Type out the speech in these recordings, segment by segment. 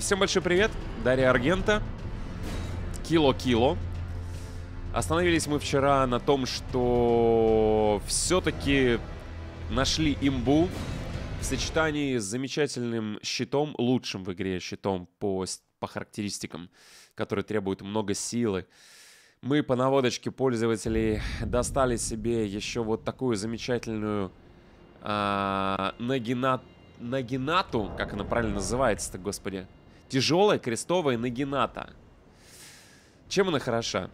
Всем большой привет. Дарья Аргента. Кило-кило. Остановились мы вчера на том, что все-таки нашли имбу в сочетании с замечательным щитом, лучшим в игре щитом по, по характеристикам, который требует много силы. Мы по наводочке пользователей достали себе еще вот такую замечательную а, нагинат, нагинату, как она правильно называется-то, господи. Тяжелая крестовая нагината. Чем она хороша?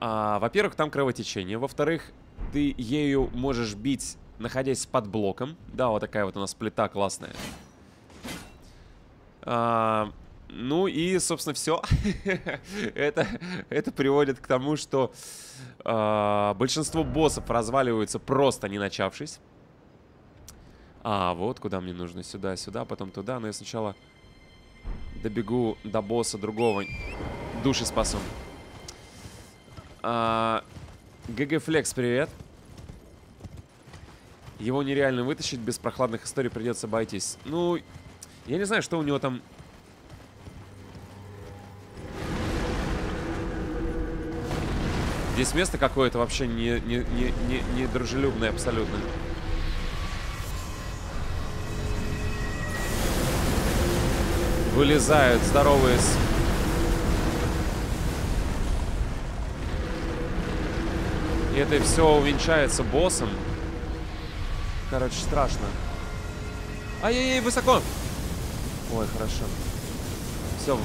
А, Во-первых, там кровотечение. Во-вторых, ты ею можешь бить, находясь под блоком. Да, вот такая вот у нас плита классная. А, ну и, собственно, все. это, это приводит к тому, что э, большинство боссов разваливаются просто не начавшись. А, вот куда мне нужно. Сюда, сюда, потом туда. Но я сначала добегу до босса другого. Души спасу. А, Флекс, привет. Его нереально вытащить, без прохладных историй придется обойтись. Ну, я не знаю, что у него там Здесь место какое-то вообще не, не, не, не, не дружелюбное абсолютно. Вылезают, здоровые. И это все увенчается боссом. Короче, страшно. Ай-яй-яй, высоко! Ой, хорошо. Все.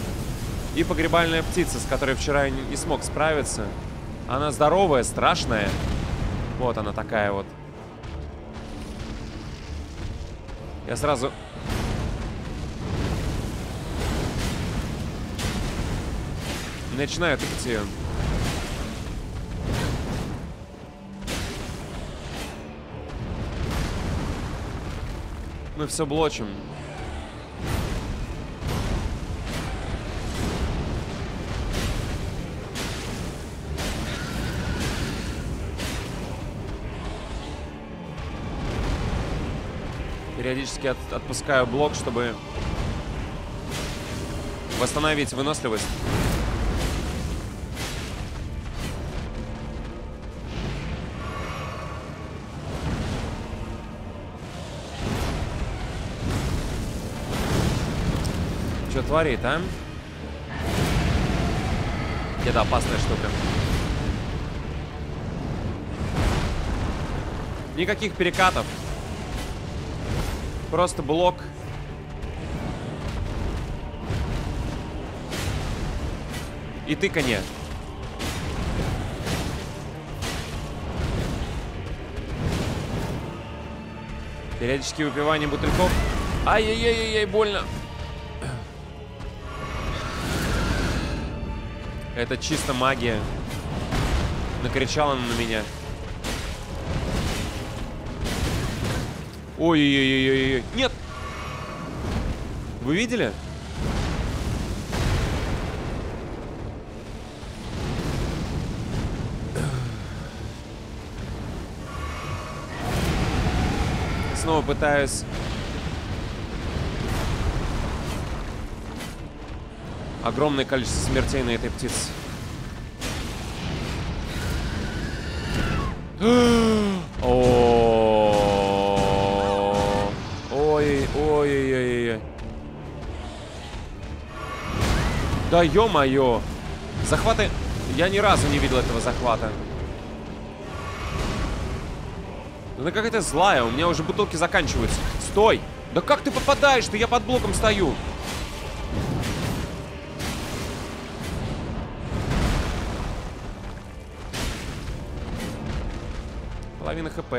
И погребальная птица, с которой вчера я не смог справиться. Она здоровая, страшная. Вот она такая вот. Я сразу... Начинаю тыкать ее. Мы все блочим. Периодически от, отпускаю блок, чтобы восстановить выносливость. Творит, а? Где-то опасная штука. Никаких перекатов. Просто блок. И тыканье. Периодически выпивание бутыльков. Ай-яй-яй-яй, больно. Это чисто магия. Накричала она на меня. Ой-ой-ой-ой-ой. Нет! Вы видели? Снова пытаюсь... Огромное количество смертей на этой птице. О, ой, ой-ой-ой. Да ё-моё. Захваты... Я ни разу не видел этого захвата. Она какая-то злая. У меня уже бутылки заканчиваются. Стой! Да как ты попадаешь-то? Я под блоком стою. Половина хп.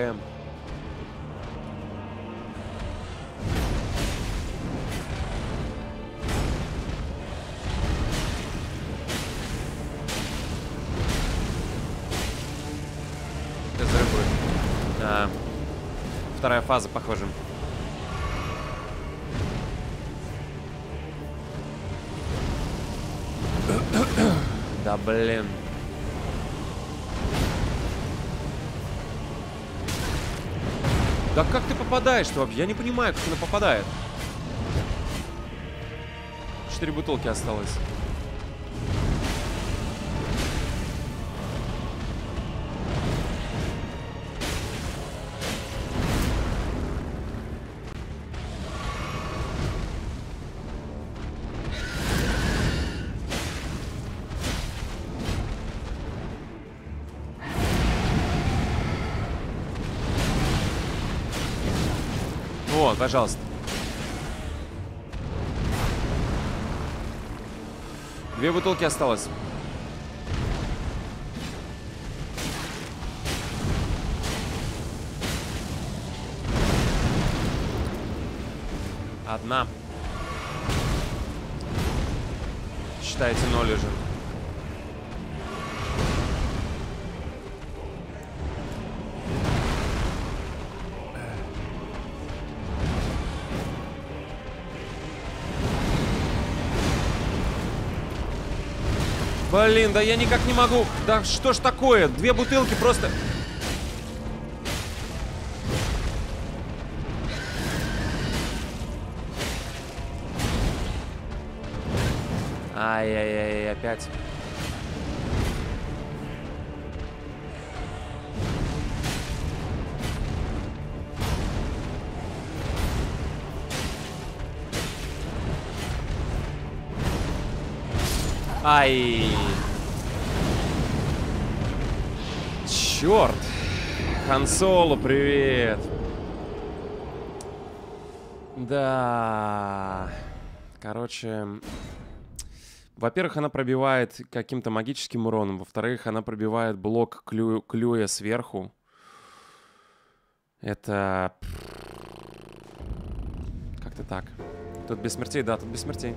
А, вторая фаза, похоже. Да блин. Да как ты попадаешь-то вообще? Я не понимаю, как она попадает. Четыре бутылки осталось. Пожалуйста. Две бутылки осталось. Одна. Считайте ноль уже. Блин, да я никак не могу. Да что ж такое? Две бутылки просто... Ай-яй-яй, опять. Ай. Черт. Хан Соло, привет. Да. Короче... Во-первых, она пробивает каким-то магическим уроном. Во-вторых, она пробивает блок клю клюя сверху. Это... Как-то так. Тут без смертей, да, тут без смертей.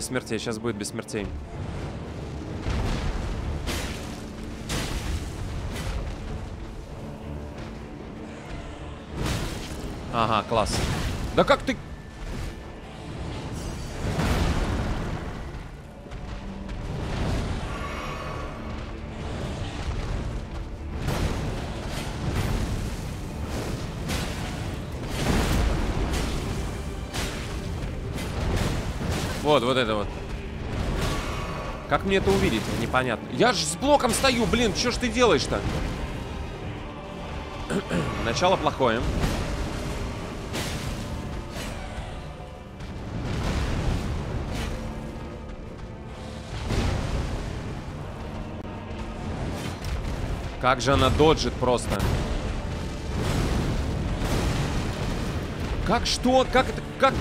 Смертей, сейчас будет без смертей. Ага, класс. Да как ты... мне это увидеть? Непонятно. Я же с блоком стою, блин, что ж ты делаешь-то? Начало плохое. Как же она доджит просто. Как что? Как это? Как?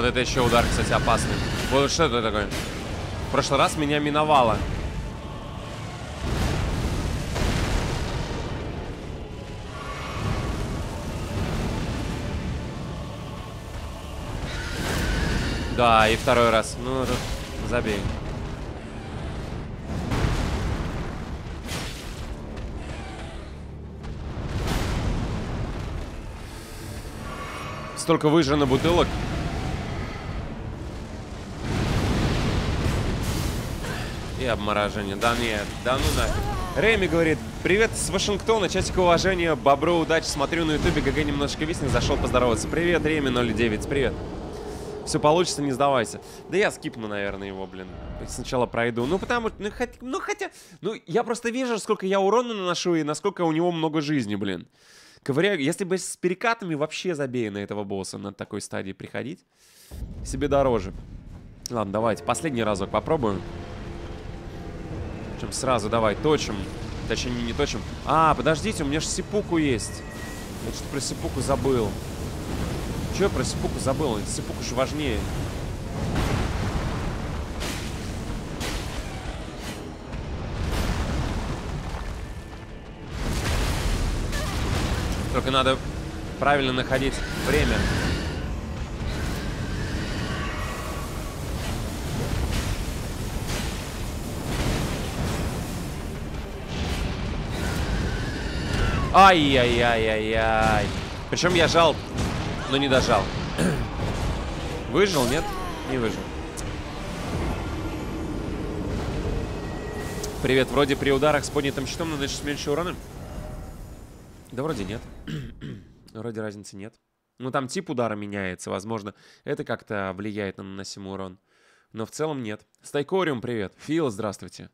Вот это еще удар, кстати, опасный. Вот что это такое? В прошлый раз меня миновало. Да, и второй раз. Ну, тут забей. Столько выжжено бутылок. Обморожение. Да нет, да ну нафиг. Рэми говорит, привет с Вашингтона, часик уважения, бобро, удачи, смотрю на ютубе, ГГ немножечко виснет, зашел поздороваться. Привет, Реми 09, привет. Все получится, не сдавайся. Да я скипну, наверное, его, блин. Сначала пройду. Ну, потому что... Ну, хотя... Ну, хотя... Ну, я просто вижу, сколько я урона наношу и насколько у него много жизни, блин. Ковыряю... Если бы с перекатами, вообще забей на этого босса на такой стадии приходить. Себе дороже. Ладно, давайте. Последний разок попробуем. Чем сразу давай точим. Точнее, не, не точим. А, подождите, у меня же сипуку есть. Я что-то про сипуку забыл. Че я про сипуку забыл? Сипуку же важнее. Только надо правильно находить время. Ай-яй-яй-яй-яй. Причем я жал, но не дожал. Выжил, нет? Не выжил. Привет, вроде при ударах с поднятым щитом наносишь меньше урона? Да вроде нет. вроде разницы нет. Ну там тип удара меняется, возможно. Это как-то влияет на наносимый урон. Но в целом нет. Стайкориум, привет. Фил, здравствуйте.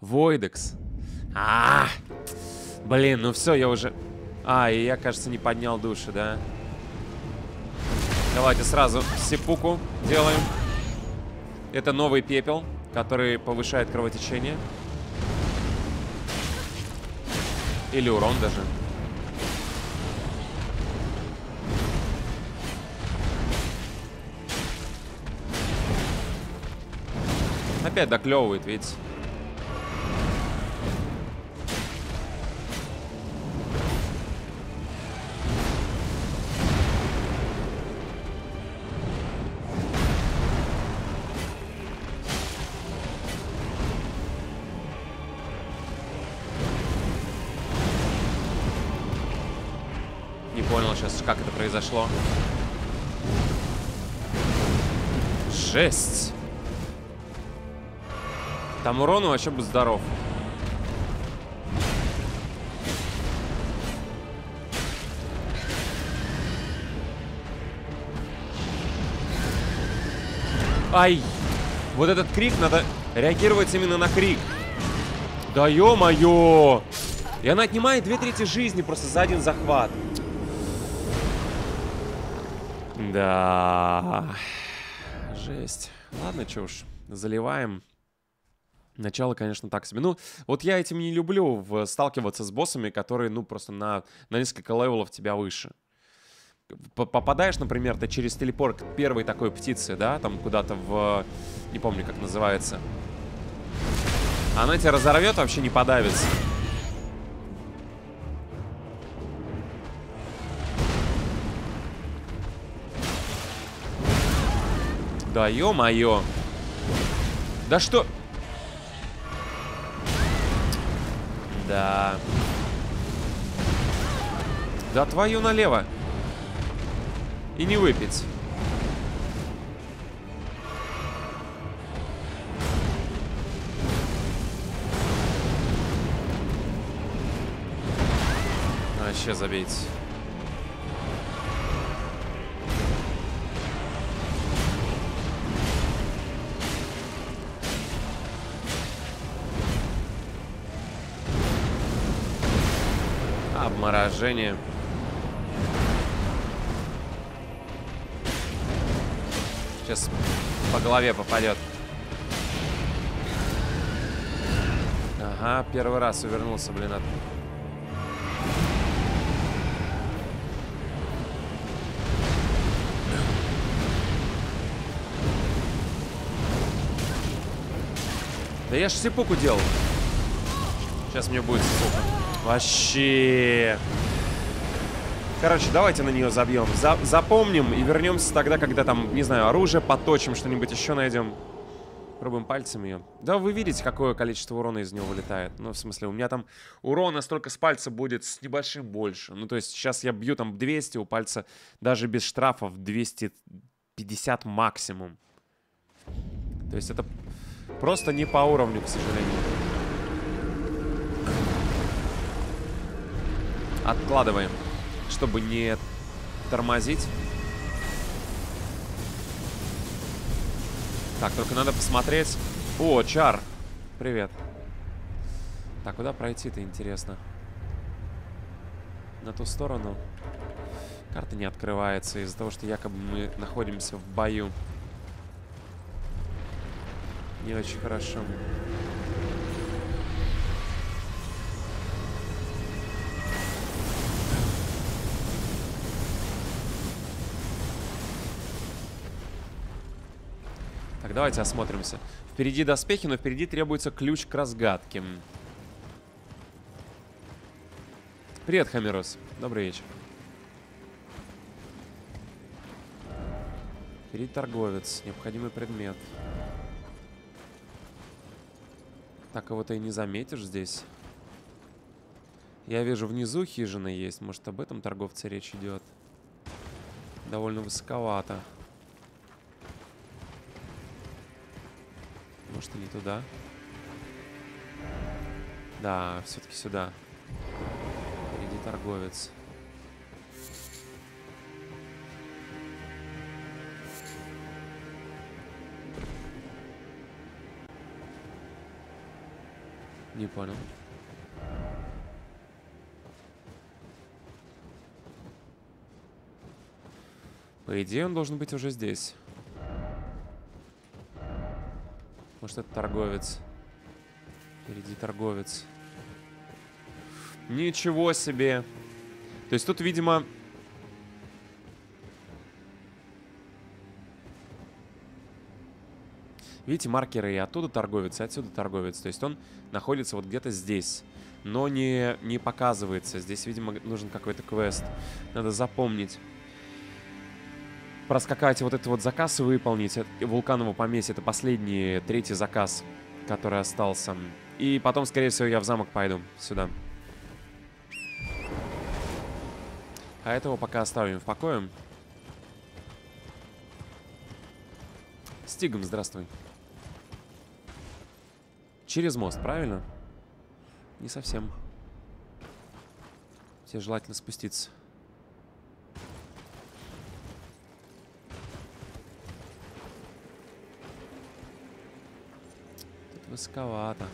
Войдекс. А, -а, а Блин, ну все, я уже... А, и я, кажется, не поднял души, да? Давайте сразу сипуку делаем. Это новый пепел, который повышает кровотечение. Или урон даже. Опять доклевывает, видите? Произошло. Жесть. Там урон вообще бы здоров. Ай! Вот этот крик, надо реагировать именно на крик. Да ё-моё! И она отнимает две трети жизни просто за один захват. Да. Жесть. Ладно, чё уж. Заливаем. Начало, конечно, так себе. Ну, вот я этим не люблю в, сталкиваться с боссами, которые, ну, просто на, на несколько левелов тебя выше. Попадаешь, например, ты через телепорт к первой такой птице, да, там куда-то в... Не помню, как называется. Она тебя разорвет, вообще не подавится. Да ё-моё. Да что... Да. Да твою налево. И не выпить. Вообще забейте. Обморожение. Сейчас по голове попадет. Ага, первый раз увернулся, блин, от... Да я ж сипуку делал. Сейчас мне будет сипука. Вообще. Короче, давайте на нее забьем. За запомним и вернемся тогда, когда там, не знаю, оружие поточим, что-нибудь еще найдем. Пробуем пальцем ее. Да, вы видите, какое количество урона из него вылетает. Ну, в смысле, у меня там урона столько с пальца будет с небольшим больше. Ну, то есть сейчас я бью там 200, у пальца даже без штрафов 250 максимум. То есть это просто не по уровню, к сожалению. Откладываем, чтобы не тормозить. Так, только надо посмотреть. О, Чар. Привет. Так, куда пройти-то, интересно? На ту сторону. Карта не открывается из-за того, что якобы мы находимся в бою. Не очень хорошо. Так, давайте осмотримся. Впереди доспехи, но впереди требуется ключ к разгадке. Привет, Хамерос. Добрый вечер. Впереди торговец. Необходимый предмет. Так, кого-то и не заметишь здесь. Я вижу, внизу хижина есть. Может, об этом торговце речь идет? Довольно высоковато. Может, и не туда? Да, все-таки сюда. Впереди торговец. Не понял. По идее, он должен быть уже здесь. Может, это торговец. Впереди торговец. Ничего себе. То есть тут, видимо... Видите, маркеры и оттуда торговец, и отсюда торговец. То есть он находится вот где-то здесь. Но не, не показывается. Здесь, видимо, нужен какой-то квест. Надо запомнить проскакать вот этот вот заказ и выполнить. Вулканово поместье. Это последний, третий заказ, который остался. И потом, скорее всего, я в замок пойду. Сюда. А этого пока оставим в покое. Стигом, здравствуй. Через мост, правильно? Не совсем. Тебе желательно спуститься. Высоковато.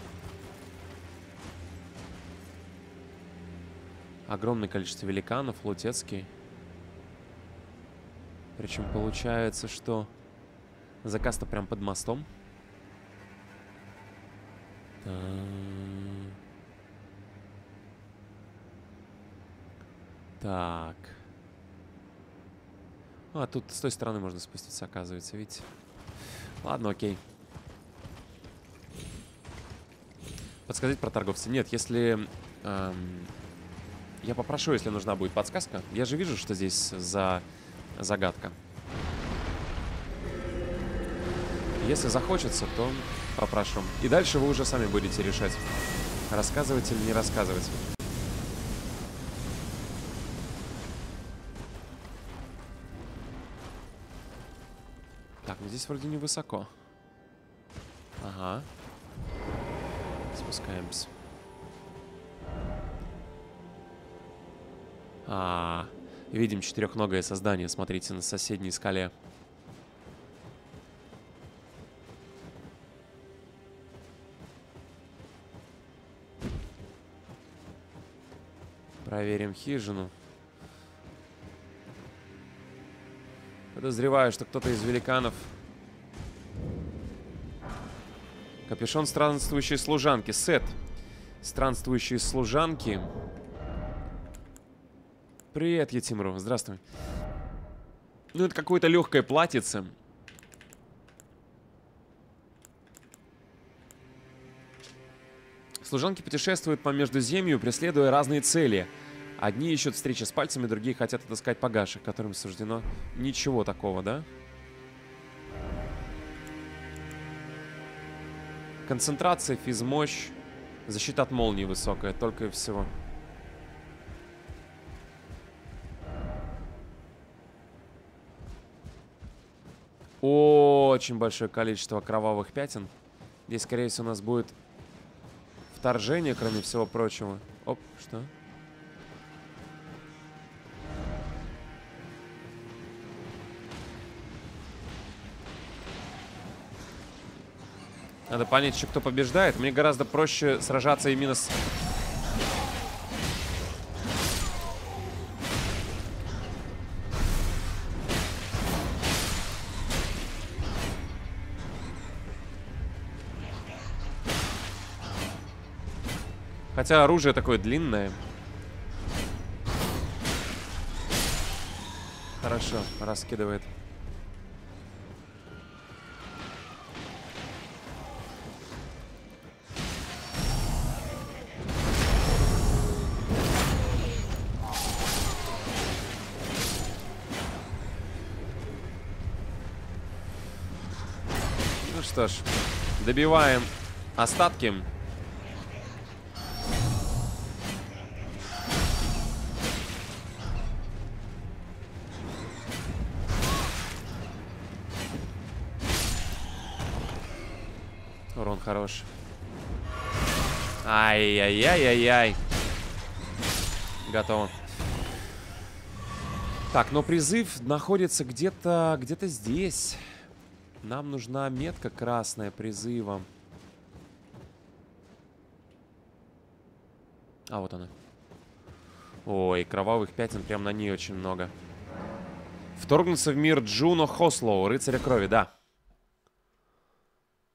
Огромное количество великанов, лутецкий. Причем получается, что заказ-то прям под мостом. Так. А, тут с той стороны можно спуститься, оказывается, видите? Ладно, окей. Подсказать про торговца? Нет, если... Эм, я попрошу, если нужна будет подсказка. Я же вижу, что здесь за загадка. Если захочется, то попрошу. И дальше вы уже сами будете решать, рассказывать или не рассказывать. Так, ну здесь вроде невысоко. Ага спускаемся. А, видим четырехногое создание. Смотрите на соседней скале. Проверим хижину. Подозреваю, что кто-то из великанов Капюшон странствующей служанки. Сет. Странствующие служанки. Привет, Етимру. Здравствуй. Ну, это какое-то легкое платьице. Служанки путешествуют по Междуземью, преследуя разные цели. Одни ищут встречи с пальцами, другие хотят отыскать погашек, которым суждено ничего такого, да? Да. Концентрация, физмощь. Защита от молнии высокая, только и всего. Очень большое количество кровавых пятен. Здесь, скорее всего, у нас будет вторжение, кроме всего прочего. Оп, что? Надо понять еще, кто побеждает. Мне гораздо проще сражаться именно с... Хотя оружие такое длинное. Хорошо, раскидывает. Добиваем остатки. Урон хорош. Ай-яй-яй-яй-яй. Готово. Так, но призыв находится где-то где-то здесь. Нам нужна метка красная призыва. А, вот она. Ой, кровавых пятен прям на ней очень много. Вторгнуться в мир Джуно Хослоу, рыцаря крови, да.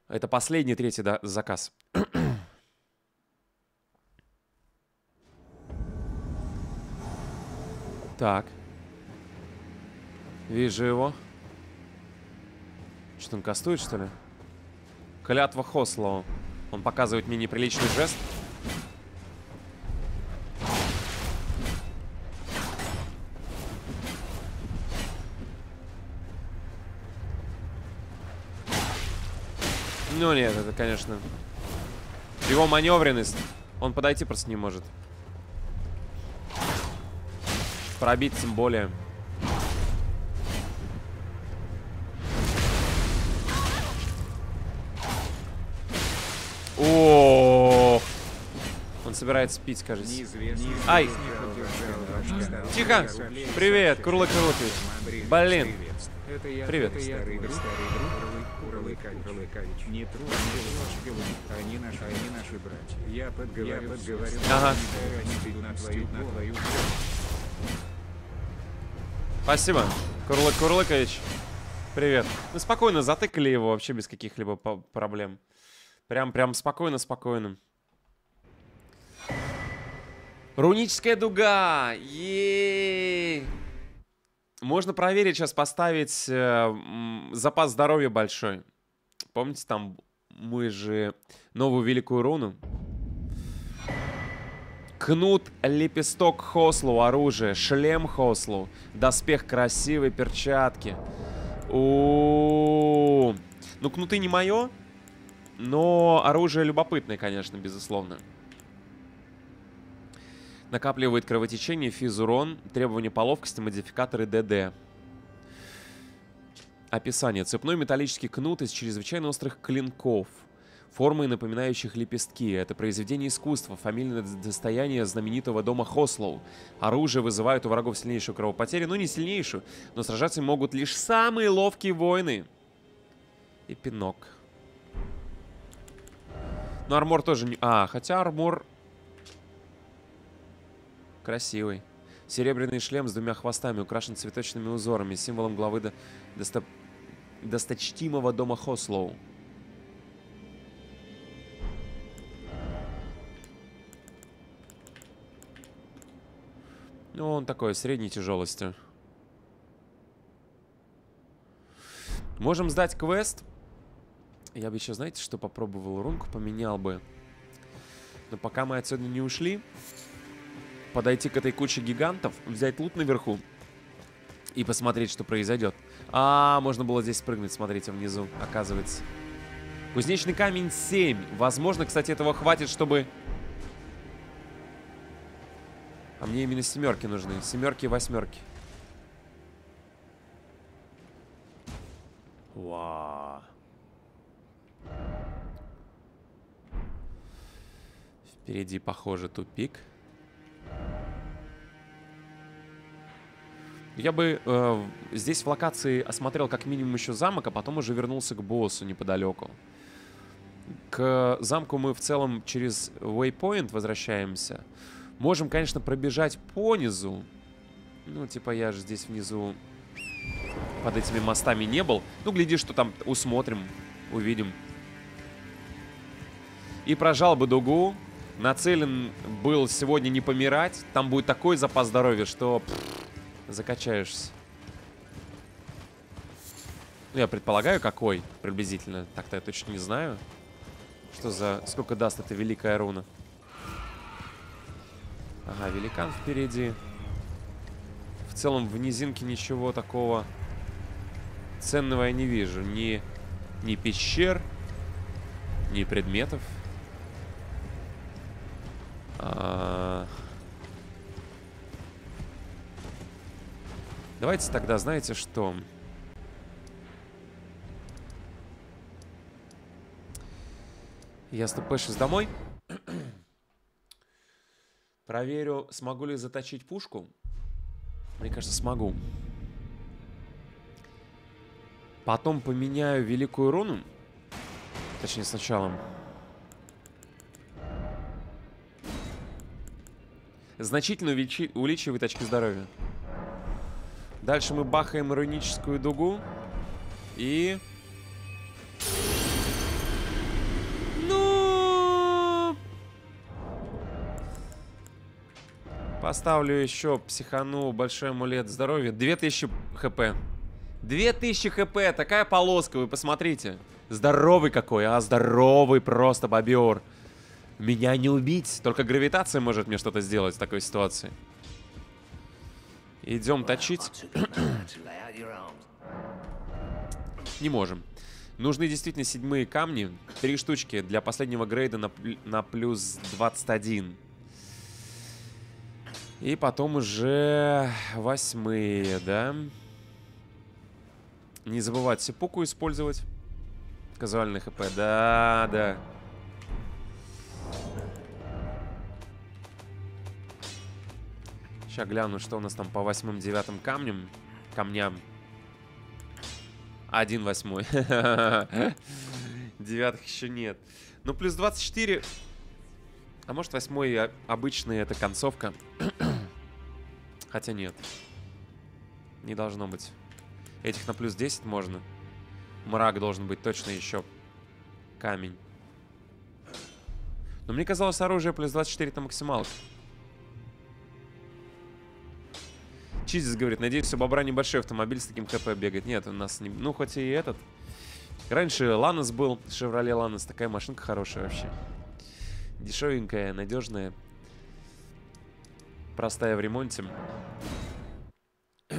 Это последний третий да, заказ. так. Вижу его. Что он кастует, что ли? Клятва Хослоу. Он показывает мне неприличный жест. Ну нет, это, конечно... Его маневренность. Он подойти просто не может. Пробить тем более. О, Он собирается пить, кажется. Ай! Тихо! Привет, Курлык Курлыкович. Блин. Привет. Не трудно Они наши, они наши братья. Я подговорю, ага. Спасибо, Курлык Курлыкович. Привет. Мы спокойно затыкали его вообще без каких-либо проблем. Прям, прям спокойно-спокойно. Руническая дуга! Еее! Можно проверить, сейчас поставить э, запас здоровья большой. Помните, там мы же новую великую руну. Кнут, лепесток Хослу, оружие, шлем Хослу, доспех красивой, перчатки. У, -у, -у. Ну, кнуты не мое, но оружие любопытное, конечно, безусловно. Накапливает кровотечение, физурон, требования по ловкости, модификаторы ДД. Описание. Цепной металлический кнут из чрезвычайно острых клинков. Формы, напоминающих лепестки. Это произведение искусства, фамильное достояние знаменитого дома Хослоу. Оружие вызывает у врагов сильнейшую кровопотерю, но не сильнейшую. Но сражаться могут лишь самые ловкие воины. И пинок. Но армор тоже не... А, хотя армор... Красивый. Серебряный шлем с двумя хвостами, украшен цветочными узорами, символом главы до... досто... досточтимого дома Хослоу. Ну, он такой, средней тяжелости. Можем сдать квест. Я бы еще, знаете, что попробовал? Рунку поменял бы. Но пока мы отсюда не ушли, подойти к этой куче гигантов, взять лут наверху и посмотреть, что произойдет. А, можно было здесь спрыгнуть, смотрите, внизу, оказывается. Кузнечный камень 7. Возможно, кстати, этого хватит, чтобы... А мне именно семерки нужны. Семерки и восьмерки. Вау. Впереди, похоже, тупик. Я бы э, здесь в локации осмотрел как минимум еще замок, а потом уже вернулся к боссу неподалеку. К замку мы в целом через waypoint возвращаемся. Можем, конечно, пробежать по низу. Ну, типа я же здесь внизу под этими мостами не был. Ну, гляди, что там усмотрим, увидим. И прожал бы дугу нацелен был сегодня не помирать. Там будет такой запас здоровья, что пфф, закачаешься. Ну, я предполагаю, какой приблизительно. Так-то я точно не знаю. Что за... Сколько даст эта великая руна? Ага, великан впереди. В целом в низинке ничего такого ценного я не вижу. Ни, ни пещер, ни предметов. Давайте тогда, знаете что? Я ступэшусь домой. Проверю, смогу ли заточить пушку. Мне кажется, смогу. Потом поменяю великую руну. Точнее, сначала. Значительно увеличи... увеличивает очки здоровья. Дальше мы бахаем ироническую дугу. И... Ну... Поставлю еще психану большой амулет здоровья. 2000 хп. 2000 хп, такая полоска, вы посмотрите. Здоровый какой, а здоровый просто бобер. Меня не убить, только гравитация может мне что-то сделать в такой ситуации. Идем точить. не можем. Нужны действительно седьмые камни. Три штучки для последнего грейда на, на плюс 21. И потом уже восьмые, да? Не забывать сепуку использовать. Казуальный хп. Да, да. Сейчас гляну, что у нас там по восьмым, девятым камням. Камням. Один восьмой. Девятых еще нет. Ну, плюс 24. А может, восьмой обычный это концовка? Хотя нет. Не должно быть. Этих на плюс 10 можно. Мрак должен быть точно еще. Камень. Но мне казалось, оружие плюс 24 это максималка. Чизис говорит, надеюсь, у бобра небольшой автомобиль с таким КП бегает. Нет, у нас не... Ну, хоть и этот. Раньше Ланос был, Шевроле Ланос. Такая машинка хорошая вообще. Дешевенькая, надежная. Простая в ремонте.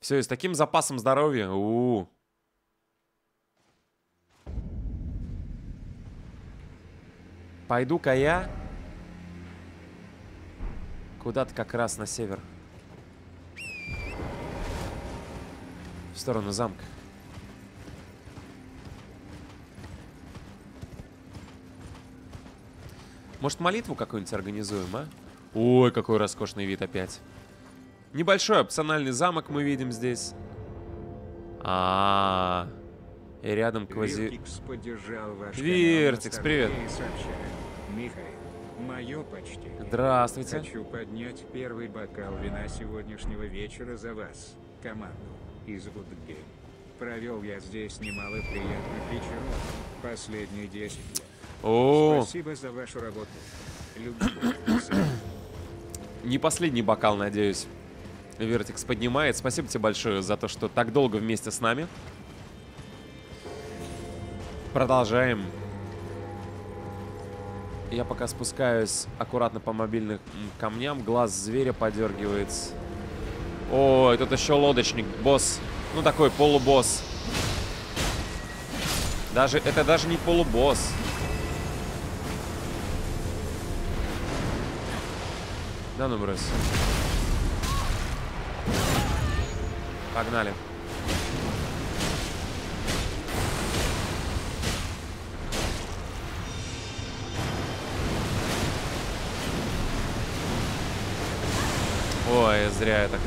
Все, и с таким запасом здоровья. У, -у, -у. Пойду-ка я Куда-то как раз на север. В сторону замка. Может, молитву какую-нибудь организуем, а? Ой, какой роскошный вид опять. Небольшой опциональный замок мы видим здесь. А, -а, -а. И рядом квази... Виртикс привет. Михаил, Мое почтение. Здравствуйте. Хочу поднять первый бокал вина сегодняшнего вечера за вас, команду из Woodgame. Провел я здесь немало приятных вечеров последние 10 лет. О, Спасибо за вашу работу. Не последний бокал, надеюсь. Вертикс поднимает. Спасибо тебе большое за то, что так долго вместе с нами. Продолжаем я пока спускаюсь аккуратно по мобильным камням. Глаз зверя подергивается. Ой, тут еще лодочник, босс. Ну, такой полубосс. Даже, это даже не полубосс. Да ну брось. Погнали. Ой, зря я так.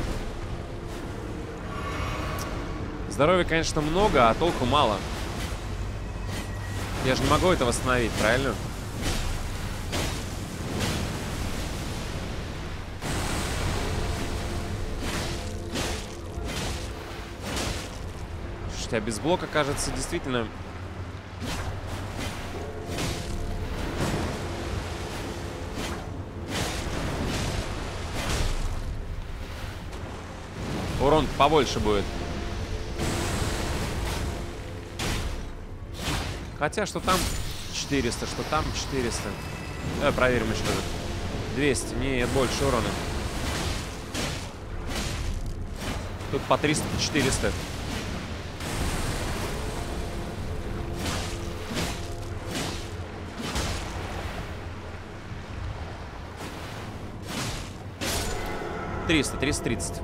Здоровья, конечно, много, а толку мало. Я же не могу это восстановить, правильно? Слушайте, а без блока, кажется, действительно урон побольше будет. Хотя, что там 400, что там 400. Давай проверим еще раз. 200. Нет, больше урона. Тут по 300, по 400. Триста, триста тридцать.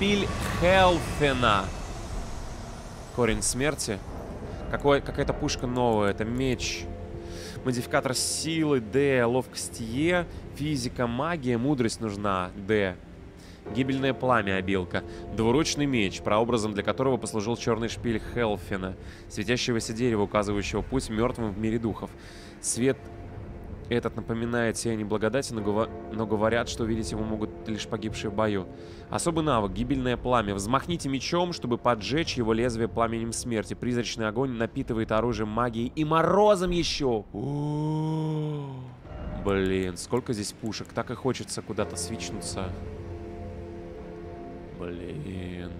Шпиль Хелфена. Корень смерти. Какой, какая-то пушка новая. Это меч. Модификатор силы Д. Ловкость Е. Физика, магия, мудрость нужна. Д. Гибельное пламя обилка. Двуручный меч, прообразом для которого послужил черный шпиль Хелфина. Светящегося дерева, указывающего путь мертвым в мире духов. Свет этот напоминает сияние благодати, но, гова но говорят, что увидеть его могут лишь погибшие в бою. Особый навык — гибельное пламя. Взмахните мечом, чтобы поджечь его лезвие пламенем смерти. Призрачный огонь напитывает оружием магией и морозом еще. Блин, сколько здесь пушек. Так и хочется куда-то свичнуться. Блин.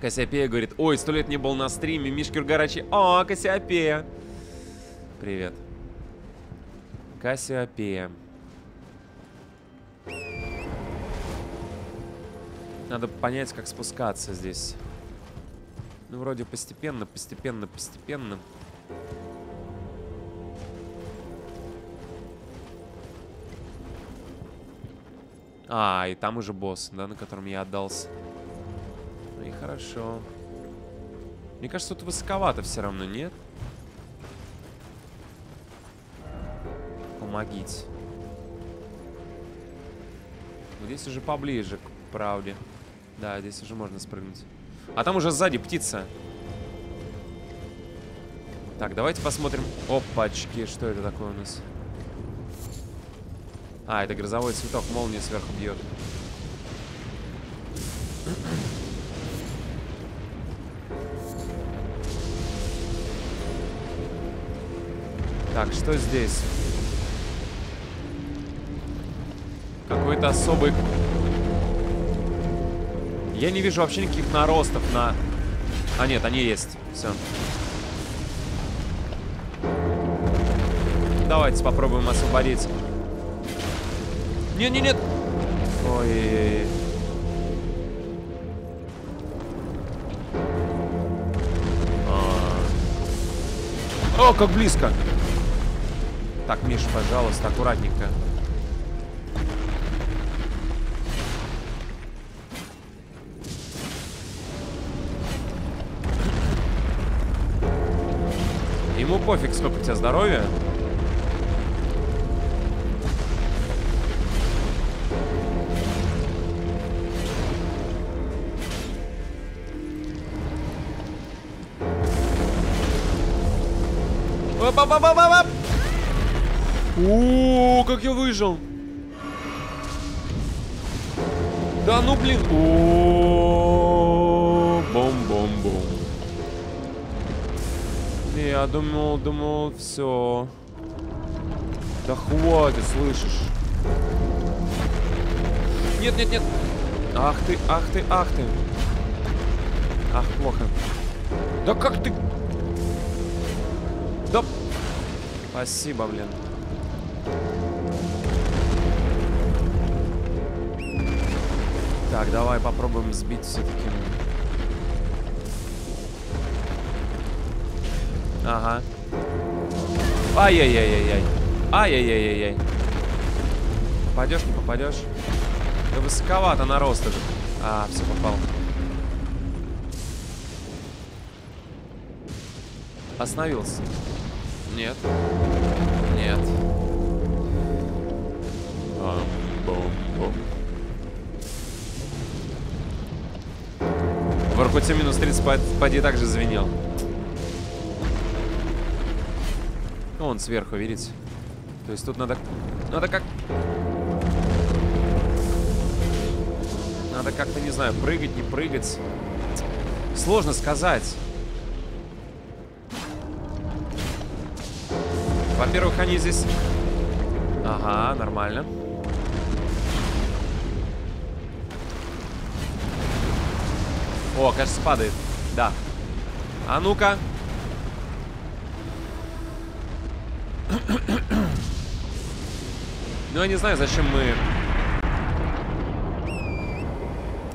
Кассиопея говорит, ой, сто лет не был на стриме, Мишкер горячий. О, Кассиопея. Привет. Кассиопея. Надо понять, как спускаться здесь. Ну, вроде постепенно, постепенно, постепенно. А, и там уже босс, да, на котором я отдался. Ну и хорошо. Мне кажется, тут высоковато все равно, нет? Помогите. Здесь уже поближе к правде. Да, здесь уже можно спрыгнуть. А там уже сзади птица. Так, давайте посмотрим. Опачки, что это такое у нас? А, это грозовой цветок, молния сверху бьет. Так, что здесь? Какой-то особый... Я не вижу вообще никаких наростов на... А, нет, они есть. Все. Давайте попробуем освободить. Нет, нет, нет. Ой. А. О, как близко. Так, Миш, пожалуйста, аккуратненько. Пофиг, сколько у тебя здоровья. О, как я выжил. Да ну блин. О, Я думал, думал, все. Да хватит, слышишь? Нет, нет, нет. Ах ты, ах ты, ах ты. Ах, плохо. Да как ты... Да... Спасибо, блин. Так, давай попробуем сбить все-таки. Ага. Ай-яй-яй-яй-яй. Ай-яй-яй-яй-яй. Попадешь, не попадешь? Да высоковато на рост уже. А, все, попал. Остановился. Нет. Нет. Бом-бом-бом. В Аркуте минус 30 поди также звенел. Он сверху, видите? То есть тут надо... Надо как... Надо как-то, не знаю, прыгать, не прыгать. Сложно сказать. Во-первых, они здесь... Ага, нормально. О, кажется, падает. Да. А ну-ка. Ну, я не знаю, зачем мы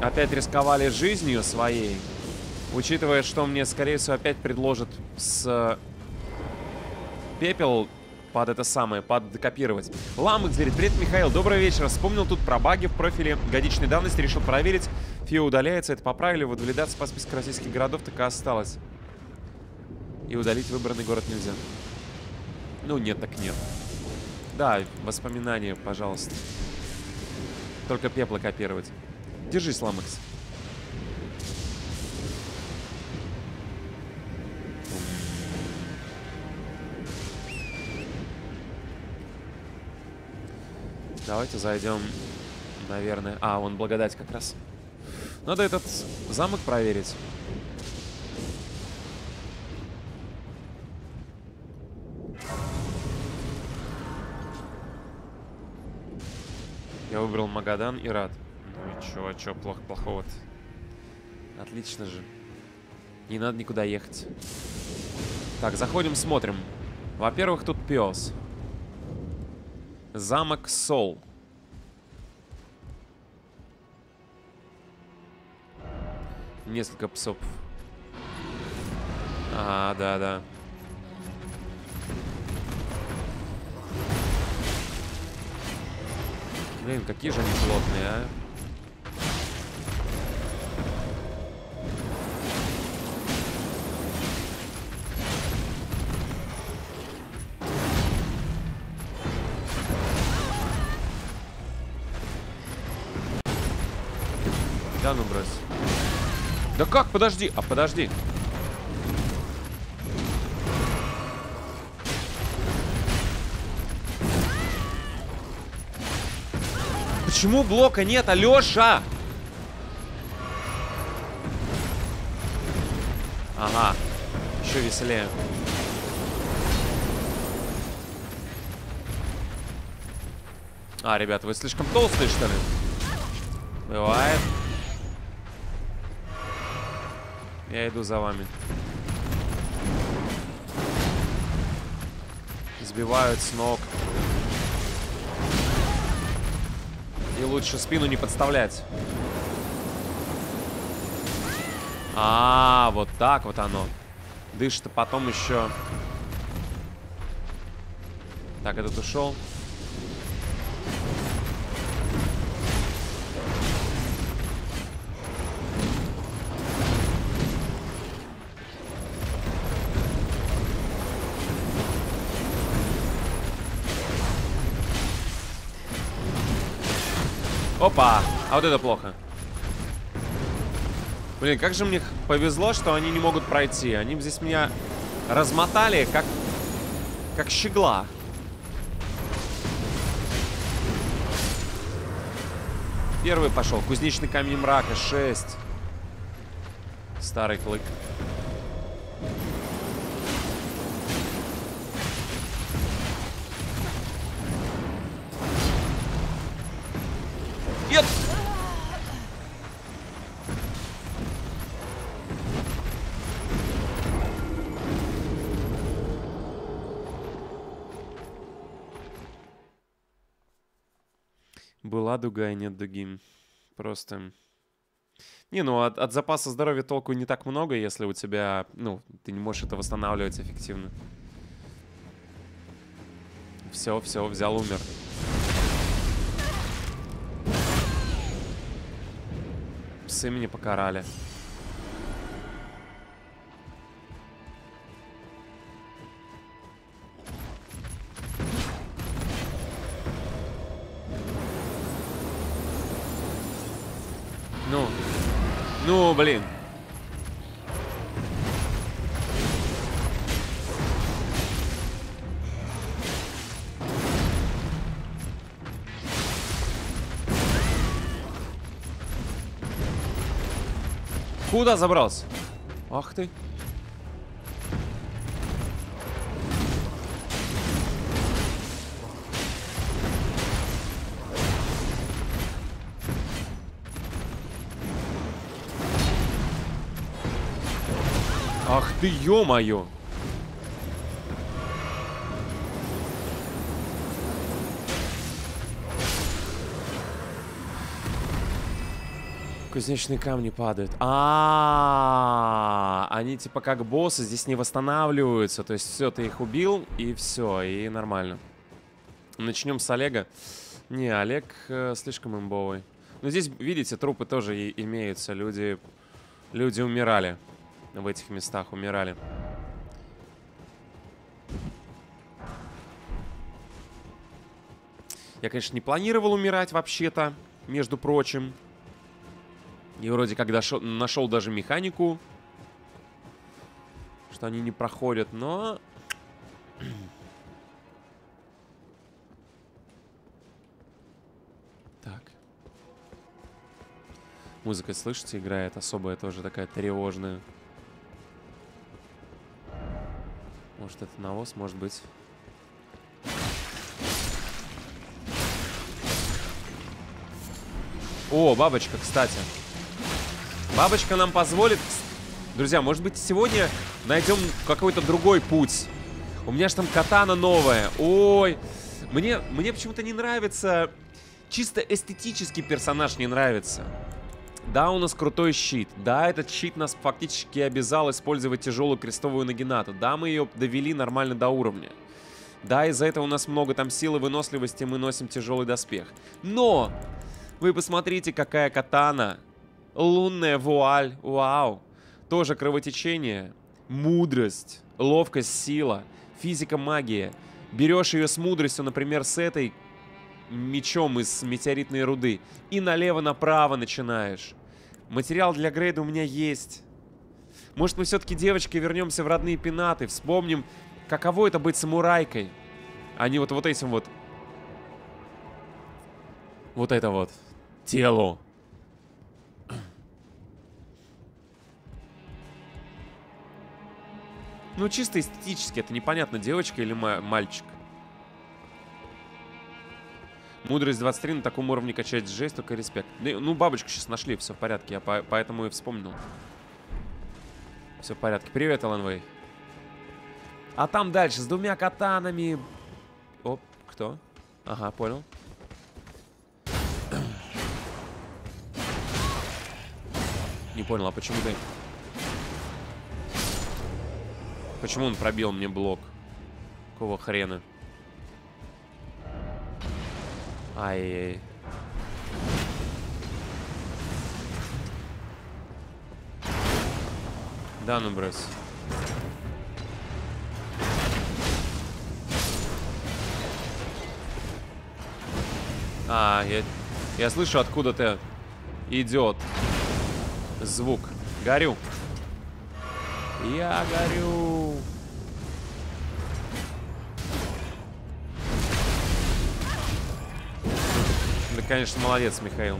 опять рисковали жизнью своей. Учитывая, что мне, скорее всего, опять предложат с пепел под это самое, под декопировать. Ламбекс говорит, привет, Михаил, добрый вечер. Вспомнил тут про баги в профиле годичной давности, решил проверить, Фио удаляется, это поправили. Вот валидация по списку российских городов так и осталась. И удалить выбранный город нельзя. Ну, нет, так нет. Да, воспоминания, пожалуйста. Только пепла копировать. Держись, Ламекс. Давайте зайдем, наверное... А, он благодать как раз. Надо этот замок проверить. Я выбрал Магадан и рад. Ну и чё, а чё плохо плохого-то? Отлично же. Не надо никуда ехать. Так, заходим, смотрим. Во-первых, тут пес. Замок Сол. Несколько псов. А, да, Блин, какие же они плотные, а? Да ну брось. Да как? Подожди. А подожди. Почему блока нет, Алёша? Ага. Еще веселее. А, ребят, вы слишком толстые, что ли? Бывает. Я иду за вами. Сбивают с ног. И лучше спину не подставлять. А, вот так вот оно. Дышит, а потом еще... Так, этот ушел. Опа! А вот это плохо. Блин, как же мне повезло, что они не могут пройти. Они здесь меня размотали, как, как щегла. Первый пошел. Кузнечный камень мрака. 6. Старый клык. Была дуга и нет дуги. Просто... Не, ну от, от запаса здоровья толку не так много, если у тебя, ну, ты не можешь это восстанавливать эффективно. Все, все, взял, умер. Псы меня покарали. Ну, блин. Куда забрался? Ах ты. Ты, ё-моё! Кузнечные камни падают. А, -а, а, они типа как боссы здесь не восстанавливаются. То есть все, ты их убил и все, и нормально. Начнем с Олега. Не, Олег э, слишком имбовый. Но здесь, видите, трупы тоже и имеются. Люди, люди умирали в этих местах, умирали. Я, конечно, не планировал умирать вообще-то, между прочим. И вроде как дошел, нашел даже механику, что они не проходят, но... Так. Музыка, слышите, играет особая тоже такая тревожная. Может, это навоз, может быть. О, бабочка, кстати. Бабочка нам позволит... Друзья, может быть, сегодня найдем какой-то другой путь. У меня же там катана новая. Ой, мне, мне почему-то не нравится... Чисто эстетический персонаж не нравится. Да, у нас крутой щит. Да, этот щит нас фактически обязал использовать тяжелую крестовую нагинату. Да, мы ее довели нормально до уровня. Да, из-за этого у нас много там силы, выносливости, мы носим тяжелый доспех. Но вы посмотрите, какая катана. Лунная вуаль. Вау. Тоже кровотечение. Мудрость. Ловкость, сила. Физика, магия. Берешь ее с мудростью, например, с этой мечом из метеоритной руды. И налево-направо начинаешь. Материал для грейда у меня есть. Может, мы все-таки, девочки, вернемся в родные пенаты. Вспомним, каково это быть самурайкой. А не вот, вот этим вот... Вот это вот телу. Ну, чисто эстетически, это непонятно, девочка или мальчик. Мудрость 23 на таком уровне качать жесть, только респект. Ну, бабочку сейчас нашли, все в порядке, я по поэтому и вспомнил. Все в порядке. Привет, Алан А там дальше, с двумя катанами. Оп, кто? Ага, понял. Не понял, а почему ты... Почему он пробил мне блок? Какого хрена? Ай-яй. Да, ну брось. А, я, я слышу, откуда-то идет звук. Горю. Я горю. Конечно, молодец, Михаил.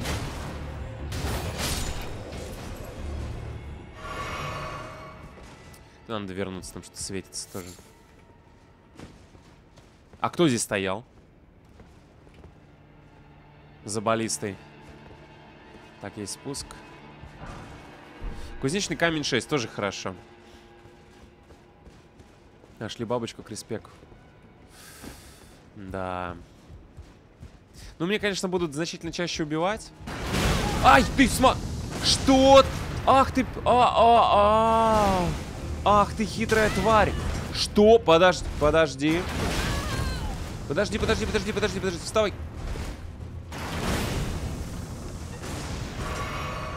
Надо вернуться, там что светится тоже. А кто здесь стоял? За баллистой. Так, есть спуск. Кузнечный камень 6, тоже хорошо. Нашли бабочку к респеку. Да. Ну, мне, конечно, будут значительно чаще убивать. Ай, ты сма... Что? Ах ты... А, а, а. Ах ты хитрая тварь. Что? Подожди, подожди. Подожди, подожди, подожди, подожди, подожди. Вставай.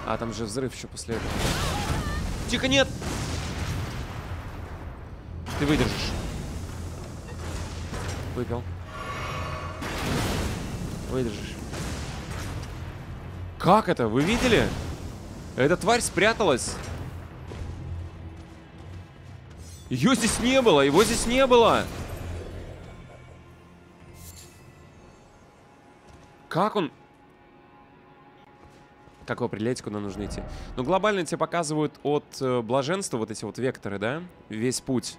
А, там же взрыв еще после этого. Тихо, нет! Ты выдержишь. Выпил. Выдержишь. Как это? Вы видели? Эта тварь спряталась. Ее здесь не было, его здесь не было. Как он... Как вы определяете, куда нужно идти? Ну, глобально тебе показывают от э, блаженства вот эти вот векторы, да? Весь путь.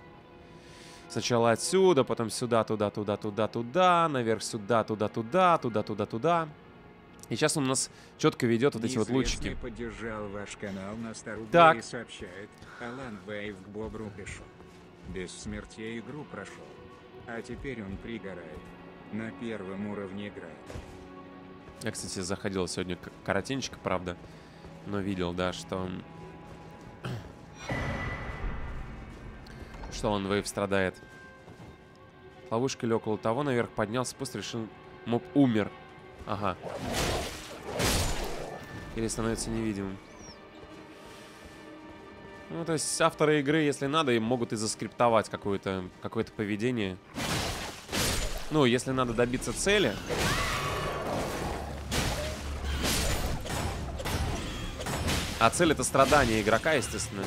Сначала отсюда, потом сюда, туда, туда, туда, туда, наверх сюда, туда, туда, туда, туда, туда. И сейчас он у нас четко ведет вот эти вот лучики. поддержал ваш канал на 100 рублей так. и сообщает, Алан Вейв к Бобру пришел. Без смерти игру прошел. А теперь он пригорает. На первом уровне играет. Я, кстати, заходил сегодня коротенечко, правда. Но видел, да, что. Что он вейв страдает. Ловушка или около того, наверх поднялся, спуск решил... Моб умер. Ага. Или становится невидимым. Ну, то есть авторы игры, если надо, им могут и заскриптовать какое-то какое поведение. Ну, если надо добиться цели. А цель это страдание игрока, естественно.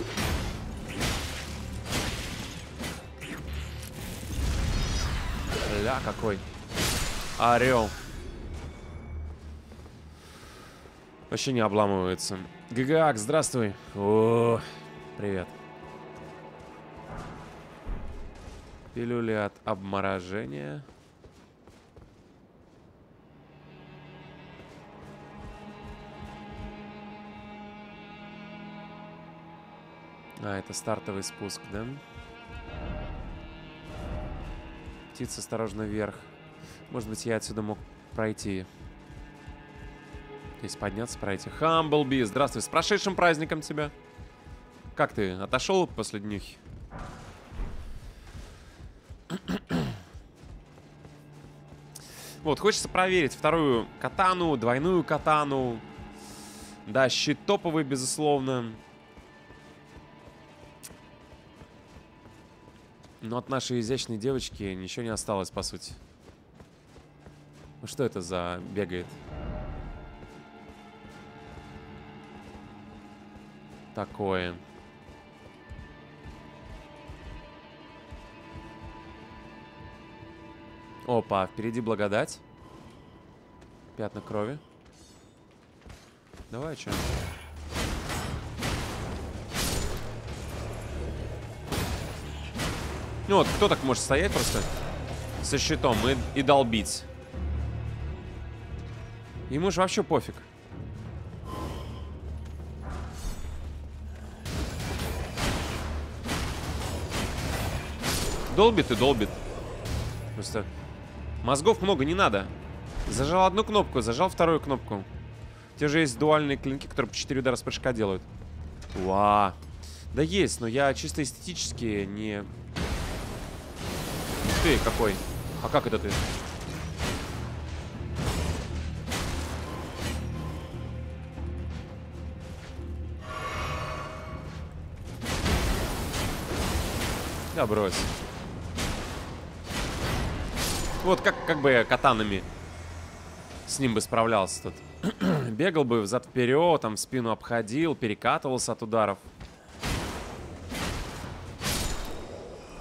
Ля какой. Орел. Вообще не обламывается. Гигак, здравствуй. О, привет. Пилюли от обморожения. А, это стартовый спуск, да? Птица осторожно вверх. Может быть, я отсюда мог пройти. Здесь подняться, пройти. Хамблби, здравствуй. С прошедшим праздником тебя. Как ты? Отошел после днюхи? Вот, хочется проверить вторую катану, двойную катану. Да, щит топовый, безусловно. Но от нашей изящной девочки ничего не осталось, по сути. Ну что это за бегает? Такое. Опа, впереди благодать. Пятна крови. Давай, что? Ну вот, кто так может стоять просто со щитом и, и долбить? Ему же вообще пофиг. Долбит и долбит. Просто мозгов много не надо. Зажал одну кнопку, зажал вторую кнопку. Те же есть дуальные клинки, которые по 4 удара с прыжка делают. Ва. Да есть, но я чисто эстетически не... Ты, какой. А как это ты? Да брось. Вот как, как бы катанами с ним бы справлялся тут. Бегал бы взад-вперед, там спину обходил, перекатывался от ударов.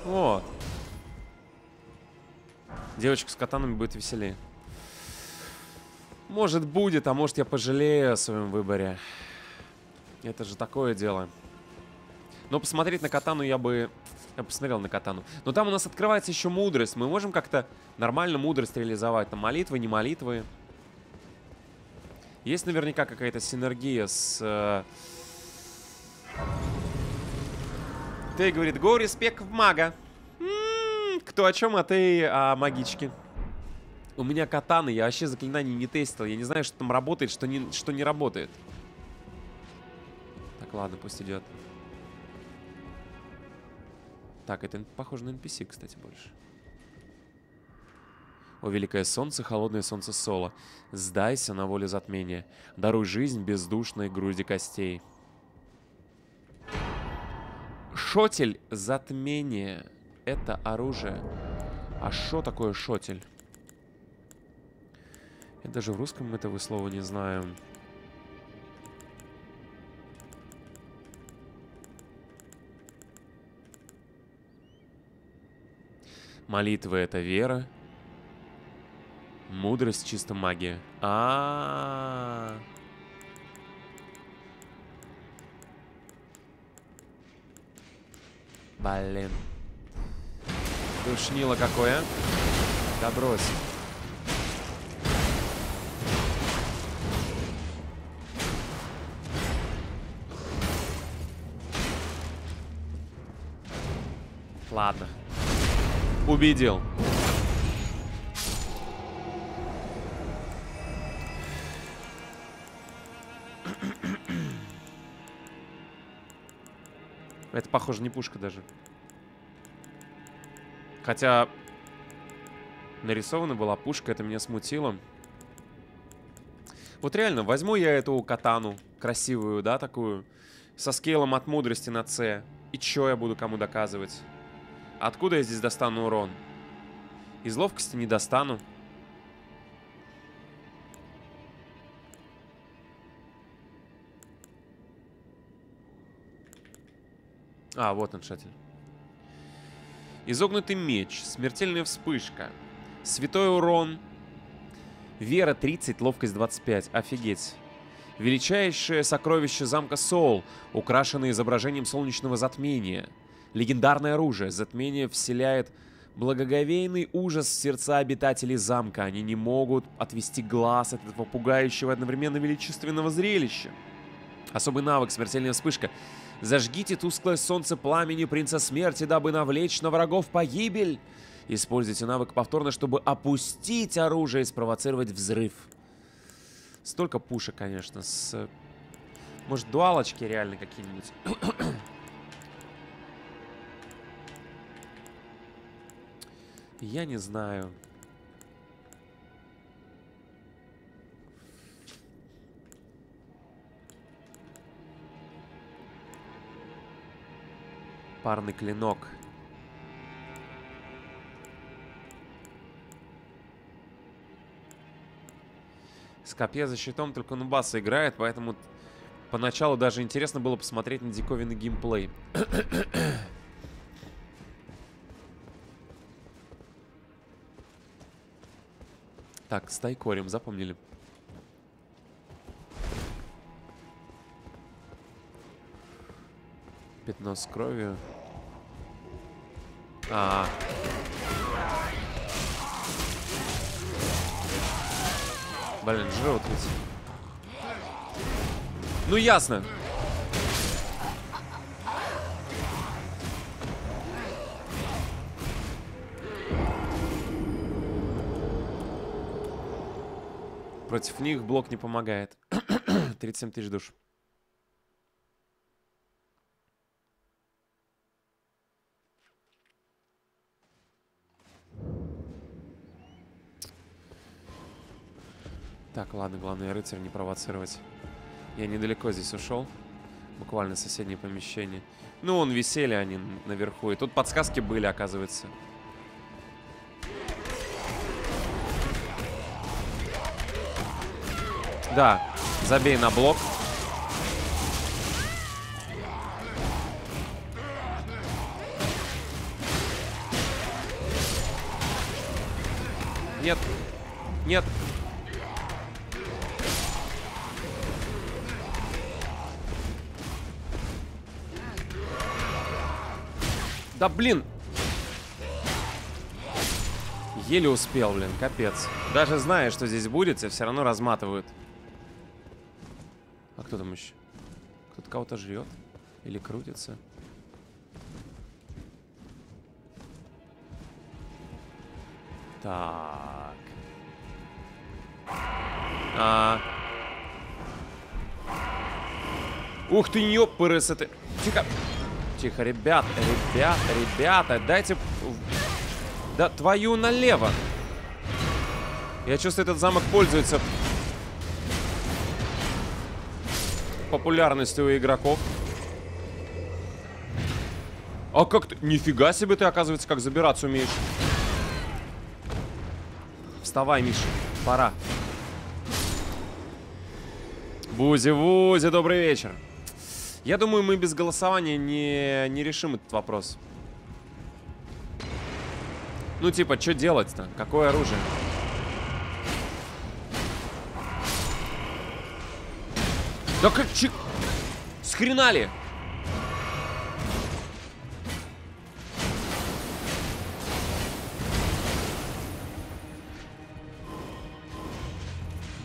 Вот. Девочка с катанами будет веселее. Может будет, а может я пожалею о своем выборе. Это же такое дело. Но посмотреть на катану я бы я посмотрел на катану. Но там у нас открывается еще мудрость. Мы можем как-то нормально мудрость реализовать. Там молитвы, не молитвы. Есть наверняка какая-то синергия с... Э... Ты, говорит, go респект в мага. Кто о чем, а ты о магичке. У меня катаны, я вообще заклинаний не тестил. Я не знаю, что там работает, что не, что не работает. Так, ладно, пусть идет. Так, это похоже на NPC, кстати, больше. О, великое солнце, холодное солнце Соло, сдайся на волю затмения, даруй жизнь бездушной груди костей. Шотель затмения. Это оружие. А что такое шотель? Я даже в русском этого слова не знаю. Молитва — это вера. Мудрость — чисто магия. А, -а, а Блин. Душнило какое, а? Да брось. Ладно. Убедил. Это, похоже, не пушка даже. Хотя нарисована была пушка, это меня смутило. Вот реально, возьму я эту катану красивую, да, такую, со скейлом от мудрости на С. И чё я буду кому доказывать? Откуда я здесь достану урон? Из ловкости не достану. А, вот он, шатель. Изогнутый меч, смертельная вспышка, святой урон, вера 30, ловкость 25. Офигеть. Величайшее сокровище замка Сол, украшенное изображением солнечного затмения. Легендарное оружие. Затмение вселяет благоговейный ужас в сердца обитателей замка. Они не могут отвести глаз от этого пугающего одновременно величественного зрелища. Особый навык «Смертельная вспышка» Зажгите тусклое солнце пламени принца смерти, дабы навлечь на врагов погибель. Используйте навык повторно, чтобы опустить оружие и спровоцировать взрыв. Столько пушек, конечно, с... Может, дуалочки реально какие-нибудь? Я не знаю. Парный клинок. С копья за щитом только Нубаса играет, поэтому поначалу даже интересно было посмотреть на диковинный геймплей. так, с тайкорем, запомнили? Пятно с кровью. А. Блин, жрут ведь. Ну ясно. Против них блок не помогает. 37 тысяч душ. Так, ладно, главное рыцарь не провоцировать. Я недалеко здесь ушел. Буквально соседнее помещение. Ну, он висели они наверху. И тут подсказки были, оказывается. Да, забей на блок. Нет. Нет. Да блин! Еле успел, блин, капец. Даже зная, что здесь будет, все равно разматывают. А кто там еще? Кто-то кого-то жрет? Или крутится? Так. А. Ух ты, ёпырыс, это... Тихо. Тихо, ребят, ребята, ребята, дайте... Да, твою налево. Я чувствую, этот замок пользуется популярностью у игроков. А как ты... Нифига себе ты, оказывается, как забираться умеешь. Вставай, Миша. Пора. Бузи-вузи, добрый вечер. Я думаю, мы без голосования не, не решим этот вопрос. Ну, типа, что делать-то? Какое оружие? Да как чик... Схренали!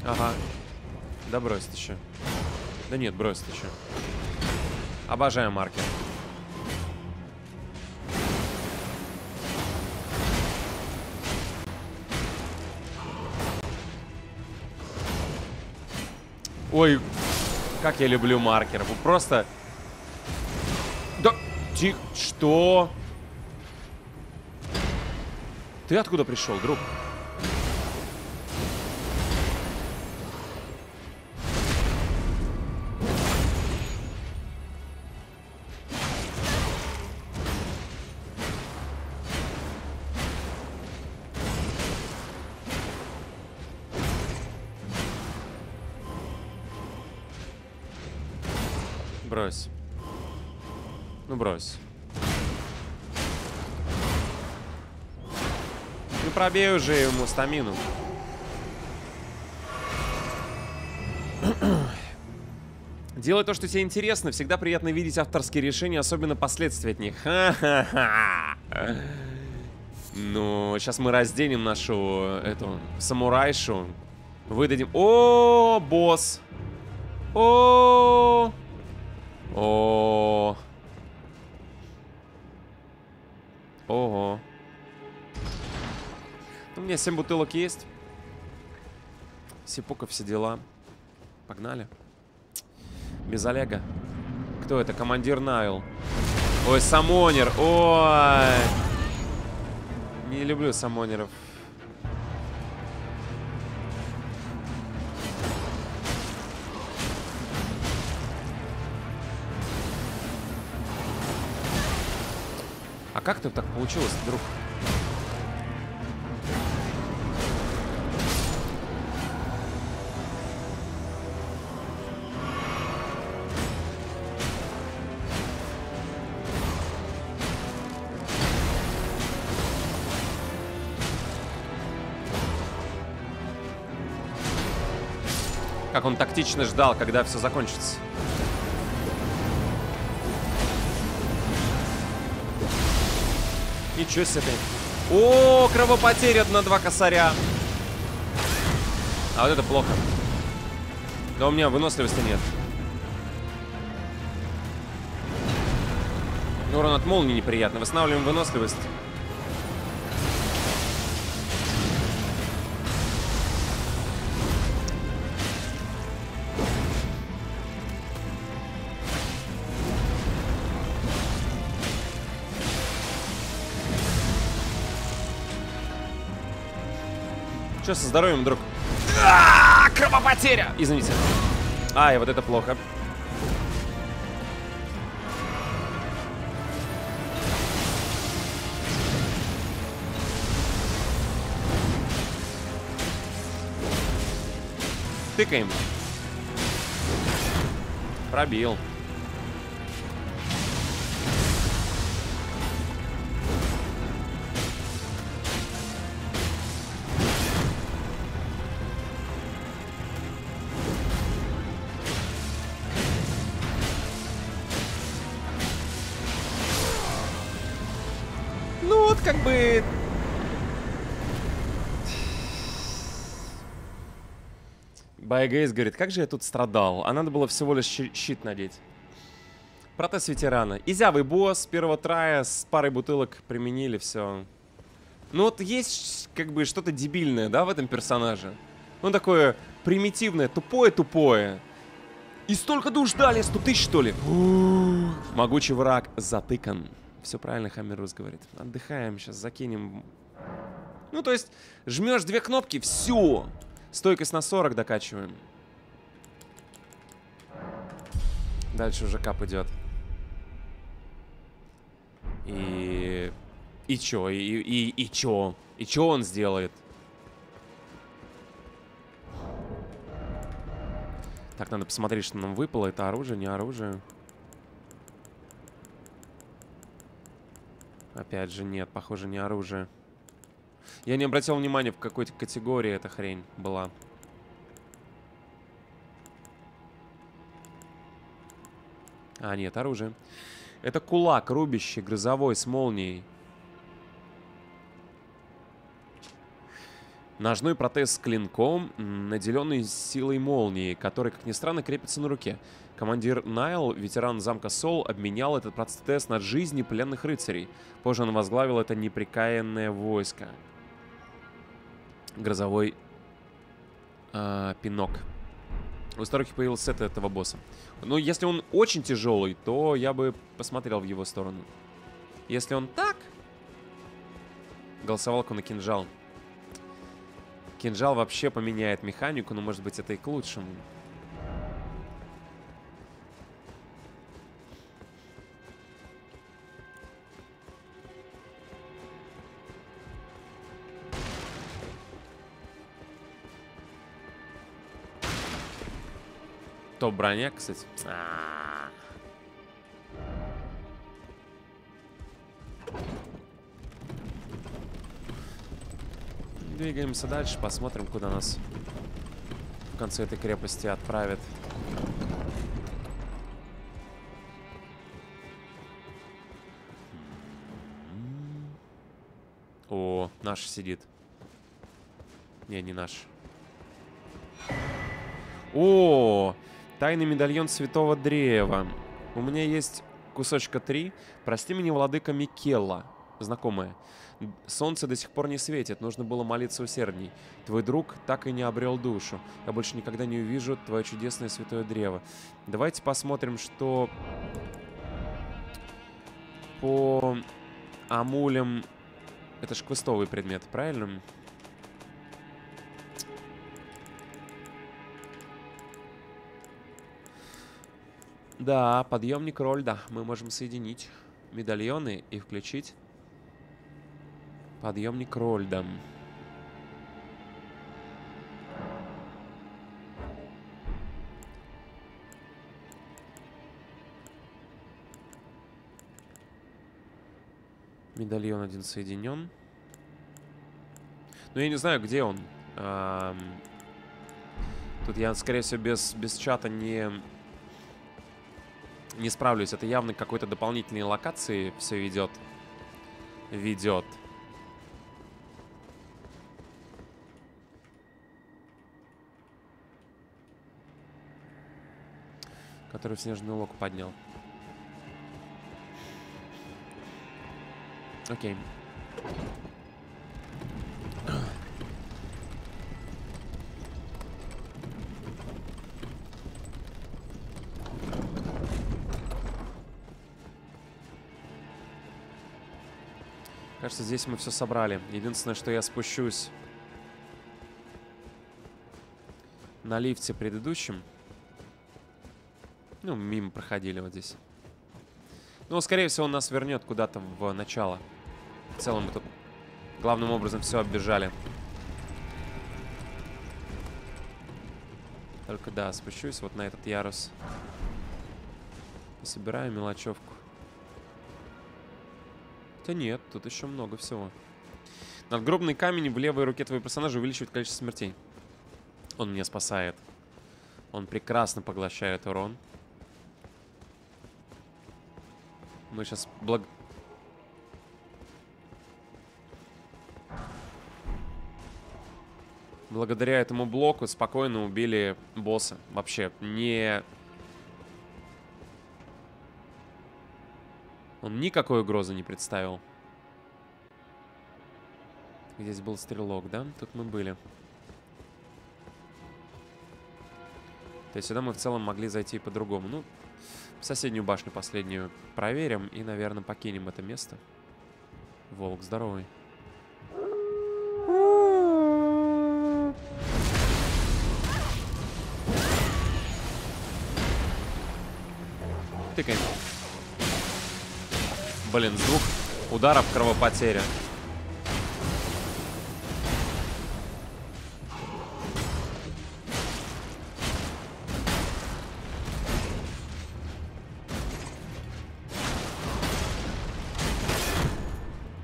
Ага. Да брось еще. Да нет, брось ты еще. Обожаю маркер. Ой, как я люблю маркер. Вы просто... Да... Тих... Что? Ты откуда пришел, друг? Брось. Ну, пробей уже ему стамину. Делай то, что тебе интересно. Всегда приятно видеть авторские решения, особенно последствия от них. Ха-ха-ха. Ну, сейчас мы разденем нашу эту самурайшу. Выдадим... О, босс! О, о, ого. У меня 7 бутылок есть. Сипука, все дела. Погнали. Без Олега. Кто это? Командир Найл. Ой, Самонер. Ой. Не люблю самонеров. А как это так получилось, друг? Как он тактично ждал, когда все закончится. Ничего себе. О, кровопотеря на два косаря. А вот это плохо. Да у меня выносливости нет. Ну, урон от молнии неприятно. Восстанавливаем выносливость. Что со здоровьем, друг? А -а -а, кровопотеря! Извините. Ай, вот это плохо. Тыкаем. Пробил. Байгейс говорит, как же я тут страдал, а надо было всего лишь щи- щит надеть. Протез ветерана. Изявый босс первого трая с парой бутылок применили, все. Ну вот есть как бы что-то дебильное, да, в этом персонаже. Ну такое примитивное, тупое-тупое. И столько душ дали, 100 тысяч что ли? Могучий враг затыкан. Все правильно Хаммерус говорит. Отдыхаем, сейчас закинем. Ну, то есть, жмешь две кнопки, все. Стойкость на 40 докачиваем. Дальше уже кап идет. И... И чё? И, и, и чё? И чё он сделает? Так, надо посмотреть, что нам выпало. Это оружие, не оружие. Опять же, нет, похоже, не оружие. Я не обратил внимания, в какой категории эта хрень была. А, нет, оружие. Это кулак, рубящий, грозовой, с молнией. Ножной протез с клинком, наделенный силой молнии, который, как ни странно, крепится на руке. Командир Найл, ветеран замка Сол, обменял этот протез на жизни пленных рыцарей. Позже он возглавил это неприкаянное войско. Грозовой э, пинок. У старухи появился сет этого босса. Но если он очень тяжелый, то я бы посмотрел в его сторону. Если он так... Голосовалку на кинжал. Кинжал вообще поменяет механику, но может быть это и к лучшему. То броня, кстати. А -а -а. Двигаемся дальше, посмотрим, куда нас в конце этой крепости отправят. О, наш сидит. Не, не наш. О, -о, -о тайный медальон святого древа. У меня есть кусочка три. Прости меня, владыка Микелла. Знакомая. Солнце до сих пор не светит, нужно было молиться усердней. Твой друг так и не обрел душу. Я больше никогда не увижу твое чудесное святое древо. Давайте посмотрим, что по амулям... Это ж квестовый предмет, правильно? Да, подъемник роль, да. Мы можем соединить медальоны и включить Подъемник Рольда. Медальон один соединен. Ну, я не знаю, где он. Эм... Тут я, скорее всего, без, без чата не, не справлюсь. Это явно какой-то дополнительной локации все идет. Ведет. который в снежный лог поднял. Окей. Кажется, здесь мы все собрали. Единственное, что я спущусь на лифте предыдущем. Ну, мимо проходили вот здесь. Ну, скорее всего, он нас вернет куда-то в начало. В целом мы тут главным образом все оббежали. Только да, спущусь вот на этот ярус. Собираю мелочевку. Хотя нет, тут еще много всего. Надгробный камень в левой руке твоего персонажа увеличивает количество смертей. Он меня спасает. Он прекрасно поглощает урон. Мы сейчас благ... Благодаря этому блоку спокойно убили босса. Вообще, не... Он никакой угрозы не представил. Здесь был стрелок, да? Тут мы были. То есть сюда мы в целом могли зайти по-другому. Ну, Соседнюю башню последнюю проверим и, наверное, покинем это место. Волк здоровый. Тыкаем. Блин, звук ударов кровопотеря.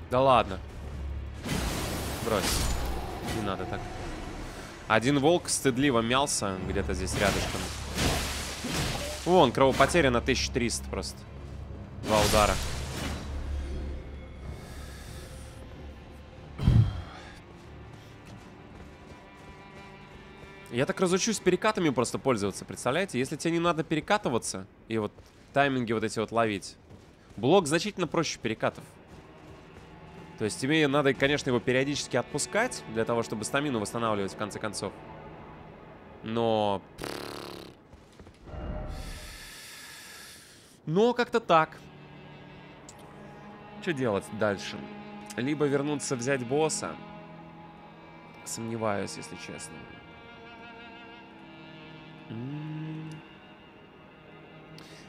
Да ладно. Брось. Не надо так. Один волк стыдливо мялся где-то здесь рядышком. Вон, кровопотеря на 1300 просто. Два удара. Я так разучусь перекатами просто пользоваться, представляете? Если тебе не надо перекатываться и вот тайминги вот эти вот ловить, блок значительно проще перекатов. То есть тебе надо, конечно, его периодически отпускать, для того, чтобы стамину восстанавливать в конце концов. Но... Но как-то так. Что делать дальше? Либо вернуться взять босса. Сомневаюсь, если честно.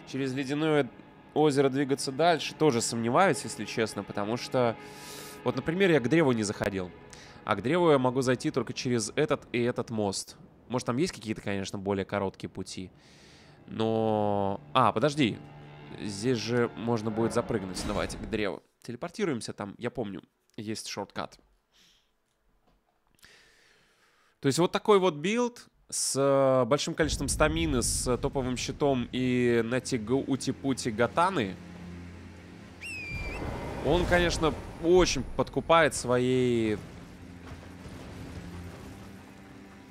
Через ледяное озеро двигаться дальше тоже сомневаюсь, если честно, потому что вот, например, я к древу не заходил. А к древу я могу зайти только через этот и этот мост. Может, там есть какие-то, конечно, более короткие пути. Но... А, подожди. Здесь же можно будет запрыгнуть. Давайте к древу. Телепортируемся там. Я помню, есть shortcut. То есть вот такой вот билд с большим количеством стамины, с топовым щитом и Натигу Ути-Пути Гатаны, он, конечно, очень подкупает своей...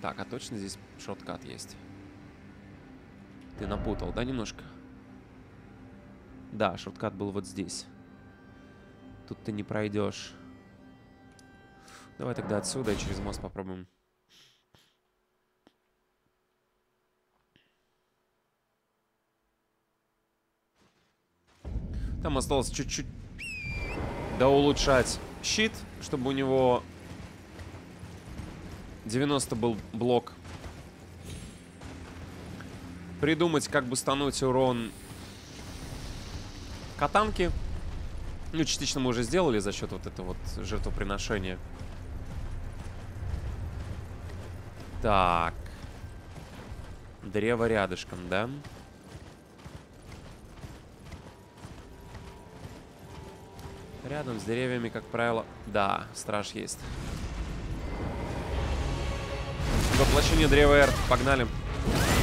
Так, а точно здесь шоткат есть? Ты напутал, да, немножко? Да, шорткат был вот здесь. Тут ты не пройдешь. Давай тогда отсюда и через мост попробуем. Там осталось чуть-чуть да улучшать щит, чтобы у него 90 был блок. Придумать, как бы стануть урон катанки. Ну, частично мы уже сделали за счет вот этого вот жертвоприношения. Так. Древо рядышком, да? Рядом с деревьями, как правило... Да, страж есть. Воплощение древа Р. Погнали. Погнали.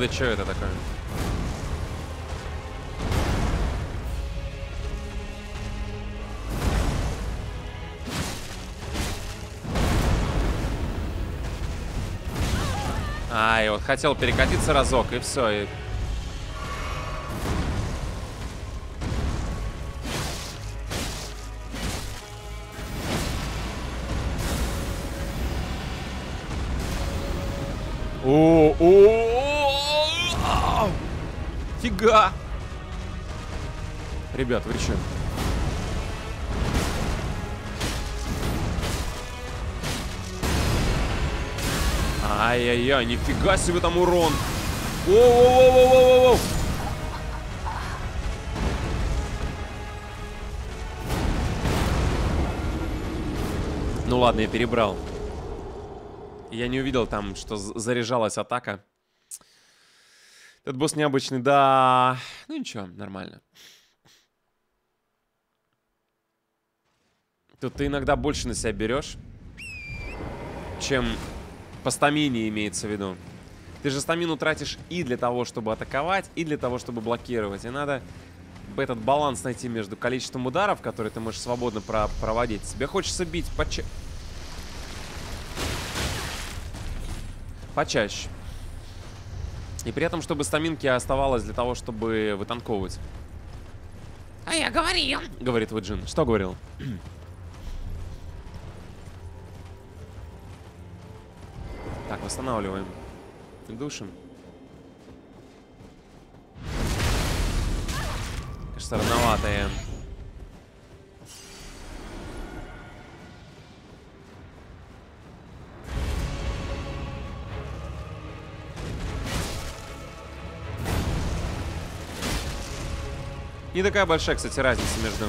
Да что это такое? А, и вот хотел перекатиться разок, и все, и Ребят, вы че? Ай-яй-яй, нифига себе там урон! Воу-воу-воу-воу-воу-воу! Ну ладно, я перебрал. Я не увидел там, что заряжалась атака. Этот босс необычный, да. Ну ничего, нормально. Тут ты иногда больше на себя берешь, чем по стамине имеется в виду. Ты же стамину тратишь и для того, чтобы атаковать, и для того, чтобы блокировать. И надо этот баланс найти между количеством ударов, которые ты можешь свободно про проводить. Тебе хочется бить поча... почаще. И при этом, чтобы стаминки оставалось для того, чтобы вытанковывать. А я говорил. Говорит Вэджин. Что говорил? Восстанавливаем. Душим. Кажется, рановато я. Не такая большая, кстати, разница между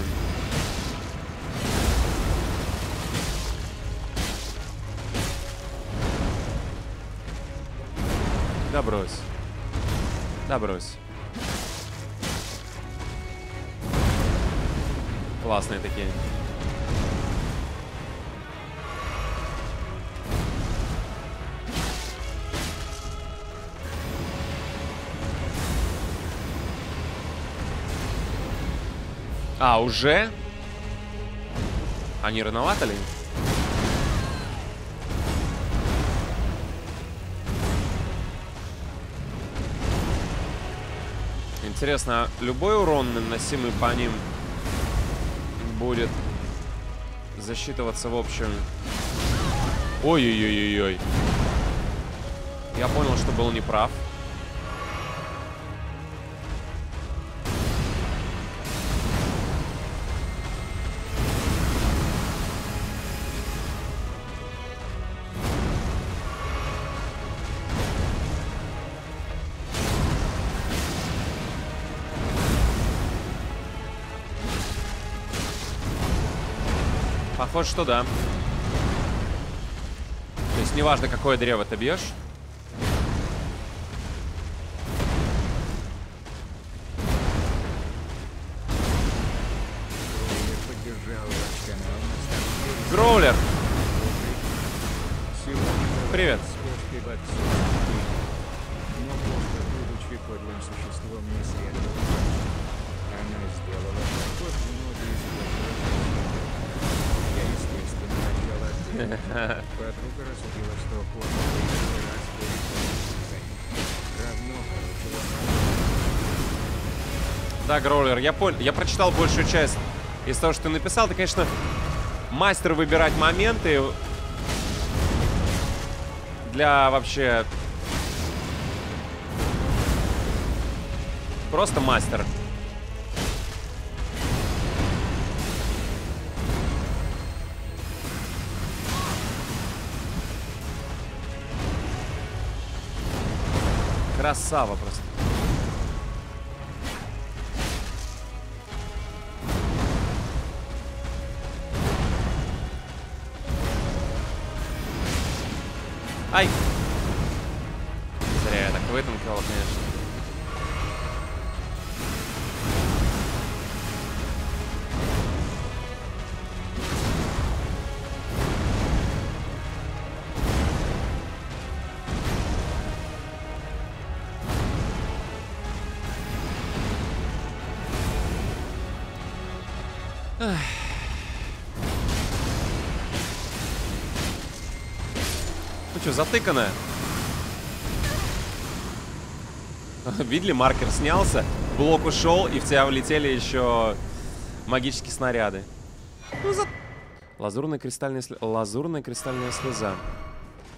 Да брось. Да брось. Классные такие. А, уже? Не рановато ли? Интересно, любой урон, наносимый по ним, будет засчитываться в общем? Ой-ой-ой-ой-ой. Я понял, что был неправ. Похоже, что да. То есть неважно, какое древо ты бьешь. Я понял. Я прочитал большую часть из того, что ты написал. Ты, конечно, мастер выбирать моменты для вообще... Просто мастер. Красава просто. Затыканная? Видели, маркер снялся, блок ушел, и в тебя влетели еще магические снаряды. Ну, за... Лазурная кристальная, сле- Лазурная кристальная слеза.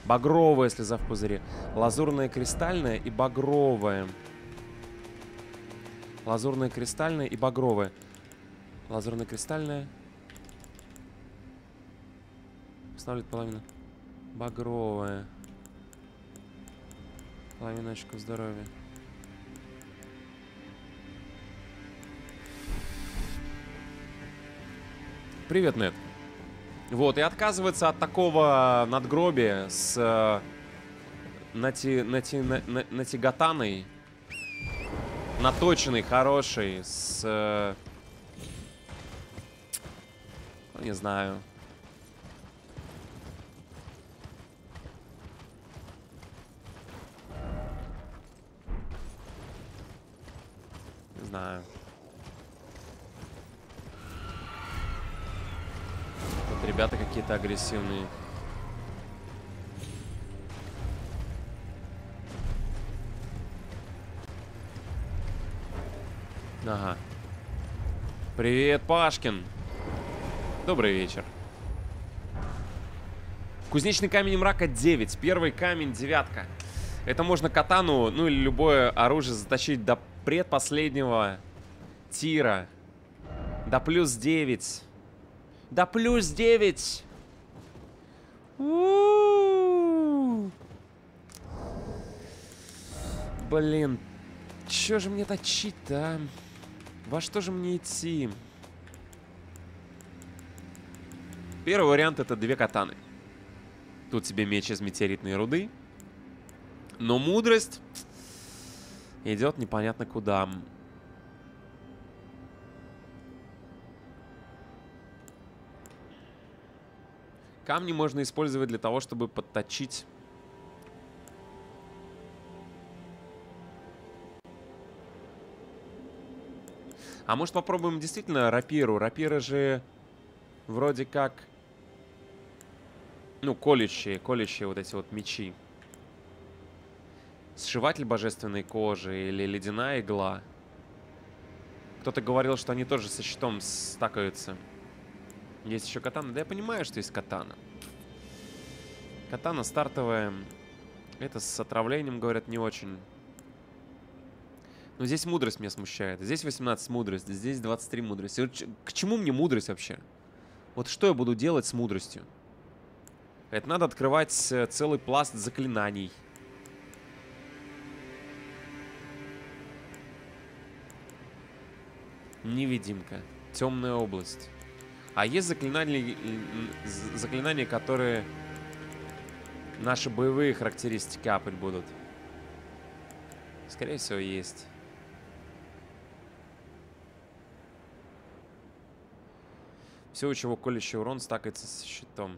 Багровая слеза в пузыре. Лазурная кристальная и багровая. Лазурная кристальная и багровая. Лазурная кристальная. Ставит половину. Багровая. Половина очков здоровья. Привет, Нет. Вот, и отказывается от такого надгробия с э, нати, нати, на, на- натигатаной, наточенной, хорошей, с... э, ну, не знаю. Знаю. Тут ребята какие-то агрессивные. Ага. Привет, Пашкин. Добрый вечер. Кузнечный камень мрака 9. Первый камень девятка. Это можно катану, ну или любое оружие затащить до предпоследнего тира. До плюс 9. До плюс 9. У-у-у. Блин, чё же мне точить-то, а? Во что же мне идти? Первый вариант это две катаны. Тут тебе меч из метеоритной руды. Но мудрость идет непонятно куда. Камни можно использовать для того, чтобы подточить А может попробуем действительно рапиру? Рапира же вроде как... Ну, колющие, колющие вот эти вот мечи. Сшиватель божественной кожи или ледяная игла. Кто-то говорил, что они тоже со щитом стакаются. Есть еще катана. Да я понимаю, что есть катана. Катана стартовая. Это с отравлением, говорят, не очень. Но здесь мудрость меня смущает. Здесь 18 мудрость, здесь 23 мудрость. Вот к чему мне мудрость вообще? Вот что я буду делать с мудростью? Это надо открывать э, целый пласт заклинаний. Невидимка. Темная область. А есть заклинания, заклинания, которые наши боевые характеристики апать будут? Скорее всего, есть. Все, у чего колющий урон стакается с щитом.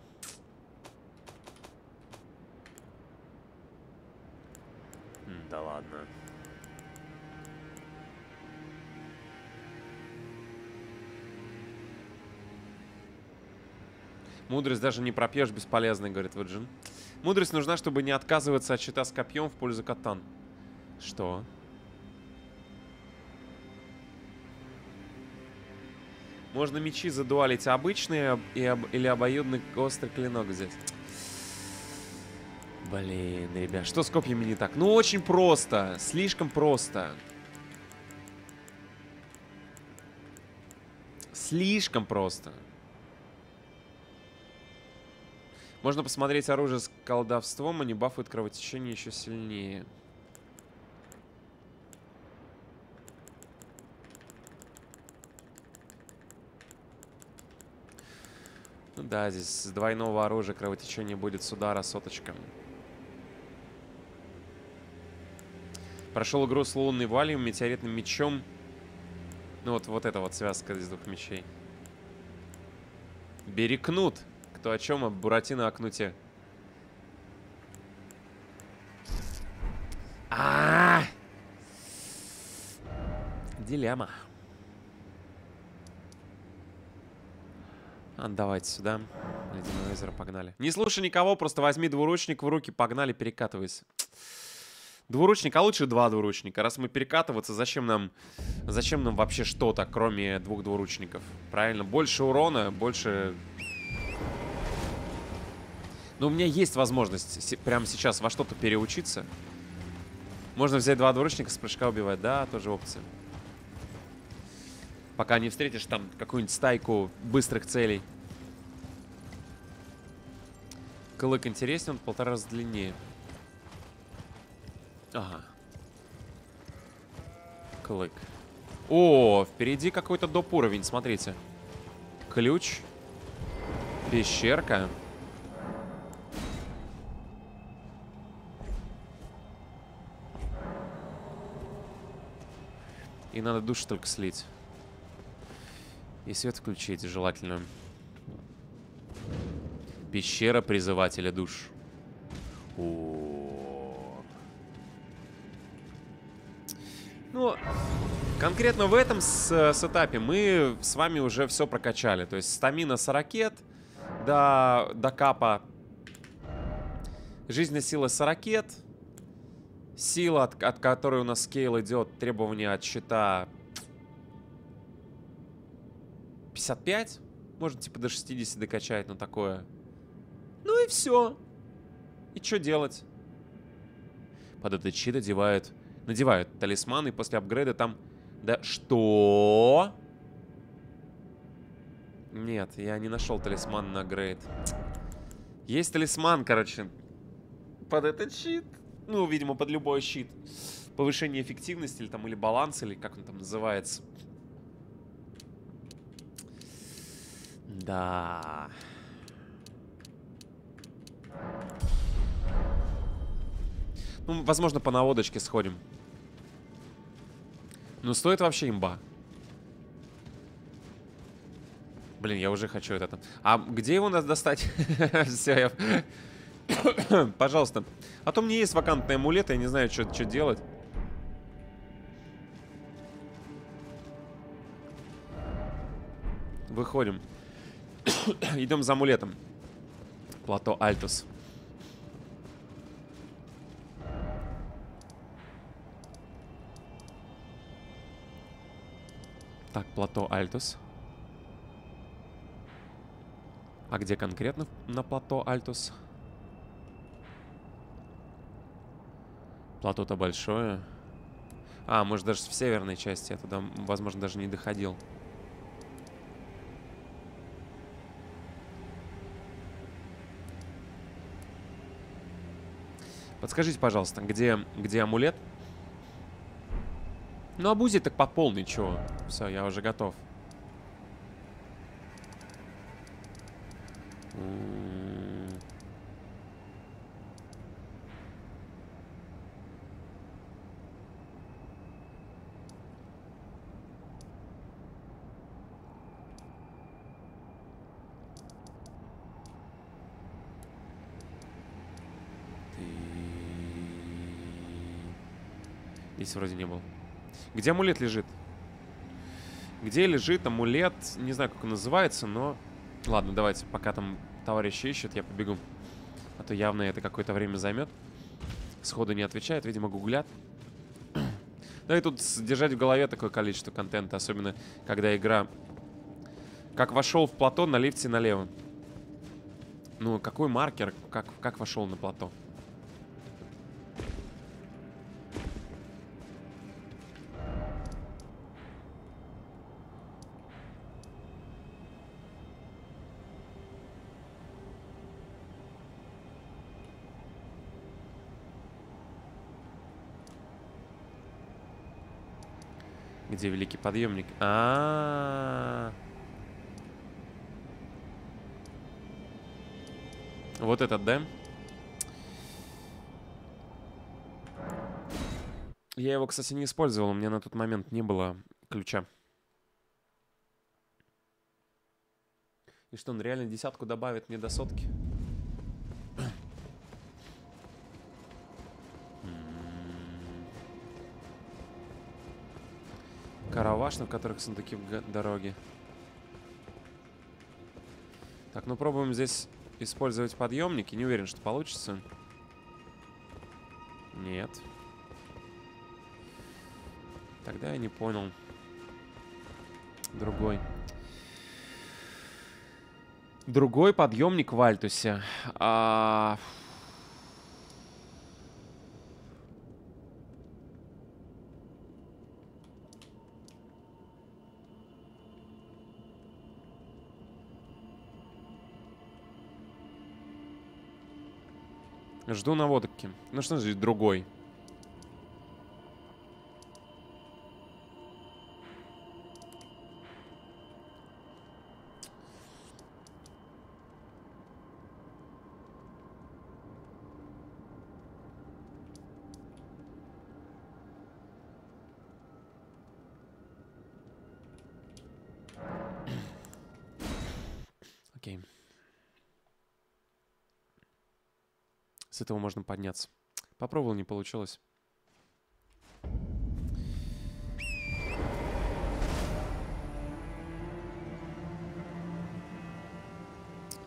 Да ладно. Мудрость даже не пропьешь, бесполезный, говорит Ваджин. Мудрость нужна, чтобы не отказываться от щита с копьем в пользу катан. Что? Можно мечи задуалить обычные и об- или обоюдный острый клинок взять. Блин, ребят, что с копьями не так? Ну, очень просто. Слишком просто. Слишком просто. Можно посмотреть оружие с колдовством, они бафуют кровотечение еще сильнее. Ну да, здесь с двойного оружия кровотечение будет с удара соточка. Прошел игру с лунной валью, метеоритным мечом. Ну вот, вот эта вот связка из двух мечей. Берекнут. Кто о чем, о Буратино о кнуте. А, Дилемма. А, давайте сюда. Ледяное озеро, погнали. Не слушай никого, просто возьми двуручник в руки, погнали, перекатывайся. Двуручник, а лучше два двуручника. Раз мы перекатываться, зачем нам, зачем нам вообще что-то, кроме двух двуручников? Правильно, больше урона, больше... Но у меня есть возможность прямо сейчас во что-то переучиться. Можно взять два двуручника, с прыжка убивать. Да, тоже опция. Пока не встретишь там какую-нибудь стайку быстрых целей. Клык интереснее, он в полтора раза длиннее. Ага. Клык. О, впереди какой-то доп. уровень, смотрите. Ключ. Пещерка. И надо душ только слить. И свет включить, желательно. Пещера призывателя душ. О. Ну, конкретно в этом с, сетапе мы с вами уже все прокачали. То есть стамина с ракет до, до капа. Жизненная сила с ракет. Сила, от, от которой у нас скейл идет, требования от щита 55. Можно типа до 60 докачать, но такое. Ну и все. И что делать? Под этот щит одевают... Надевают талисманы, и после апгрейда там... Да что? Нет, я не нашел талисман на грейд. Есть талисман, короче, под этот щит. Ну, видимо, под любой щит. Повышение эффективности или там, или баланс, или как он там называется. Да. Ну, возможно, по наводочке сходим. Ну, стоит вообще имба. Блин, я уже хочу это. А где его надо достать? Все, я... Пожалуйста. А то мне есть вакантный амулет, я не знаю, что делать. Выходим. Идем за амулетом. Плато Альтус. Так, плато Альтус. А где конкретно на плато Альтус? Плато-то большое. А, может даже в северной части. Я туда, возможно, даже не доходил. Подскажите, пожалуйста, где, где амулет? Ну, обузить так по полной, чего? Все, я уже готов. Здесь вроде не был. Где амулет лежит? Где лежит амулет? Не знаю, как он называется, но... Ладно, давайте, пока там товарищи ищут, я побегу. А то явно это какое-то время займет. Сходу не отвечает, видимо, гуглят. Да и тут держать в голове такое количество контента, особенно когда игра... Как вошел в плато на лифте налево. Ну, какой маркер, как, как вошел на плато? Где великий подъемник? А, -а, а Вот этот, да? Я его, кстати, не использовал. У меня на тот момент не было ключа. И что, он реально десятку добавит мне до сотки? Караваш, в которых сундуки в дороге. Так, ну пробуем здесь использовать подъемники. Не уверен, что получится. Нет. Тогда я не понял. Другой. Другой подъемник в Альтусе. А... Жду наводки. Ну что значит другой? Этого можно подняться. Попробовал, не получилось.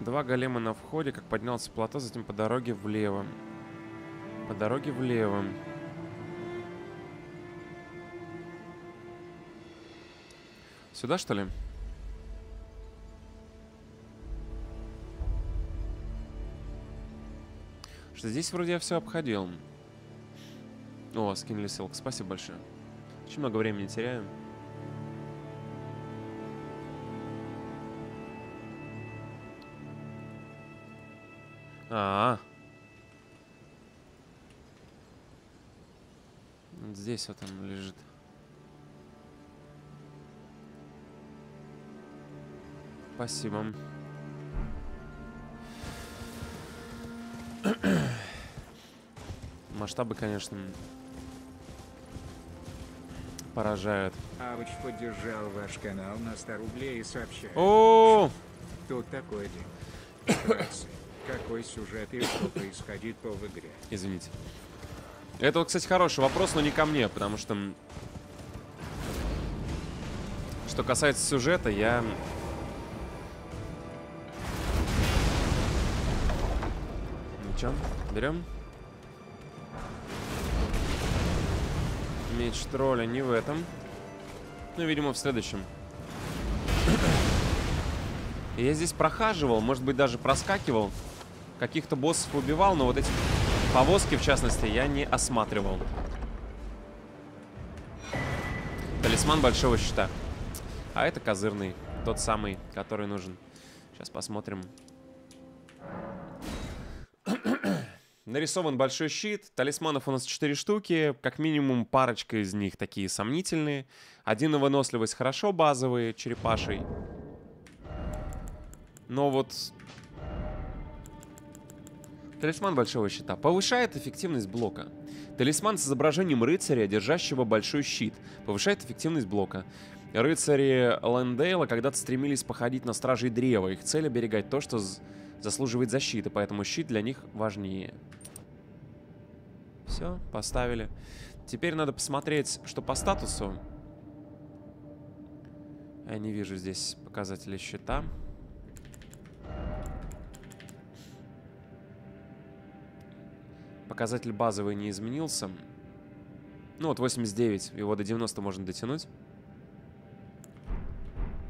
Два голема на входе, как поднялся плато, затем по дороге влево. По дороге влево. Сюда, что ли? Что здесь вроде я все обходил. О, скинули ссылку. Спасибо большое. Очень много времени теряю. А, -а, -а. Здесь вот он лежит. Спасибо. Масштабы, конечно, поражают. Авыч поддержал ваш канал на 100 рублей и сообщает. О, Тут такой день. Какой сюжет и что происходит по в игре? Извините. Это, кстати, хороший вопрос, но не ко мне, потому что... Что касается сюжета, я... Ну чё, берем? Меч тролля не в этом. Ну, видимо, в следующем. Я здесь прохаживал, может быть, даже проскакивал. Каких-то боссов убивал, но вот эти повозки, в частности, я не осматривал. Талисман большого щита. А это козырный. Тот самый, который нужен. Сейчас посмотрим. Нарисован большой щит. Талисманов у нас 4 штуки. Как минимум парочка из них такие сомнительные. Один на выносливость хорошо базовые, черепашей. Но вот... Талисман большого щита. Повышает эффективность блока. Талисман с изображением рыцаря, держащего большой щит. Повышает эффективность блока. Рыцари Лэндейла когда-то стремились походить на стражей древа. Их цель оберегать то, что заслуживает защиты, поэтому щит для них важнее. Все, поставили. Теперь надо посмотреть, что по статусу. Я не вижу здесь показателей счета. Показатель базовый не изменился. Ну вот 89, его до 90 можно дотянуть.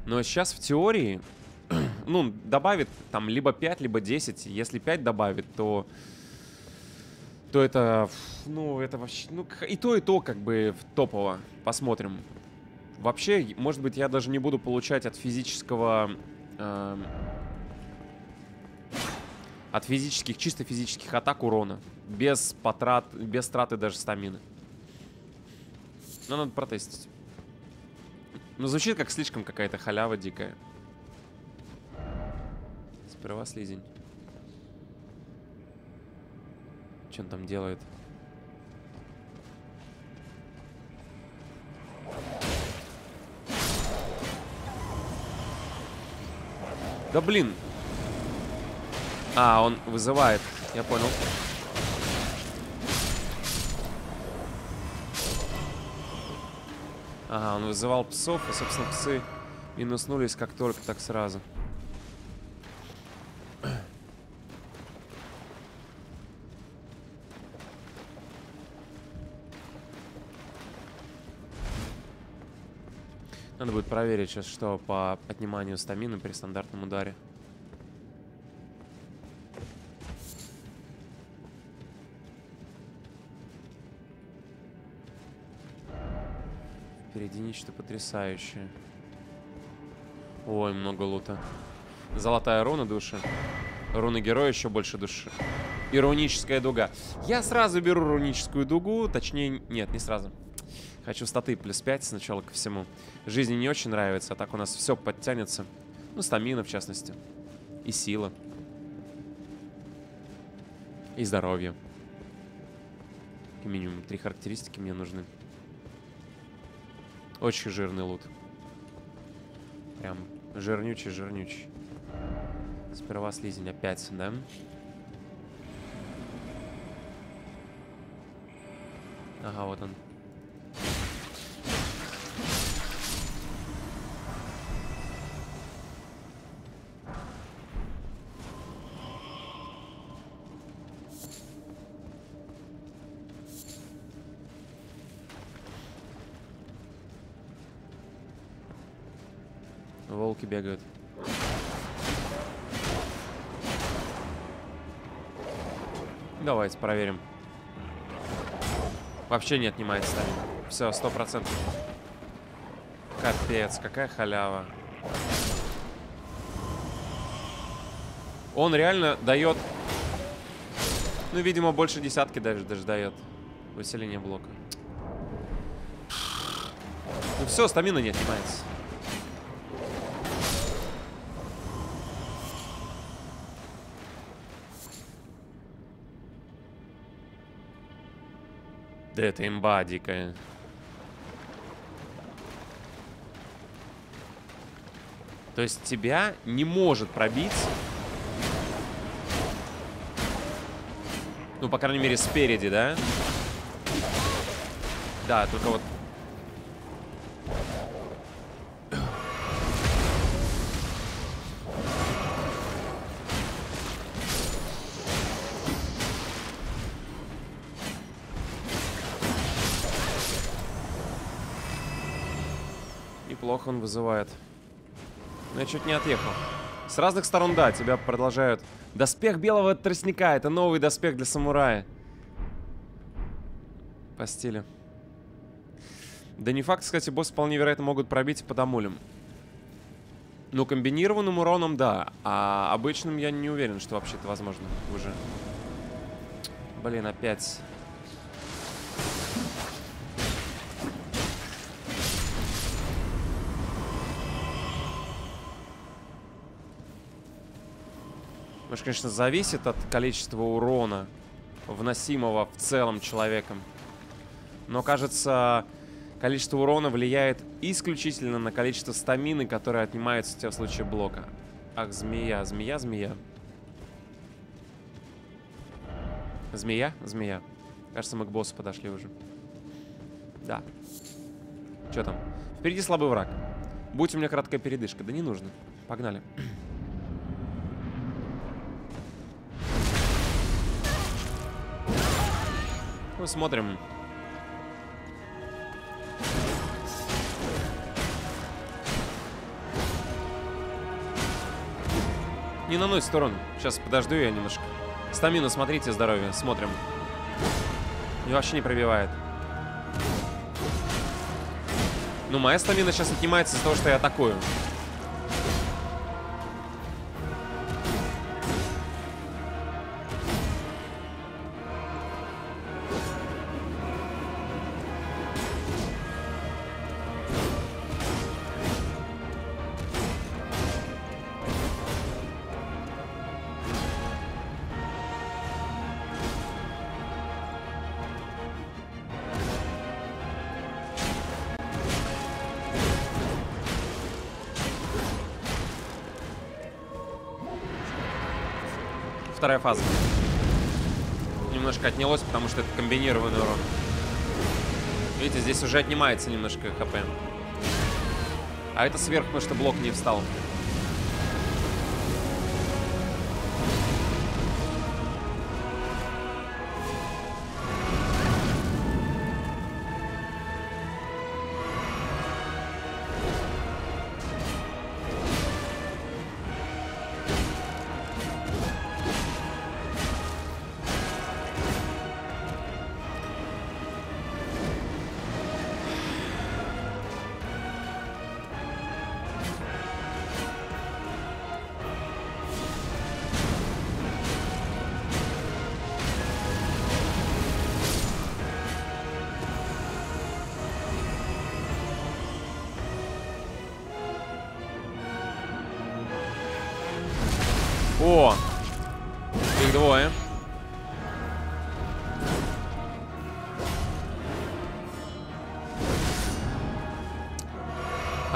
Но сейчас в теории, ну, добавит там либо 5, либо 10. Если 5 добавит, то то это, ну, это вообще, ну, и то, и то, как бы, топово. Посмотрим. Вообще, может быть, я даже не буду получать от физического... Э, от физических, чисто физических атак урона. Без потрат, без траты даже стамины. Но надо протестить. Ну, звучит как слишком какая-то халява дикая. Сперва слизень. Что он там делает? Да блин. А, он вызывает. Я понял. Ага, он вызывал псов, и, собственно, псы минуснулись как только, так сразу. Надо будет проверить сейчас, что по отниманию стамины при стандартном ударе. Впереди нечто потрясающее. Ой, много лута. Золотая руна души. Руна героя еще больше души. Ироническая дуга. Я сразу беру руническую дугу. Точнее, нет, не сразу. Хочу статы плюс 5 сначала ко всему. Жизни не очень нравится, а так у нас все подтянется. Ну, стамина, в частности. И сила. И здоровье. Как минимум три характеристики мне нужны. Очень жирный лут. Прям жирнючий-жирнючий. Сперва слизень опять, да? Ага, вот он. Бегают. Давайте проверим. Вообще не отнимается стамина. Все, сто процентов. Капец, какая халява. Он реально дает... Ну, видимо, больше десятки даже, даже дает. Выселение блока. Ну все, стамина не отнимается. Да это имба дикая. То есть тебя не может пробить. Ну, по крайней мере, спереди, да? Да, только вот вызывает. Но я чуть не отъехал. С разных сторон, да, тебя продолжают. Доспех белого тростника. Это новый доспех для самурая. По стилю. Да не факт, кстати, босс вполне вероятно могут пробить под амулем. Ну, комбинированным уроном, да. А обычным я не уверен, что вообще это возможно уже. Блин, опять. Может, конечно, зависит от количества урона, вносимого в целом человеком. Но, кажется, количество урона влияет исключительно на количество стамины, которое отнимается у тебя в случае блока. Ах, змея, змея, змея. Змея? Змея. Кажется, мы к боссу подошли уже. Да. Что там? Впереди слабый враг. Будь у меня краткая передышка. Да не нужно. Погнали. Ну, смотрим. Не наносит урон. Сейчас подожду я немножко. Стамину смотрите, здоровье. Смотрим. И вообще не пробивает. Ну, моя стамина сейчас отнимается из-за того, что я атакую. Что это комбинированный урон. Видите, здесь уже отнимается немножко хп. А это сверх, потому что блок не встал.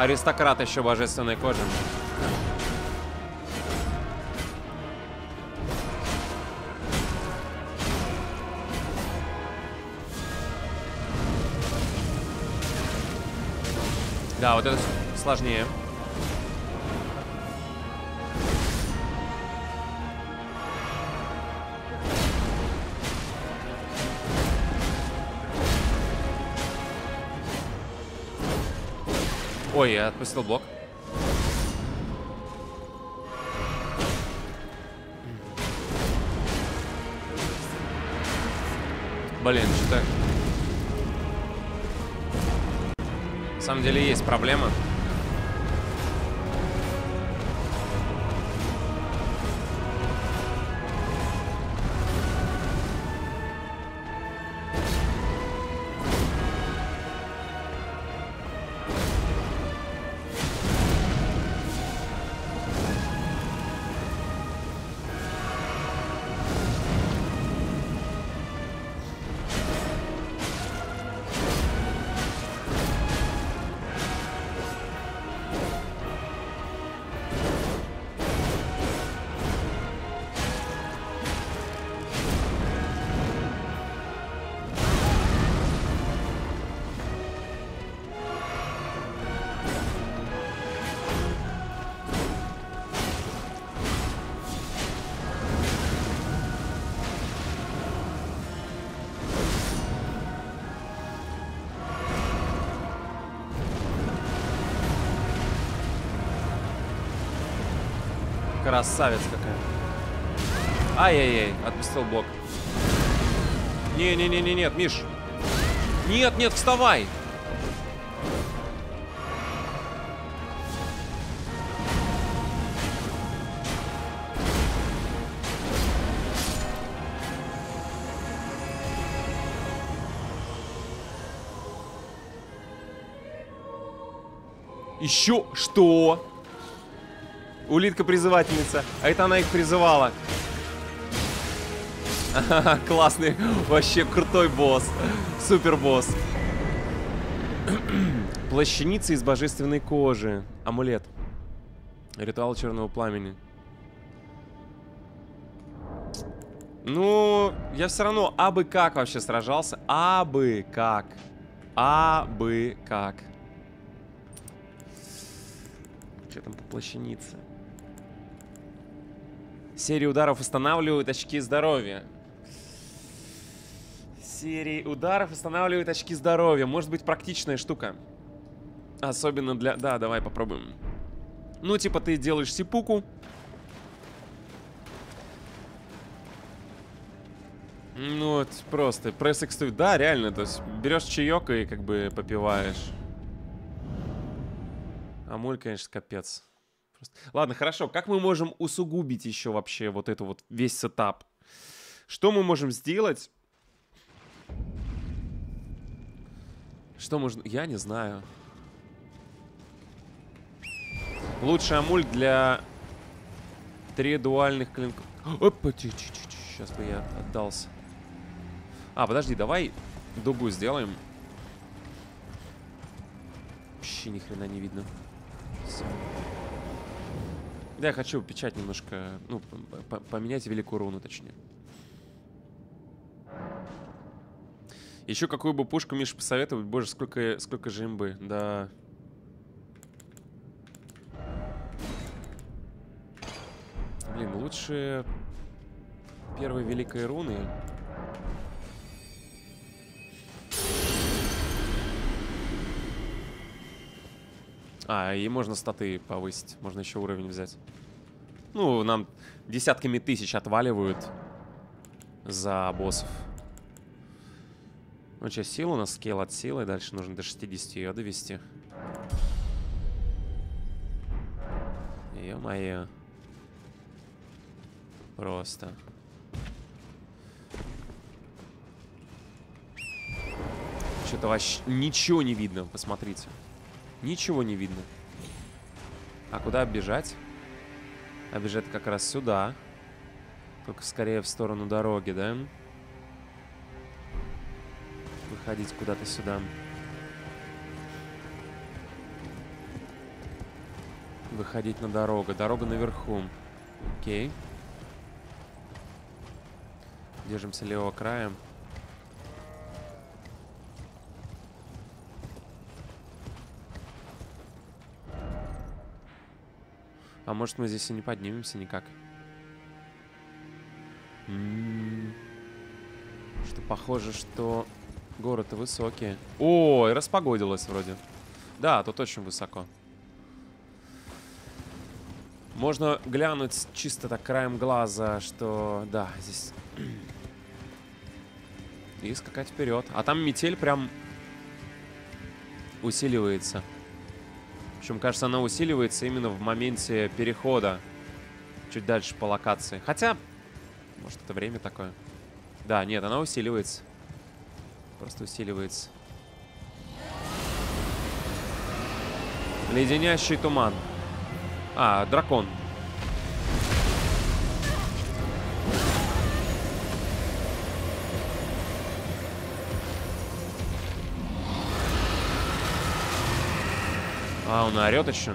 Аристократ еще божественной кожи. Да, вот это сложнее. Ой, я отпустил блок. Блин, что-то... На самом деле есть проблема. Красавец какая. Ай-яй-яй, отпустил блок. Не-не-не-не, нет, Миш. Нет, нет, вставай. Еще что? Улитка-призывательница. А это она их призывала. Классный, вообще крутой босс. Супер босс. Плащаница из божественной кожи. Амулет. Ритуал черного пламени. Ну, я все равно абы как вообще сражался. Абы как. А бы как. Что там по плащанице? Серия ударов устанавливают очки здоровья. Серии ударов устанавливают очки здоровья. Может быть, практичная штука. Особенно для... Да, давай попробуем. Ну, типа, ты делаешь сипуку. Ну, вот просто. Press X Да, реально. То есть берешь чаек и как бы попиваешь. Амуль, конечно, капец. Просто... Ладно, хорошо. Как мы можем усугубить еще вообще вот это вот весь сетап? Что мы можем сделать? Что можно... Я не знаю. Лучший амуль для три дуальных клинков. Опа, сейчас бы я отдался. А, подожди, давай дугу сделаем. Вообще ни хрена не видно. Всё. Да, я хочу печать немножко, ну, поменять великую руну, точнее. Еще какую бы пушку Миша посоветовать? Боже, сколько, сколько же имбы. Да. Блин, лучше первой великой руны. А, и можно статы повысить. Можно еще уровень взять. Ну, нам десятками тысяч отваливают за боссов. Ну, что, сила у нас скейл от силы. Дальше нужно до 60 ее довести. Ё-моё. Просто. Что-то вообще ничего не видно, посмотрите. Ничего не видно. А куда бежать? А бежать как раз сюда. Только скорее в сторону дороги, да? Выходить куда-то сюда. Выходить на дорогу. Дорога наверху. Окей. Держимся левого края. А может мы здесь и не поднимемся никак? М -м -м. Что похоже, что горы-то высокие. О, и распогодилось вроде. Да, тут очень высоко. Можно глянуть чисто так краем глаза, что... Да, здесь... И скакать вперед. А там метель прям усиливается. Причем, кажется, она усиливается именно в моменте перехода чуть дальше по локации. Хотя, может, это время такое. Да, нет, она усиливается. Просто усиливается. Леденящий туман. А, дракон. А, он орет еще.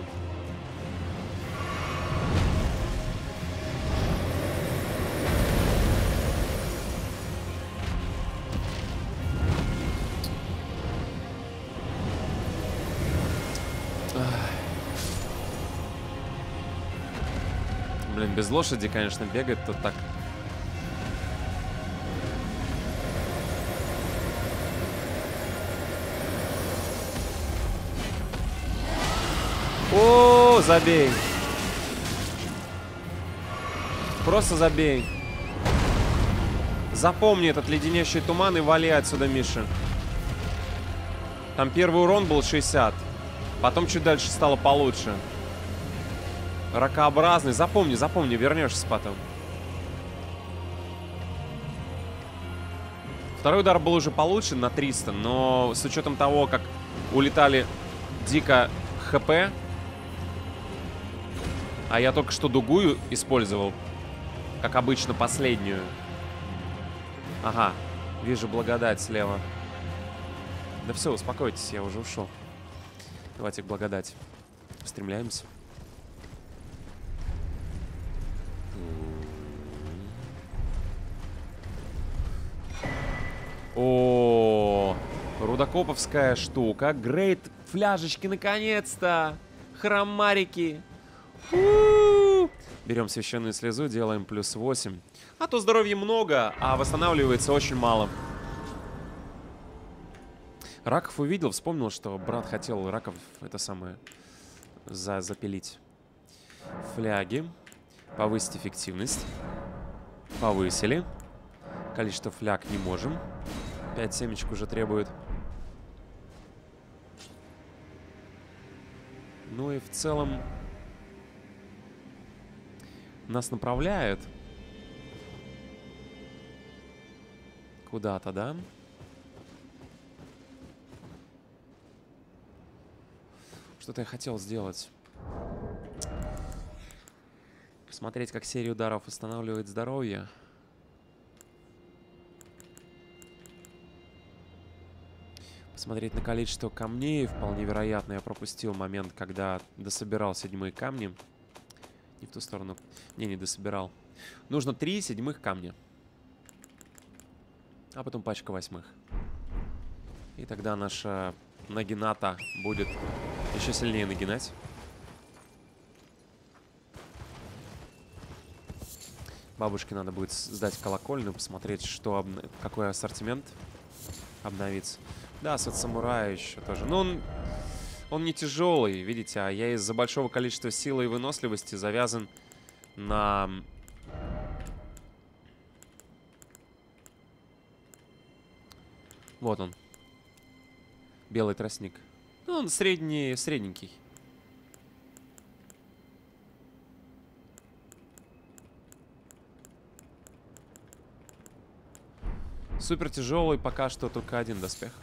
Блин, без лошади, конечно, бегать тут так забей. Просто забей. Запомни этот леденящий туман и вали отсюда, Миша. Там первый урон был 60. Потом чуть дальше стало получше. Ракообразный. Запомни, запомни, вернешься потом. Второй удар был уже получше на 300, но с учетом того, как улетали дико ХП, а я только что дугую использовал. Как обычно, последнюю. Ага. Вижу благодать слева. Да все, успокойтесь, я уже ушел. Давайте к благодать. Устремляемся. О, рудокоповская штука. Грейт фляжечки, наконец-то! Хромарики! Берем священную слезу, делаем плюс 8. А то здоровья много, а восстанавливается очень мало. Раков увидел, вспомнил, что брат хотел раков, это самое, за запилить. Фляги. Повысить эффективность. Повысили. Количество фляг не можем. 5 семечек уже требует. Ну и в целом нас направляет куда-то, да? Что-то я хотел сделать. Посмотреть, как серия ударов восстанавливает здоровье. Посмотреть на количество камней. Вполне вероятно, я пропустил момент, когда дособирал седьмые камни. Не в ту сторону. Не, не дособирал. Нужно три седьмых камня. А потом пачка восьмых. И тогда наша Нагината будет еще сильнее нагинать. Бабушке надо будет сдать колокольную, посмотреть, что обна... какой ассортимент обновится. Да, сет самурая еще тоже. Но он, он не тяжелый, видите, а я из-за большого количества силы и выносливости завязан на... Вот он. Белый тростник. Ну, он средний, средненький. Супер тяжелый, пока что только один доспех.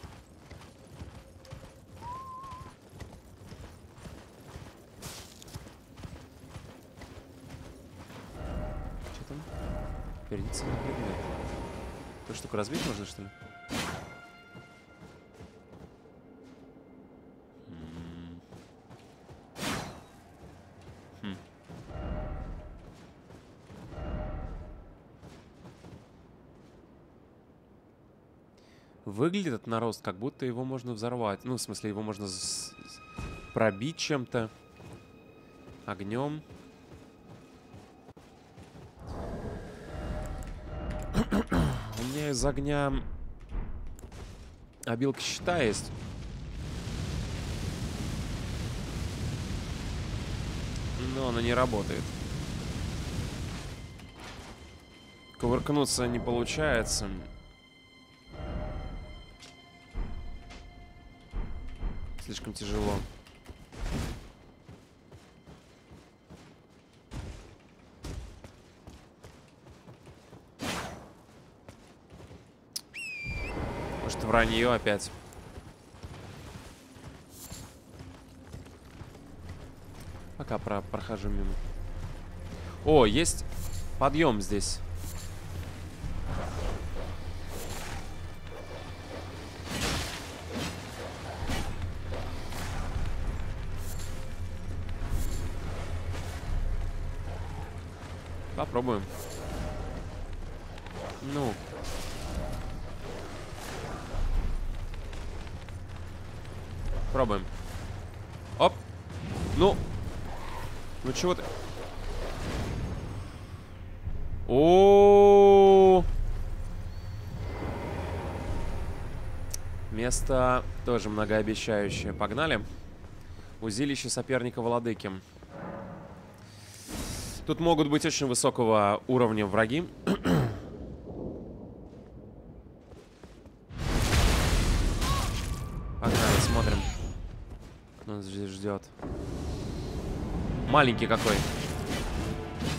Что там? Перейдите на предмет. Эту штуку разбить можно, что ли? Хм. Выглядит этот нарост, как будто его можно взорвать. Ну, в смысле, его можно пробить чем-то. Огнем. У меня из огня обилка щита есть. Но она не работает. Кувыркнуться не получается. Слишком тяжело. Может, вранье опять. Пока про прохожу мимо. О, есть подъем здесь. Место тоже многообещающее. Погнали. Узилище соперника Владыки. Тут могут быть очень высокого уровня враги. Погнали, смотрим. Нас здесь ждет. Маленький какой.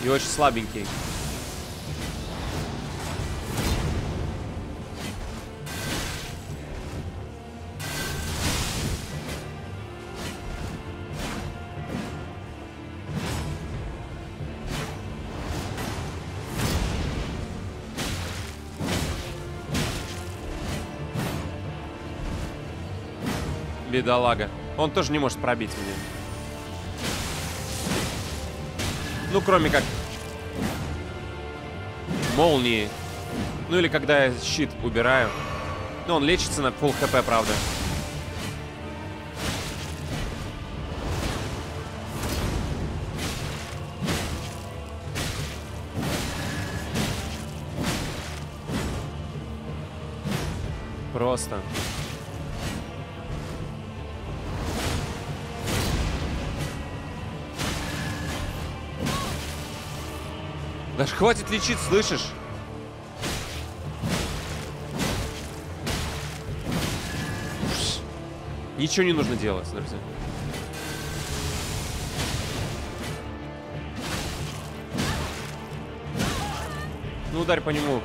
И очень слабенький. Бедолага. Он тоже не может пробить меня. Ну, кроме как... Молнии. Ну, или когда я щит убираю. Ну, он лечится на full хп, правда. Просто. Даже хватит лечить, слышишь? Ничего не нужно делать, друзья. Ну, ударь по нему.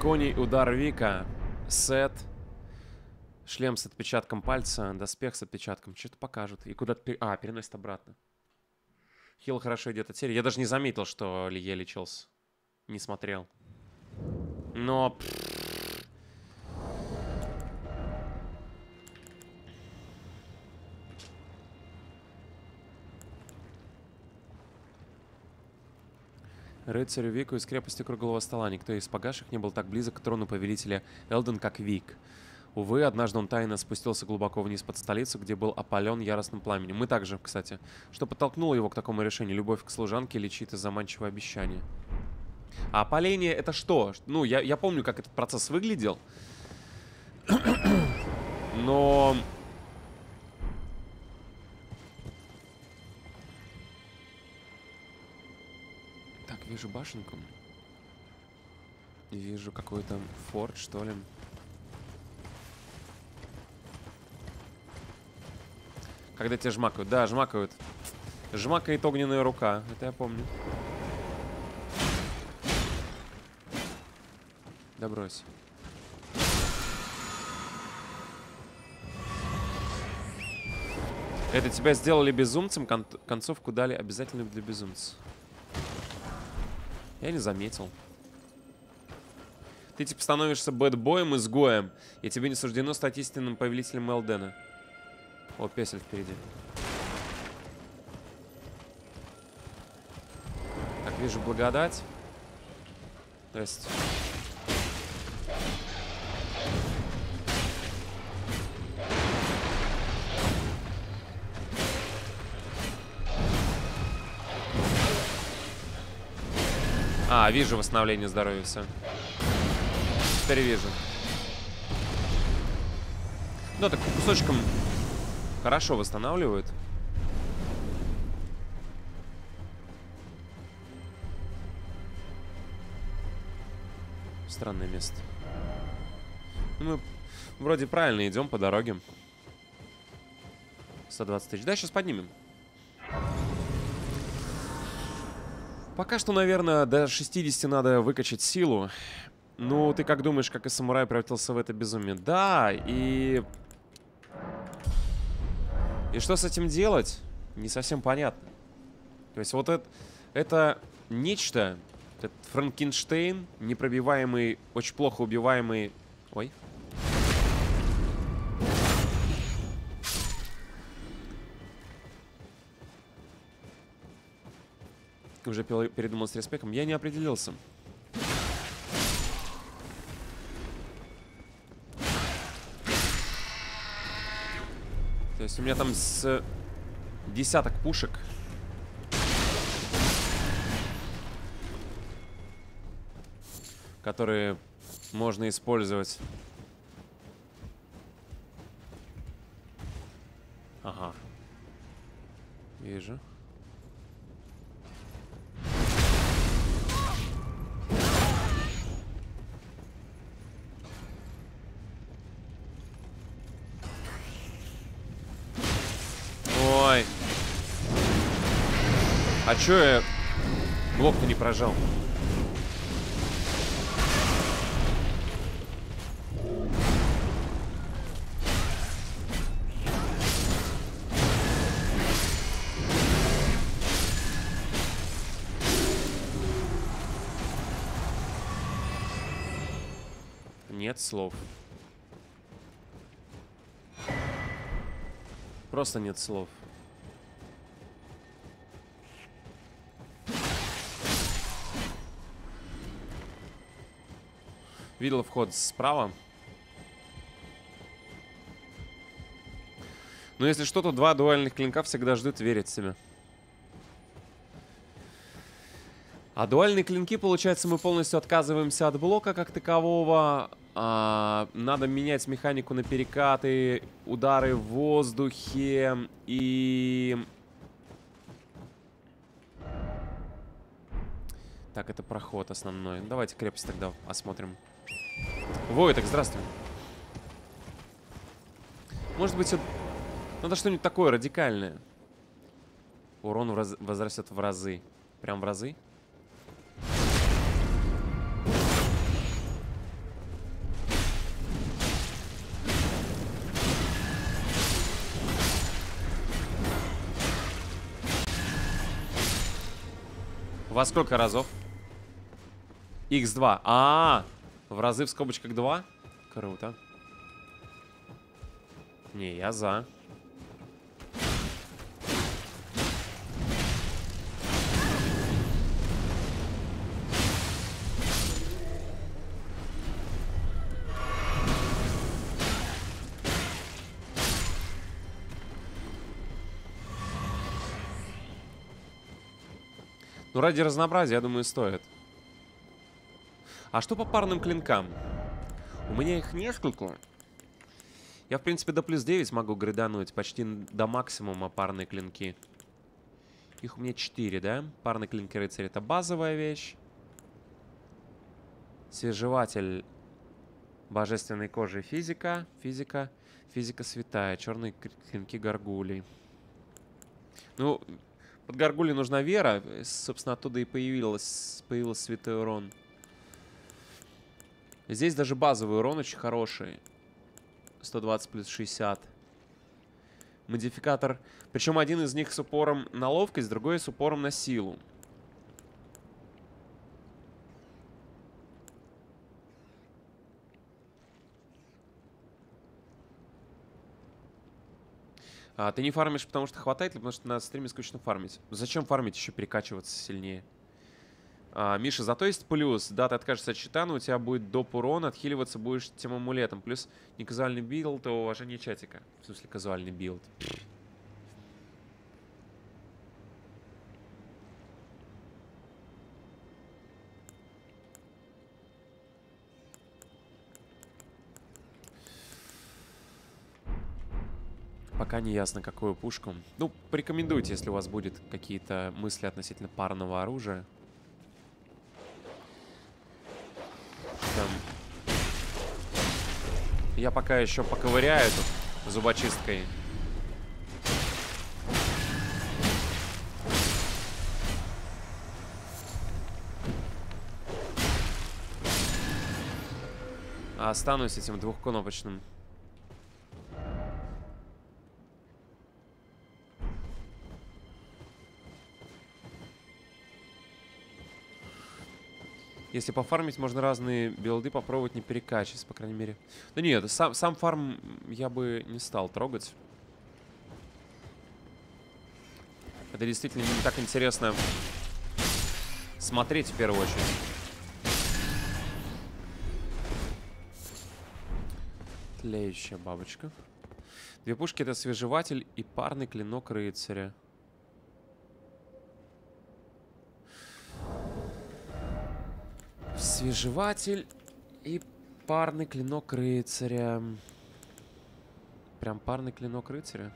Драконий удар Вика. Сет. Шлем с отпечатком пальца. Доспех с отпечатком. Что-то покажут. И куда-то... пер- А, переносит обратно. Хил хорошо идет от серии. Я даже не заметил, что Лие лечился. Не смотрел. Но... пф, Рыцарю Вику из крепости Круглого Стола. Никто из погаших не был так близок к трону повелителя Элден, как Вик. Увы, однажды он тайно спустился глубоко вниз под столицу, где был опален яростным пламенем. Мы также, кстати. Что подтолкнуло его к такому решению? Любовь к служанке или чьи-то заманчивые обещания? А опаление это что? Ну, я, я помню, как этот процесс выглядел. Но... вижу башенку. Вижу какой-то форт, что ли. Когда тебя жмакают. Да, жмакают. Жмакает огненная рука. Это я помню. Да брось. Это тебя сделали безумцем, кон- концовку дали обязательно для безумца. Я не заметил. Ты типа становишься бэтбоем, изгоем, и тебе не суждено стать истинным повелителем Элдена. О, песель впереди. Так, вижу благодать. Здрасте. Вижу восстановление здоровья, все. Теперь вижу. Ну, так по кусочкам хорошо восстанавливают. Странное место. Ну, мы вроде правильно идем по дороге. 120 тысяч. Да, сейчас поднимем. Пока что, наверное, до 60 надо выкачать силу. Ну, ты как думаешь, как и самурай превратился в это безумие? Да, и... И что с этим делать? Не совсем понятно. То есть вот это, это нечто, этот Франкенштейн, непробиваемый, очень плохо убиваемый... Ой. Уже пел- передумал с респеком. Я не определился. То есть у меня там с десяток пушек. Которые можно использовать. Ага. Вижу. Чё я блок-то не прожал? Нет слов. Просто нет слов. Видел вход справа. Но если что, то два дуальных клинка всегда ждут верить в себя. А дуальные клинки, получается, мы полностью отказываемся от блока как такового. А, надо менять механику на перекаты, удары в воздухе и... Так, это проход основной. Давайте крепость тогда осмотрим. Войтек, здравствуй. Может быть, это- надо что-нибудь такое радикальное. Урон в раз- возрастет в разы. Прям в разы? Во сколько разов? X2. А, -а, -а в разы в скобочках 2? Круто. Не, я за. Ну, ради разнообразия, я думаю, стоит. А что по парным клинкам? У меня их несколько. Я, в принципе, до плюс 9 могу гридануть. Почти до максимума парные клинки. Их у меня 4, да? Парный клинки рыцарь это базовая вещь. Свежеватель божественной кожи физика. Физика. Физика святая. Черные клинки горгулей. Ну, под горгулей нужна вера. Собственно, оттуда и появилась, появился святой урон. Здесь даже базовый урон очень хороший. 120 плюс 60. Модификатор. Причем один из них с упором на ловкость, другой с упором на силу. А, ты не фармишь, потому что хватает, или потому что на стриме скучно фармить? Зачем фармить, еще перекачиваться сильнее? А, Миша, зато есть плюс. Да, ты откажешься от щита, но у тебя будет доп урон, отхиливаться будешь тем амулетом. Плюс не казуальный билд, а уважение чатика. В смысле, казуальный билд. Пока не ясно, какую пушку. Ну, порекомендуйте, если у вас будет какие-то мысли относительно парного оружия. Я пока еще поковыряю тут зубочисткой. А останусь этим двухкнопочным. Если пофармить, можно разные билды попробовать не перекачивать, по крайней мере. Да нет, сам, сам фарм я бы не стал трогать. Это действительно не так интересно смотреть в первую очередь. Тлеющая бабочка. Две пушки это свежеватель и парный клинок рыцаря. Свежеватель и парный клинок рыцаря. Прям парный клинок рыцаря.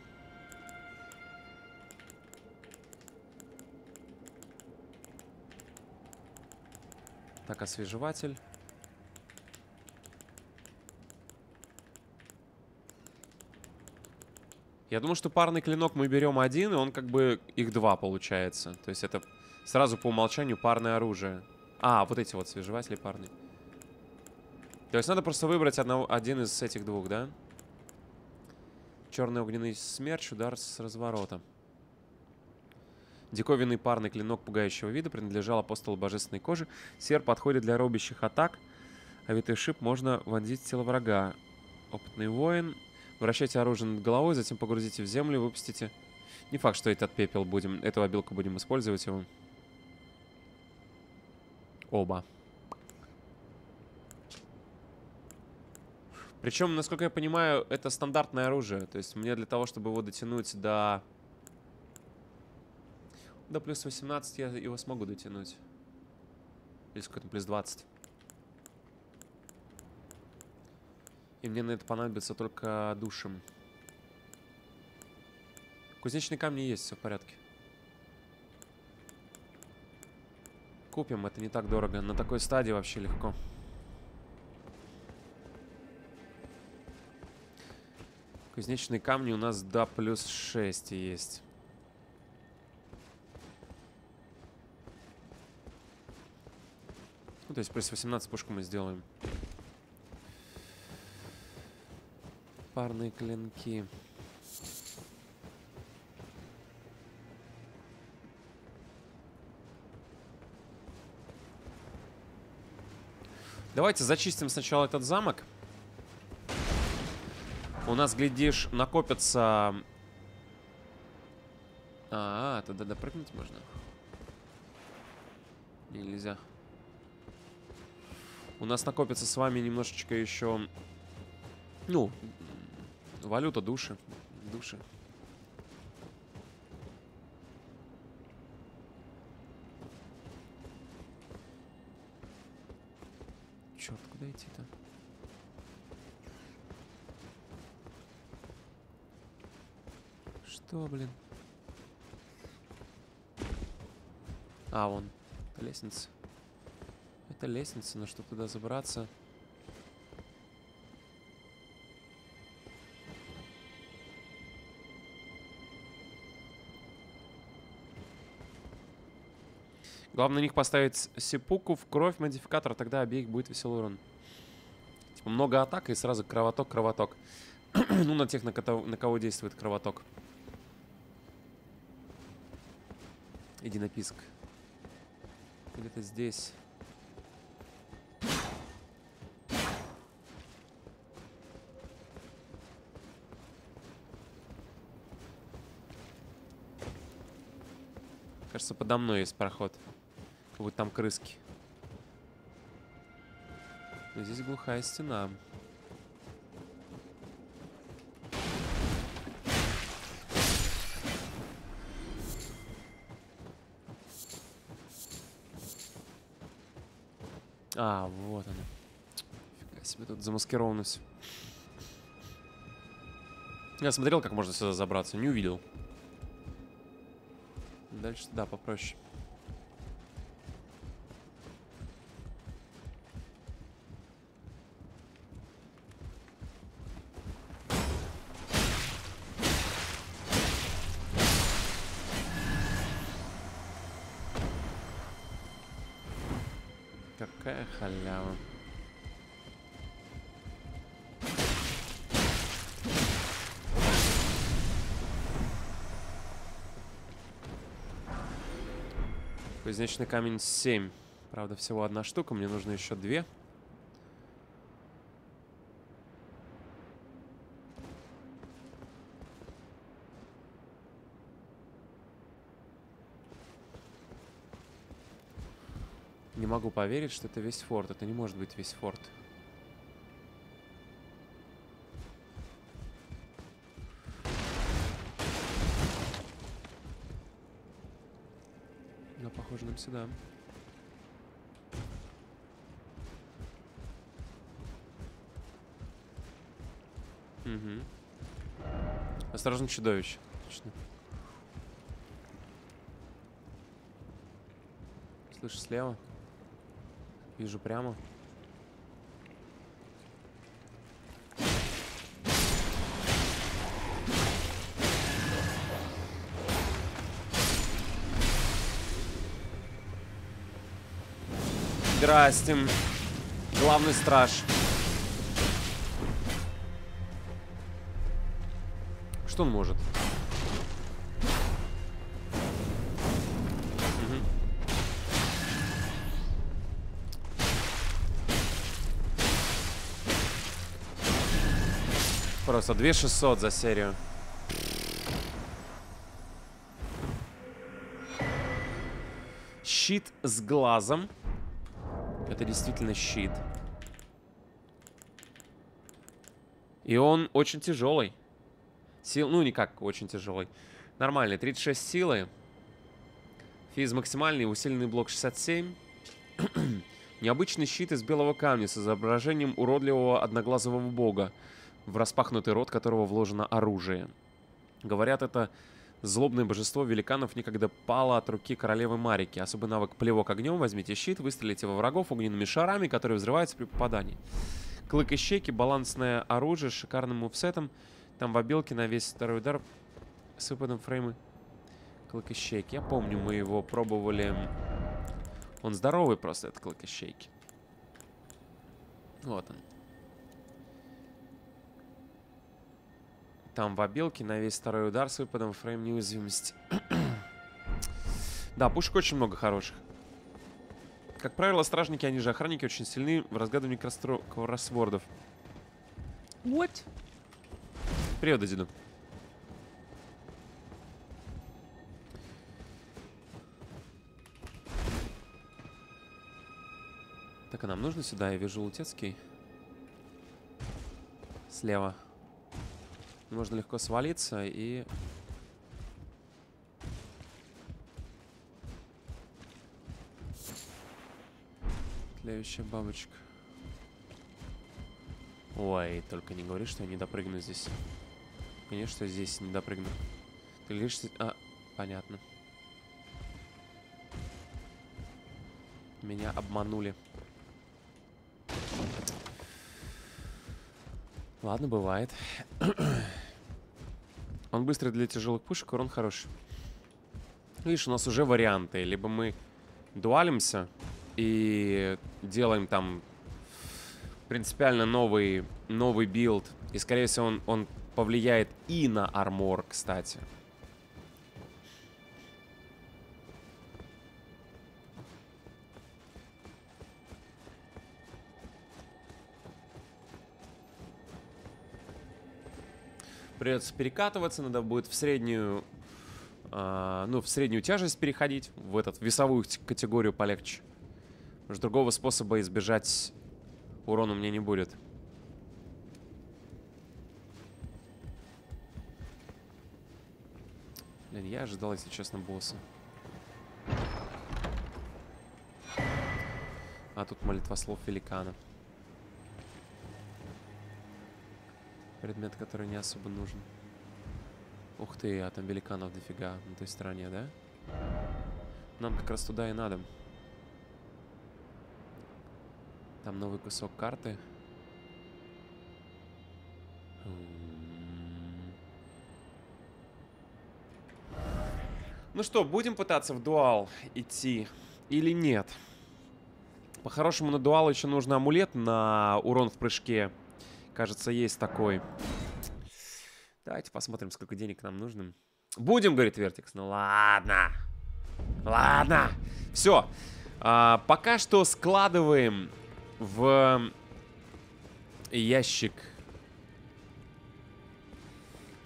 Так, освежеватель. Я думаю, что парный клинок мы берем один, и он как бы их два получается. То есть это сразу по умолчанию парное оружие. А, вот эти вот свежеватели парные. То есть надо просто выбрать одного, один из этих двух, да? Черный огненный смерч, удар с разворота. Диковинный парный клинок пугающего вида принадлежал апостолу божественной кожи. Серп подходит для робящих атак, а витый шип можно вонзить в тело врага. Опытный воин. Вращайте оружие над головой, затем погрузите в землю и выпустите. Не факт, что этот пепел будем, эту обилку будем использовать его. Оба. Причем, насколько я понимаю, это стандартное оружие. То есть мне для того, чтобы его дотянуть до... До плюс 18 я его смогу дотянуть. Или сколько-то плюс 20. И мне на это понадобится только душем. Кузнечные камни есть, все в порядке. Купим, это не так дорого. На такой стадии вообще легко. Кузнечные камни у нас до плюс 6 есть. Ну, то есть плюс 18 пушку мы сделаем. Парные клинки. Давайте зачистим сначала этот замок. У нас, глядишь, накопится... А, -а тогда допрыгнуть можно. Нельзя. У нас накопится с вами немножечко еще... Ну, валюта души. Души. Черт, куда идти-то? Что, блин? А, вон. Лестница. Это лестница, но чтобы туда забраться... Главное на них поставить сипуку в кровь модификатор, тогда обеих будет веселый урон. Много атак и сразу кровоток, кровоток. ну, на тех, на кого, на кого действует кровоток. Иди на писк. Где-то здесь. Кажется, подо мной есть проход. Как будто там крыски. Но здесь глухая стена. А, вот она. Фига себе, тут замаскировано все. Я смотрел, как можно сюда забраться, не увидел. Дальше, да, попроще. Кузнечный камень 7. Правда, всего одна штука. Мне нужно еще две. Не могу поверить, что это весь форт. Это не может быть весь форт. Сюда. Угу. Осторожно, чудовище. Точно. Слышу слева. Вижу прямо. Здрасте. Главный страж. Что он может? Просто 2600 за серию. Щит с глазом. Это действительно щит. И он очень тяжелый. Сил, ну, никак очень тяжелый. Нормальный. 36 силы. Физ максимальный, усиленный блок 67. Необычный щит из белого камня с изображением уродливого одноглазого бога, в распахнутый рот которого вложено оружие. Говорят, это злобное божество великанов некогда пало от руки королевы Марики. Особый навык плевок огнем. Возьмите щит, выстрелите во врагов огненными шарами, которые взрываются при попадании. Клык и щеки, балансное оружие с шикарным мувсетом. Там в обилке на весь второй удар с выпадом фреймы. Клык и щеки. Я помню, мы его пробовали... Он здоровый просто, этот клык и щеки. Вот он. Там в обилке на весь второй удар с выпадом фрейм неуязвимости. да, пушек очень много хороших. Как правило, стражники, они же охранники, очень сильны в разгадывании кростро... кроссвордов. What? Привет, Дадиду. Так, а нам нужно сюда? Я вижу Лутецкий. Слева. Можно легко свалиться и... Тлеющая бабочка. Ой, только не говори, что я не допрыгну здесь. Конечно, здесь не допрыгну. Ты говоришь. А, понятно. Меня обманули. Ладно, бывает. Он быстрый для тяжелых пушек, урон хороший. Видишь, у нас уже варианты. Либо мы дуалимся и делаем там принципиально новый, новый билд. И, скорее всего, он, он повлияет и на армор, кстати. Придется перекатываться, надо будет в среднюю, э, ну, в среднюю тяжесть переходить, в этот весовую категорию полегче. Потому другого способа избежать урона у меня не будет. Блин, я ожидал, если честно, босса. А тут молитва слов великана. Предмет, который не особо нужен. Ух ты, а там великанов дофига на той стороне, да? Нам как раз туда и надо. Там новый кусок карты. Ну что, будем пытаться в дуал идти или нет? По-хорошему на дуал еще нужен амулет на урон в прыжке. Кажется, есть такой. Давайте посмотрим, сколько денег нам нужно. Будем, говорит Вертикс. Ну ладно. Ладно. Все. А, пока что складываем в ящик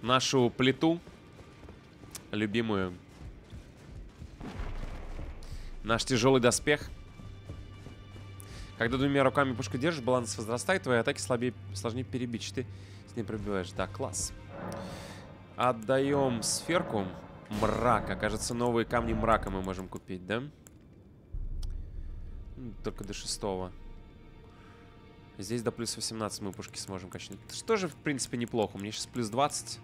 нашу плиту. Любимую. Наш тяжелый доспех. Когда двумя руками пушку держишь, баланс возрастает, твои атаки слабее, сложнее перебить. Ты с ней пробиваешь. Да, класс. Отдаем сферку мрака. Кажется, новые камни мрака мы можем купить, да? Только до шестого. Здесь до плюс 18 мы пушки сможем качнуть. Что же, в принципе, неплохо. У меня сейчас плюс 20.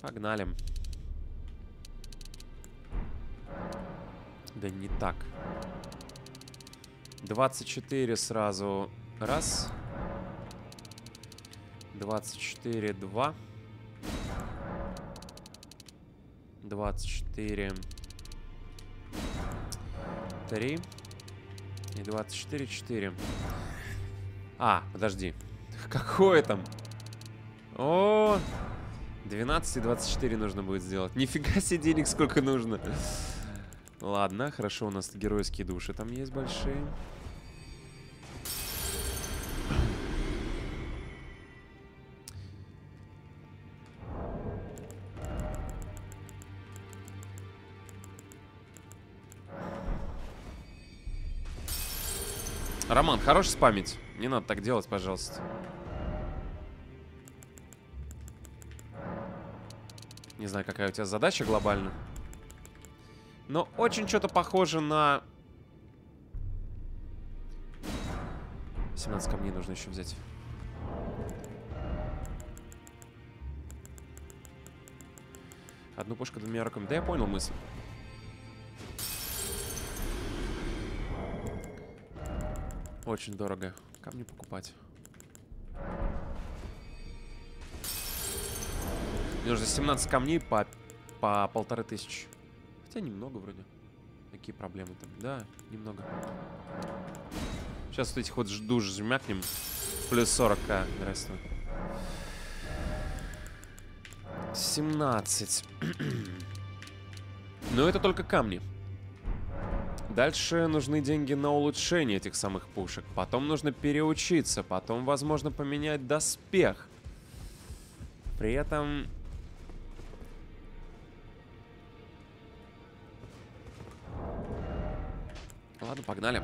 Погнали. Да не так. 24 сразу. Раз. 24, два. 24. Три. И 24, 4. А, подожди. Какое там? О, 12 и 24 нужно будет сделать. Нифига себе денег сколько нужно. Ладно, хорошо, у нас геройские души там есть большие. Роман, хорош спамить. Не надо так делать, пожалуйста. Не знаю, какая у тебя задача глобально. Но очень что-то похоже на... 17 камней нужно еще взять. Одну пушку двумя руками. Да я понял мысль. Очень дорого. Камни покупать. Мне нужно 17 камней по, по полторы тысячи. Хотя немного вроде. Какие проблемы там? Да, немного. Сейчас вот этих вот душ жмякнем. Плюс 40к. Здравствуй. 17. Но это только камни. Дальше нужны деньги на улучшение этих самых пушек. Потом нужно переучиться. Потом, возможно, поменять доспех. При этом... Ладно, погнали.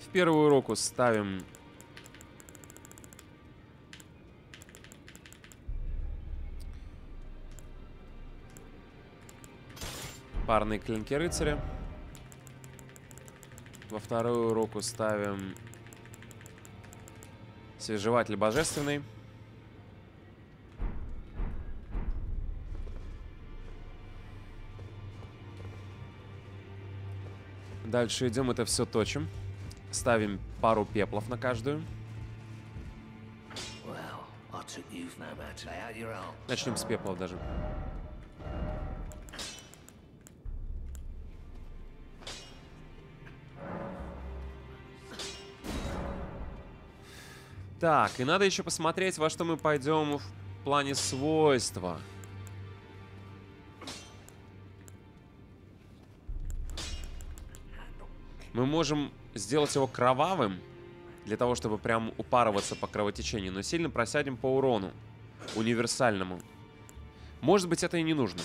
В первую руку ставим... Парные клинки рыцаря. Во вторую руку ставим... Свежеватель божественный. Дальше идем, это все точим. Ставим пару пеплов на каждую. Начнем с пеплов даже. Так, и надо еще посмотреть, во что мы пойдем в плане свойства. Мы можем сделать его кровавым, для того, чтобы прям упарываться по кровотечению, но сильно просядем по урону, универсальному. Может быть, это и не нужно.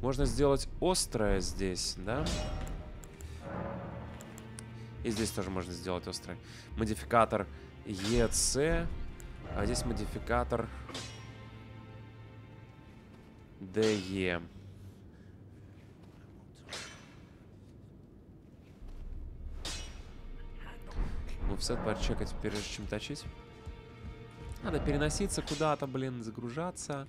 Можно сделать острое здесь, да? И здесь тоже можно сделать острое. Модификатор EC. А здесь модификатор DE. Мувсет почекать, прежде чем точить. Надо переноситься куда-то, блин, загружаться.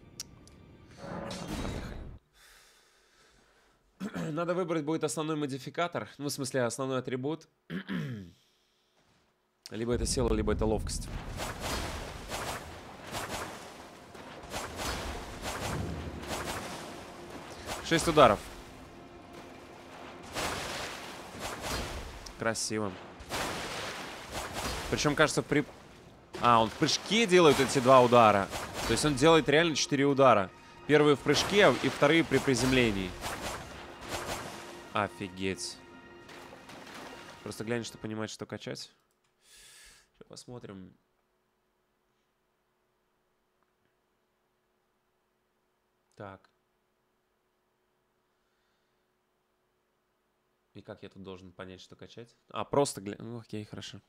Надо выбрать будет основной модификатор. Ну, в смысле, основной атрибут. либо это сила, либо это ловкость. Шесть ударов. Красиво. Причем, кажется, при... А, он в прыжке делает эти два удара. То есть он делает реально четыре удара. Первые в прыжке и вторые при приземлении. Офигеть. Просто глянь, что понимать, что качать. Посмотрим. Так. И как я тут должен понять, что качать? А, просто глянь. Ну, окей, хорошо.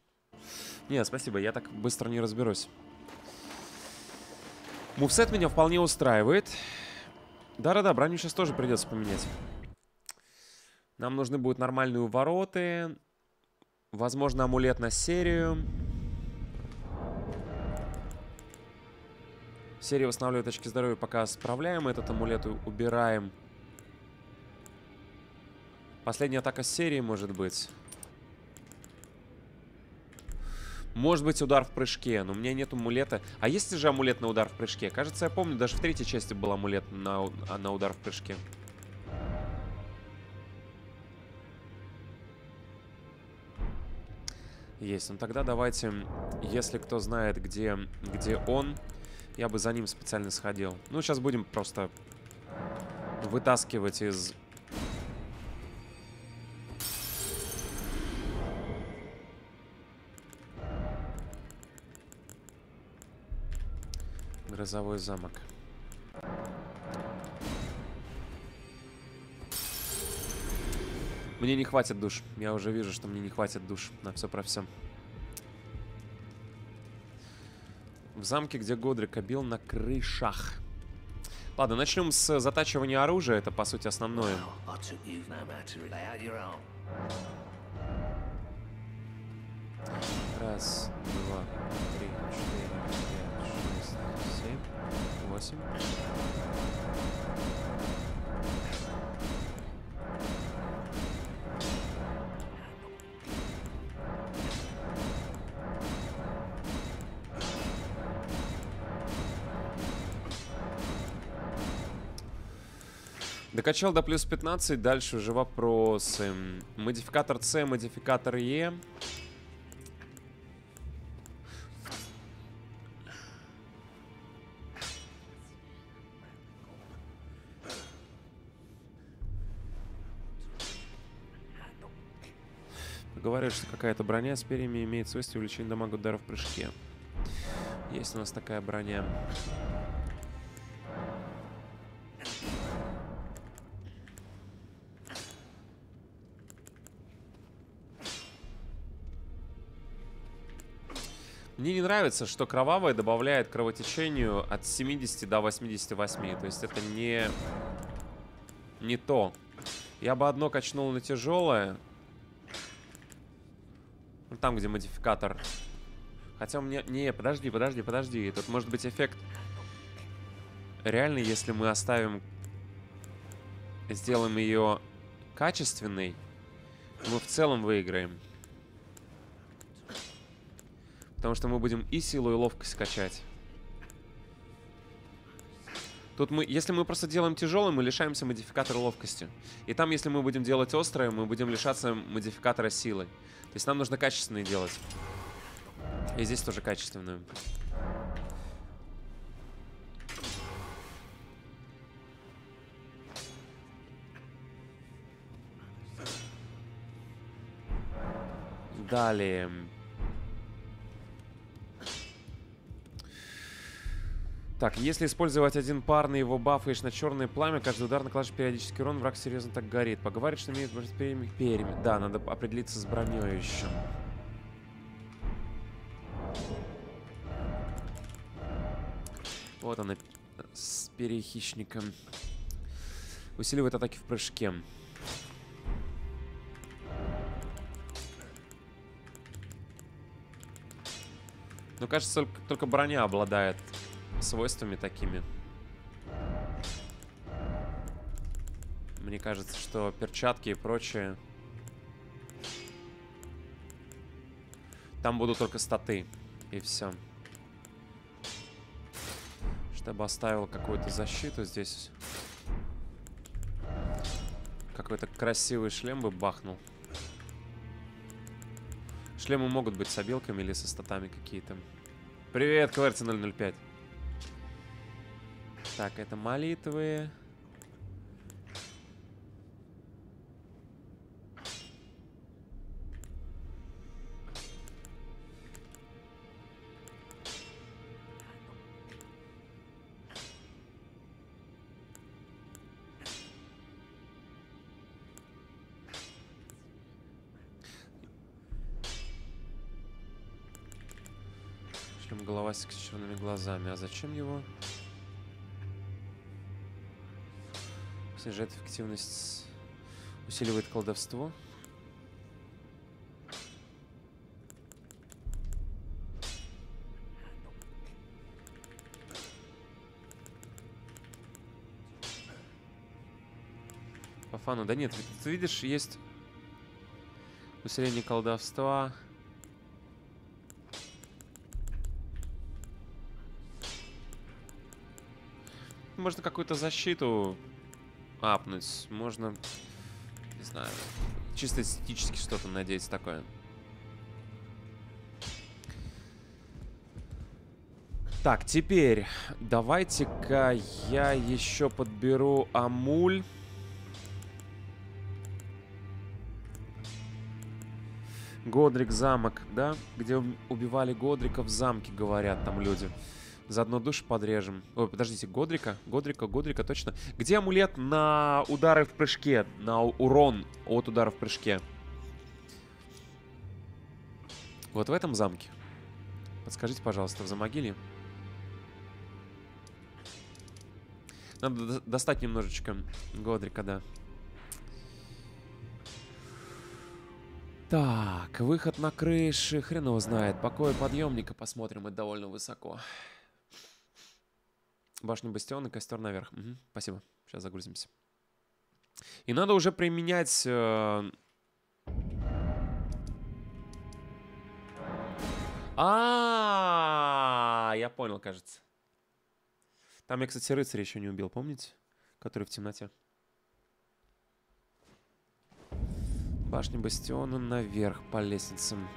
Нет, спасибо, я так быстро не разберусь. Мувсет меня вполне устраивает. Да-да-да, броню сейчас тоже придется поменять. Нам нужны будут нормальные увороты. Возможно, амулет на серию. Серию восстанавливает очки здоровья, пока справляем. Этот амулет убираем. Последняя атака серии, может быть. Может быть, удар в прыжке, но у меня нет амулета. А есть же амулет на удар в прыжке? Кажется, я помню, даже в третьей части был амулет на, на удар в прыжке. Есть. Ну тогда давайте, если кто знает, где, где он, Я бы за ним специально сходил. Ну, сейчас будем просто вытаскивать из... Грозовой замок. Мне не хватит душ. Я уже вижу, что мне не хватит душ на все про все. В замке, где Годрик бил на крышах. Ладно, начнем с затачивания оружия. Это, по сути, основное. Раз, два, три, четыре, 8. Докачал до плюс 15, дальше уже вопросы. Модификатор С, модификатор Е. E. что какая-то броня с перьями имеет свойство увеличения дамага удара в прыжке. Есть у нас такая броня. Мне не нравится, что кровавое добавляет кровотечению от 70 до 88. То есть это не... Не то. Я бы одно качнул на тяжелое. Ну, Там, где модификатор. Хотя у меня... Не, подожди, подожди, подожди. Тут может быть эффект... Реально, если мы оставим... Сделаем ее качественной, мы в целом выиграем. Потому что мы будем и силу, и ловкость качать. Тут мы, если мы просто делаем тяжелый, мы лишаемся модификатора ловкости. И там, если мы будем делать острое, мы будем лишаться модификатора силы. То есть нам нужно качественные делать. И здесь тоже качественную. Далее. Так, если использовать один парный, его бафаешь на черное пламя, каждый удар накладываешь периодический урон, враг серьезно так горит. Поговорит, что имеет перьями. перьями. Да, надо определиться с броней еще. Вот она, с перехищником. Усиливает атаки в прыжке. Ну, кажется, только броня обладает свойствами такими. Мне кажется, что перчатки и прочее... Там будут только статы. И все. Чтобы оставил какую-то защиту здесь. Какой-то красивый шлем бы бахнул. Шлемы могут быть с обилками или со статами какие-то. Привет, Кверти 005. Так, это молитвы. Головастик с черными глазами. А зачем его? Снижает эффективность. Усиливает колдовство. По фану. Да нет, ты видишь, есть усиление колдовства. Можно какую-то защиту апнуть. Можно, не знаю, чисто эстетически что-то надеть такое. Так, теперь давайте-ка я еще подберу амуль. Годрик замок, да? Где убивали Годрика в замке, говорят там люди. Заодно душ подрежем. Ой, подождите, Годрика? Годрика, Годрика, точно. Где амулет на удары в прыжке? На урон от удара в прыжке? Вот в этом замке. Подскажите, пожалуйста, в Замогиле. Надо до- достать немножечко Годрика, да. Так, выход на крыши, хрен его знает. Покой подъемника посмотрим, это довольно высоко. Башня бастион и костер наверх. Мгм, спасибо, сейчас загрузимся. И надо уже применять... э, А, я понял, кажется. Там я, кстати, рыцаря еще не убил, помните? Который в темноте. Башня бастиона наверх по лестницам.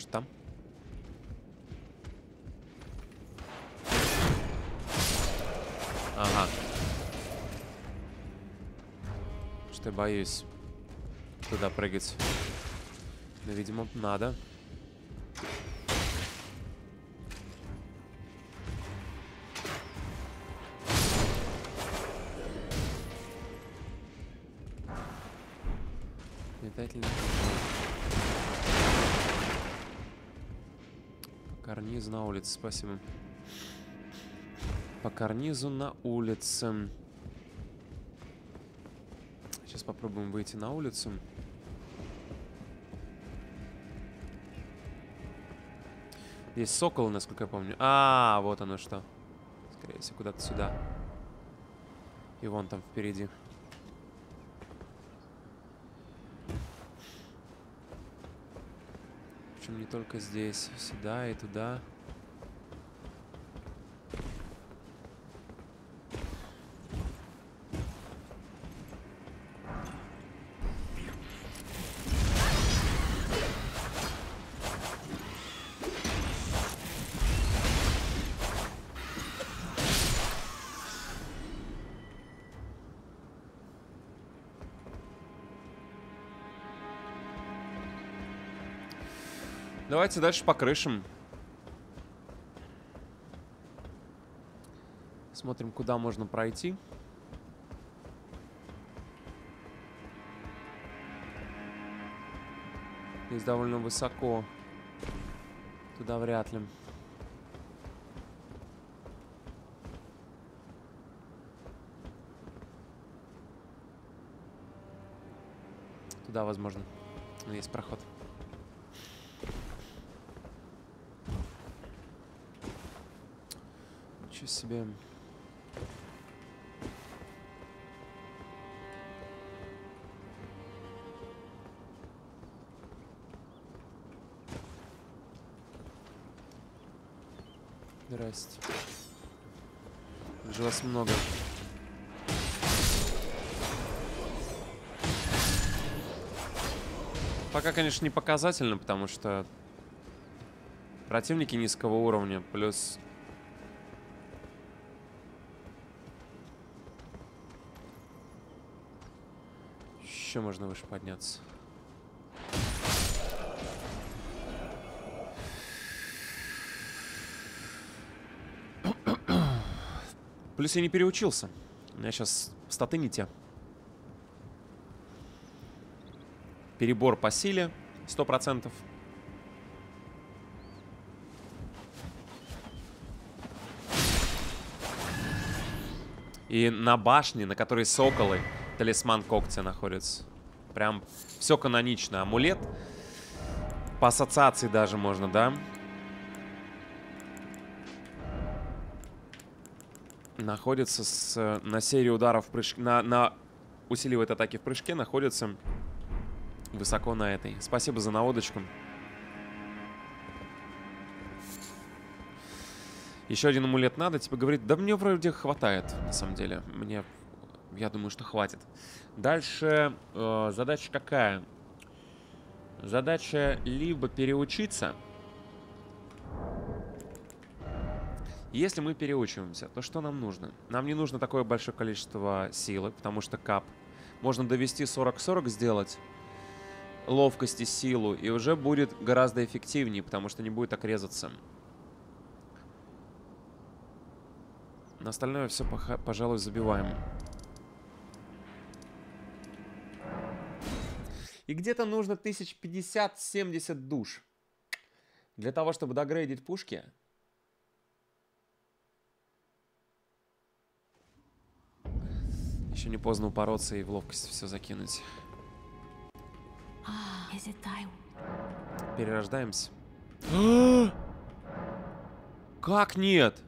Может, там? Ага. Что я боюсь туда прыгать. Но, видимо, надо. Метательный улице, спасибо. По карнизу на улице. Сейчас попробуем выйти на улицу. Есть сокол, насколько я помню. А, вот оно что. Скорее всего, куда-то сюда. И вон там впереди. Причем не только здесь. Сюда и туда. Давайте дальше по крышам. Смотрим, куда можно пройти. Здесь довольно высоко. Туда вряд ли. Туда, возможно. Есть проход. Себе. Здрасте. Же вас много. Пока, конечно, не показательно, потому что противники низкого уровня, плюс Еще можно выше подняться. Плюс я не переучился. У меня сейчас статы не те. Перебор по силе 100%. И на башне, на которой соколы, талисман когтя находится. Прям все канонично. Амулет. По ассоциации даже можно, да? Находится с, на серии ударов в прыжке. На, на усиливает атаки в прыжке. Находится высоко на этой. Спасибо за наводочку. Еще один амулет надо, типа говорит, да мне вроде хватает, на самом деле. Мне, я думаю, что хватит. Дальше э, задача какая? Задача либо переучиться. Если мы переучиваемся, то что нам нужно? Нам не нужно такое большое количество силы, потому что кап. Можно довести 40-40 сделать ловкость и силу, и уже будет гораздо эффективнее, потому что не будет так резаться. На остальное все, пожалуй, забиваем. И где-то нужно 1050-70 душ. Для того, чтобы догрейдить пушки. Еще не поздно упороться и в ловкость все закинуть. Перерождаемся. Как нет?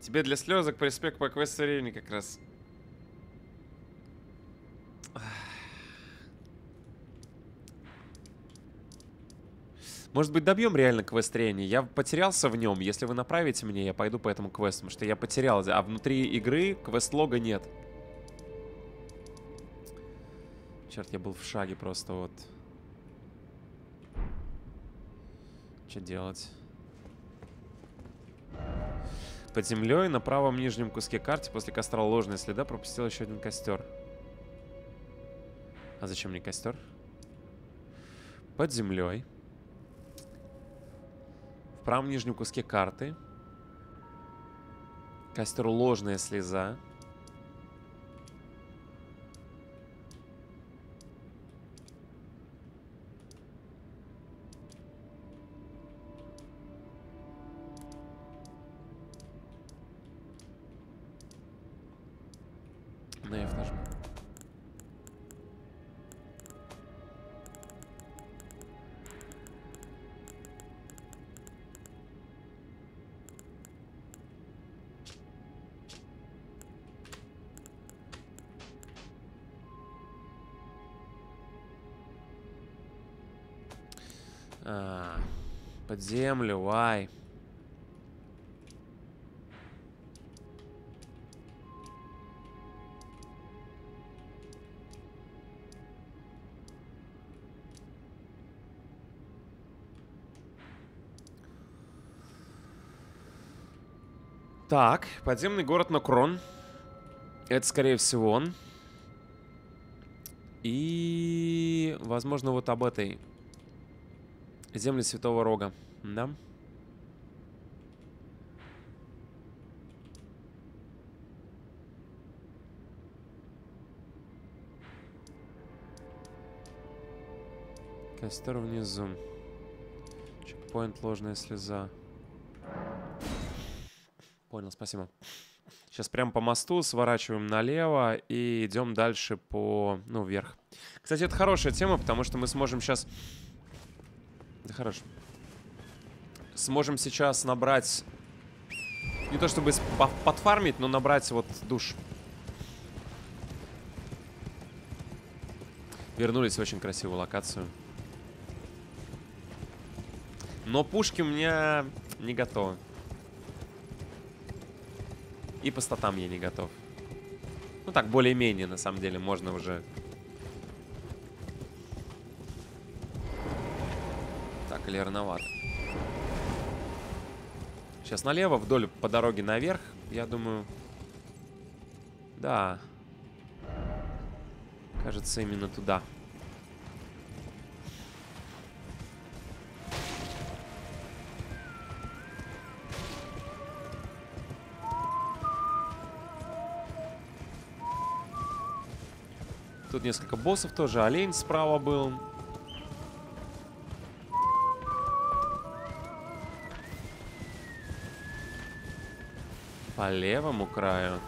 Тебе для слезок приспек по квесту времени как раз. Может быть, добьем реально квест трения? Я потерялся в нем. Если вы направите мне, я пойду по этому квесту, потому что я потерял. А внутри игры квест-лога нет. Черт, я был в шаге просто вот. Что делать? Под землей на правом нижнем куске карты после костра ложная следа пропустил еще один костер. А зачем мне костер? Под землей. В правом нижнем куске карты. Костер ложная слеза. Землю, вай. Так, подземный город Нокрон. Это, скорее всего, он. И, возможно, вот об этой земле Святого Рога. Да? Костер внизу. Чекпоинт, ложная слеза. Понял, спасибо. Сейчас прямо по мосту сворачиваем налево и идем дальше по, ну, вверх. Кстати, это хорошая тема, потому что мы сможем сейчас... Да хорошо. Сможем сейчас набрать... Не то чтобы подфармить, но набрать вот душ. Вернулись в очень красивую локацию. Но пушки у меня не готовы. И по статам я не готов. Ну так, более-менее, на самом деле, можно уже... Так, или рановато. Сейчас налево, вдоль по дороге наверх, я думаю... Да. Кажется, именно туда. Тут несколько боссов тоже. Олень справа был. Левому краю.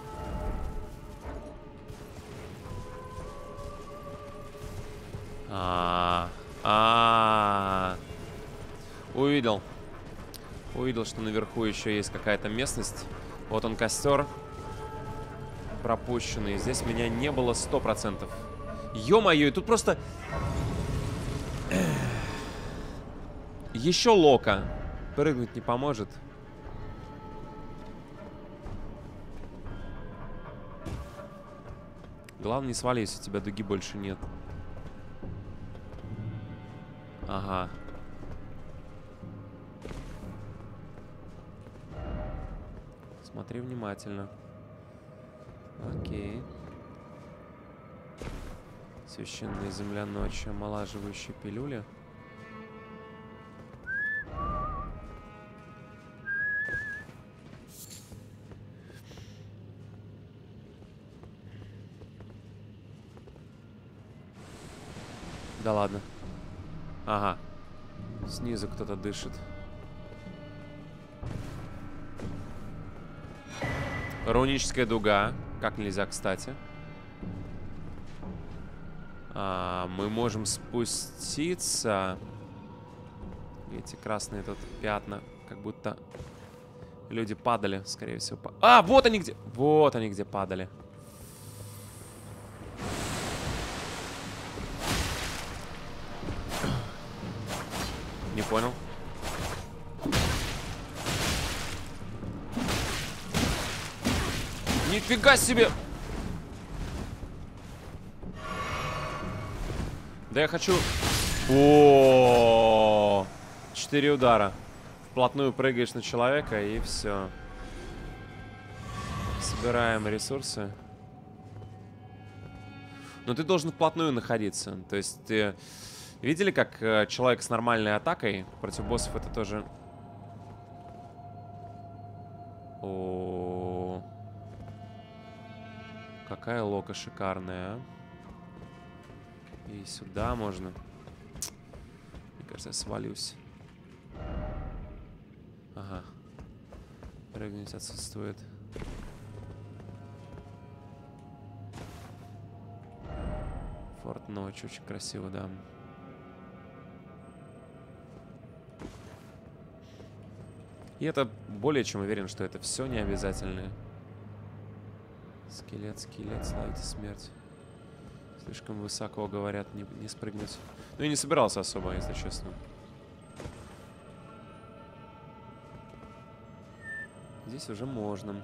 А, -а, -а, -а. Увидел. Увидел, что наверху еще есть какая-то местность. Вот он костер. Пропущенный. Здесь меня не было 100%. Ё-моё, и тут просто... Еще лока. Прыгнуть не поможет. Главное, не свались, у тебя дуги больше нет. Ага. Смотри внимательно. Окей. Священная земля ночи, омолаживающая пилюля. Снизу кто-то дышит. Руническая дуга. Как нельзя, кстати. А, мы можем спуститься. Эти красные тут пятна. Как будто люди падали, скорее всего. А, вот они где. Вот они где падали. Понял. Нифига себе! Да я хочу... О, Четыре удара. Вплотную прыгаешь на человека и все. Собираем ресурсы. Но ты должен вплотную находиться. То есть ты... Видели, как э, человек с нормальной атакой против боссов это тоже... О, Какая лока шикарная. И сюда можно. Мне кажется, я свалюсь. Ага. Прыгнуть отсутствует. Форт ночь очень красиво, да. И это более чем уверен, что это все не обязательное. Скелет, скелет, славите смерть. Слишком высоко, говорят, не, не спрыгнуть. Ну, я не собирался особо, если честно. Здесь уже можно.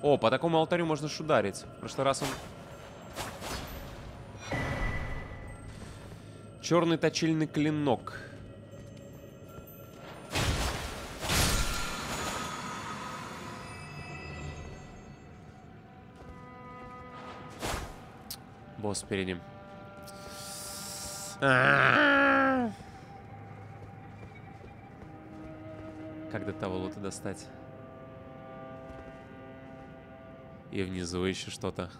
О, по такому алтарю можно шударить. В прошлый раз он... Черный точильный клинок. Босс впереди. А-а-а. Как до того лута достать? И внизу еще что-то.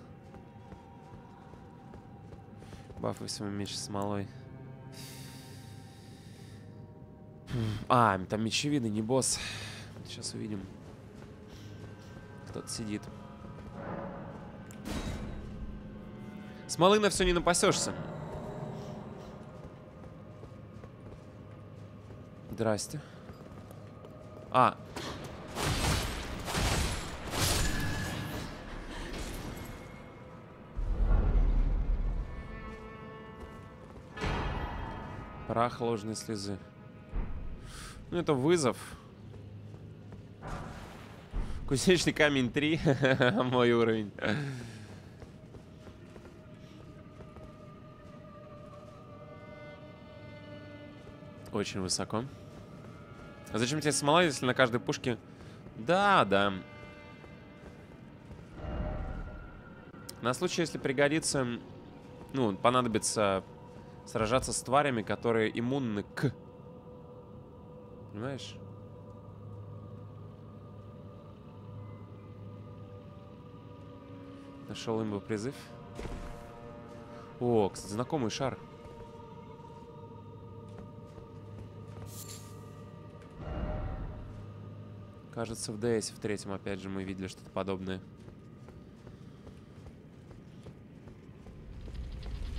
Бафы всему меч смолой. А, там мечевидный, не босс. Сейчас увидим. Кто-то сидит. Смолы на все не напасешься. Здрасте. А. Прах ложной слезы. Ну, это вызов. Кузнечный камень 3. Мой уровень. Очень высоко. А зачем тебе смола, если на каждой пушке... Да, да. На случай, если пригодится... Ну, понадобится сражаться с тварями, которые иммунны к... Понимаешь? Нашел имба призыв. О, кстати, знакомый шар. Кажется, в ДС в третьем, опять же, мы видели что-то подобное.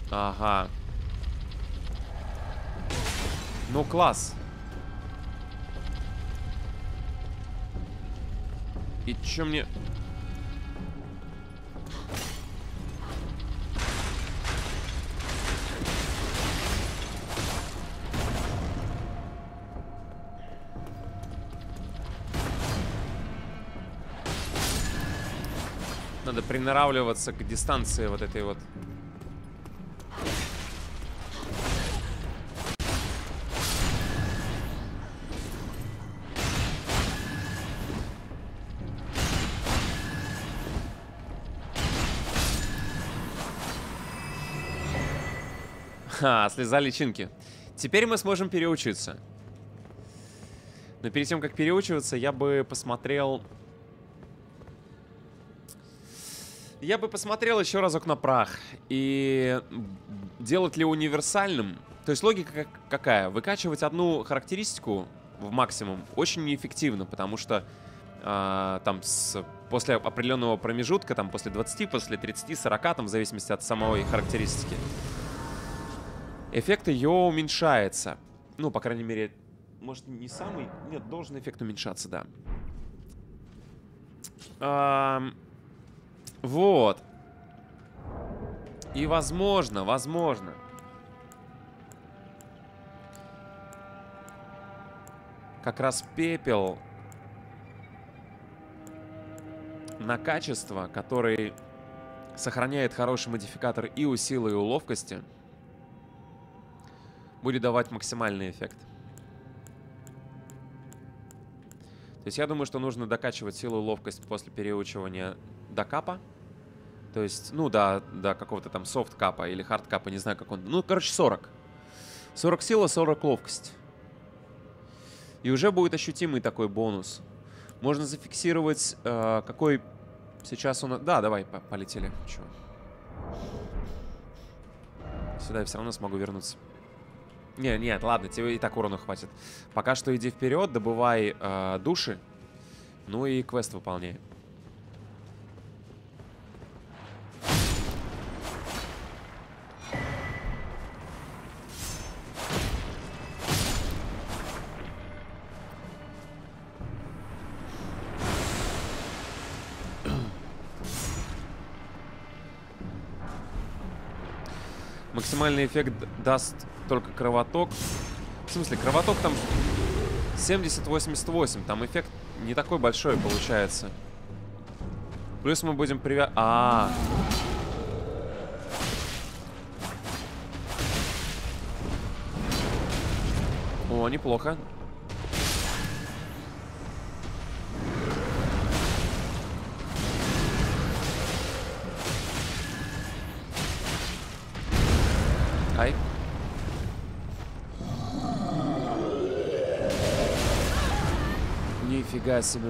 Ага. Ну, класс. И чё мне... Надо приноравливаться к дистанции вот этой вот. Ха, слеза личинки. Теперь мы сможем переучиться. Но перед тем, как переучиваться, я бы посмотрел... Я бы посмотрел еще разок на прах. И делать ли универсальным... То есть логика как- какая? Выкачивать одну характеристику в максимум очень неэффективно, потому что а, там с, после определенного промежутка, там после 20, после 30, 40, там в зависимости от самой характеристики, эффект ее уменьшается. Ну, по крайней мере, может, не самый... Нет, должен эффект уменьшаться, да. Ам, вот. И возможно, возможно. Как раз пепел на качество, который сохраняет хороший модификатор и у силы, и у ловкости, будет давать максимальный эффект. То есть я думаю, что нужно докачивать силу и ловкость после переучивания до капа. То есть, ну, до, до какого-то там софт капа или хард капа, не знаю, как он. Ну, короче, 40. 40 сила, 40 ловкость. И уже будет ощутимый такой бонус. Можно зафиксировать, э, какой сейчас нас... Да, давай, по- полетели. Чё? Сюда я все равно смогу вернуться. Не, нет, ладно, тебе и так урона хватит. Пока что иди вперед, добывай э, души. Ну и квест выполняй. Максимальный эффект даст только кровоток. В смысле, кровоток там 70-88. Там эффект не такой большой получается. Плюс мы будем привя... А, О, неплохо. Нифига себе.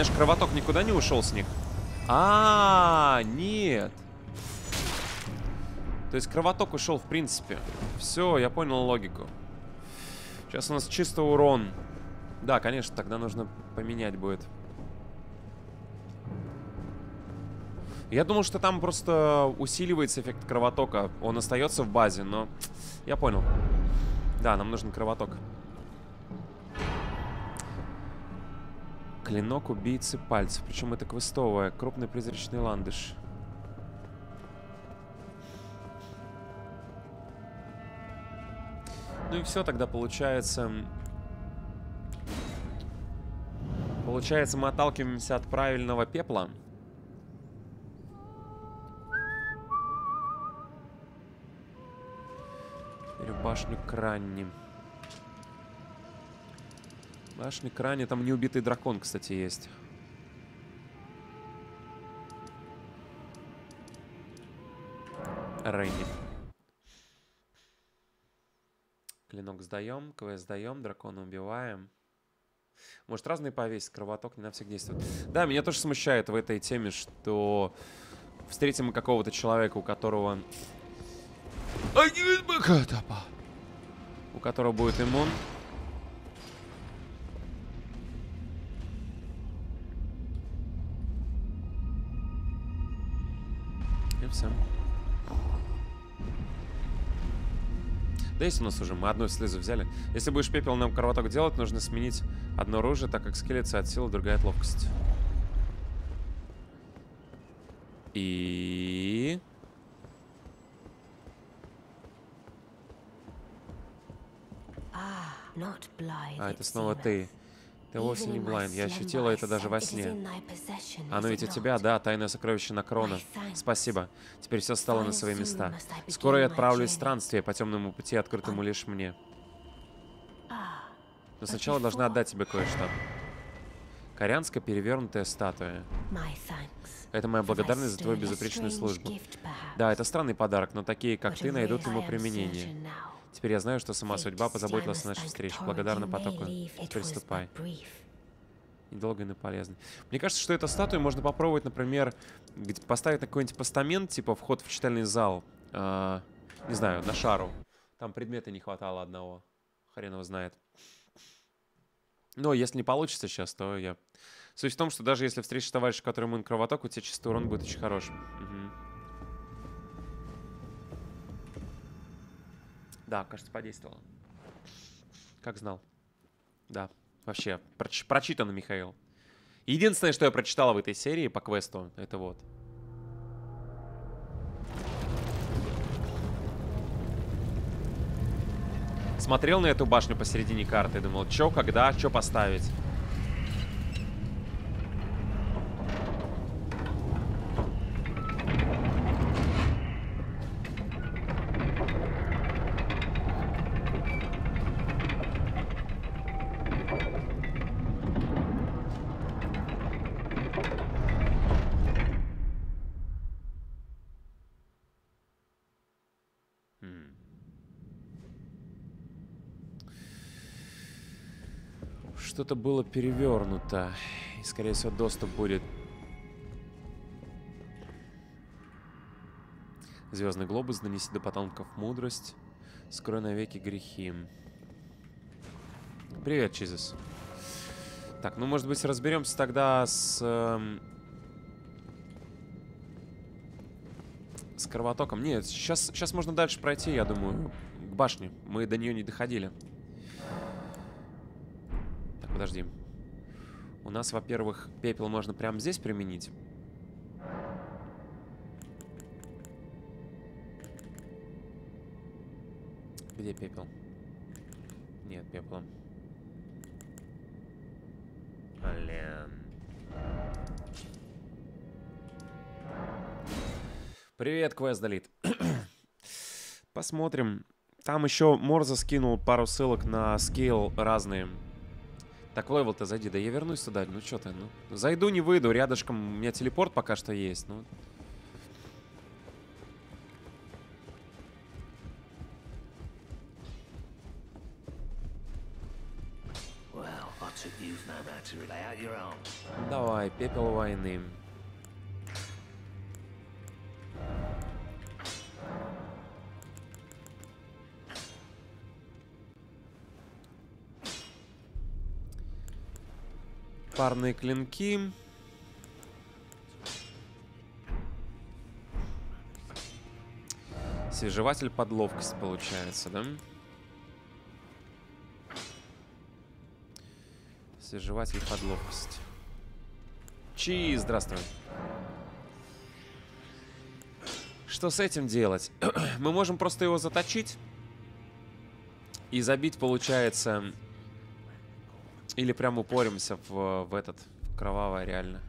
Меня же кровоток никуда не ушел с них. А, нет. То есть кровоток ушел в принципе. Все, я понял логику. Сейчас у нас чисто урон. Да, конечно, тогда нужно поменять будет. Я думал, что там просто усиливается эффект кровотока. Он остается в базе, но я понял. Да, нам нужен кровоток. Клинок убийцы пальцев. Причем это квестовая. Крупный призрачный ландыш. Ну и все, тогда получается... Получается, мы отталкиваемся от правильного пепла. Теперь в башню Кранни. Башня Крани, там неубитый дракон, кстати, есть. Рейни. Клинок сдаем, квест сдаем, дракона убиваем. Может, разные повесить, кровоток не на всех действует. Да, меня тоже смущает в этой теме, что встретим мы какого-то человека, у которого... У которого будет иммун. Да есть у нас уже, мы одну слезу взяли. Если будешь пепел нам кровоток делать, нужно сменить одно оружие, так как скелется от силы, другая от ловкости. И... Blind, А, это снова ты. Ты вовсе не Блайнд. Я ощутила это даже во сне. Оно ведь у тебя, да, тайное сокровище на крона. My thanks. Спасибо. Теперь все стало на свои места. Скоро я отправлюсь в странствие по темному пути, открытому лишь мне. Но сначала должна отдать тебе кое-что. Корянская перевернутая статуя. Это моя благодарность за твою безупречную службу. Да, это странный подарок, но такие, как ты, найдут ему применение. Теперь я знаю, что сама судьба позаботилась о нашей встрече. Благодарна потоку. Теперь but ступай. Недолго и полезно. Мне кажется, что эту статую можно попробовать, например, поставить на какой-нибудь постамент, типа вход в читальный зал. а, не знаю, на шару. Там предмета не хватало одного. Хрен его знает. Но если не получится сейчас, то я... Суть в том, что даже если встретишь товарища, который иммун кровоток, у тебя чистый урон будет очень хороший. Мгм. Да, кажется, подействовало. Как знал. Да, вообще, проч- прочитано, Михаил. Единственное, что я прочитал в этой серии по квесту, это вот. Смотрел на эту башню посередине карты думал, чё, когда, чё поставить. М. Что-то было перевернуто. И, скорее всего, доступ будет... Звездный глобус, донеси до потомков мудрость. Скрой навеки грехи. Привет, Чизис. Так, ну, может быть, разберемся тогда с... эм, С кровотоком. Нет, сейчас, сейчас можно дальше пройти, я думаю, к башне. Мы до нее не доходили. Подожди. У нас, во-первых, пепел можно прямо здесь применить. Где пепел? Нет, пепла. Блин. Привет, квест Долит. Посмотрим. Там еще Морза скинул пару ссылок на скейл разные. Так, в левел-то зайди. Да я вернусь туда. Ну что ты, ну. Зайду, не выйду. Рядышком у меня телепорт пока что есть. Ну, давай, пепел войны. Парные клинки. Свежеватель под ловкость получается, да? Свежеватель под ловкость. Чи, здравствуй. Что с этим делать? Мы можем просто его заточить. И забить, получается... Или прям упоримся в, в этот, в кровавое реально.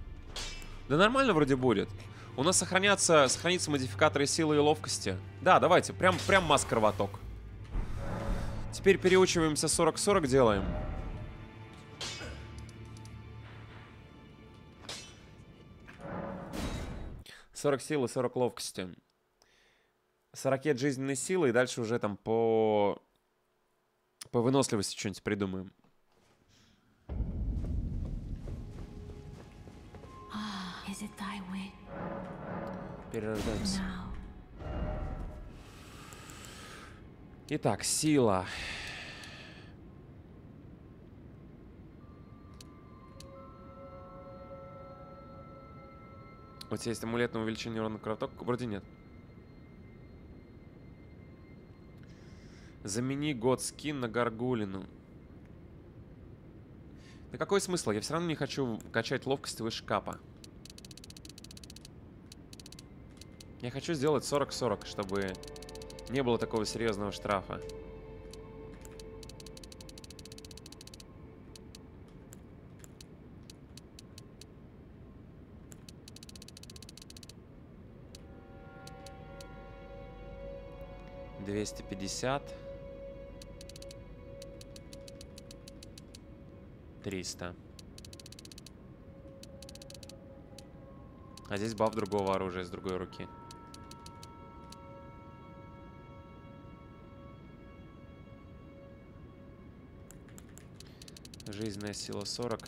Да нормально вроде будет. У нас сохранятся, сохранится модификаторы силы и ловкости. Да, давайте, прям, прям масс кровоток. Теперь переучиваемся 40-40 делаем. Сорок силы, 40 ловкости. 40 жизненной силы, и дальше уже там по По выносливости что-нибудь придумаем. Перерождаемся. Итак, сила. У тебя есть амулет на увеличение урона кровотока? Вроде нет. Замени год скин на Гаргулину. Да какой смысл? Я все равно не хочу качать ловкость выше капа. Я хочу сделать 40-40, чтобы не было такого серьезного штрафа. Двести пятьдесят. Триста. А здесь баф другого оружия с другой руки. Жизненная сила 40.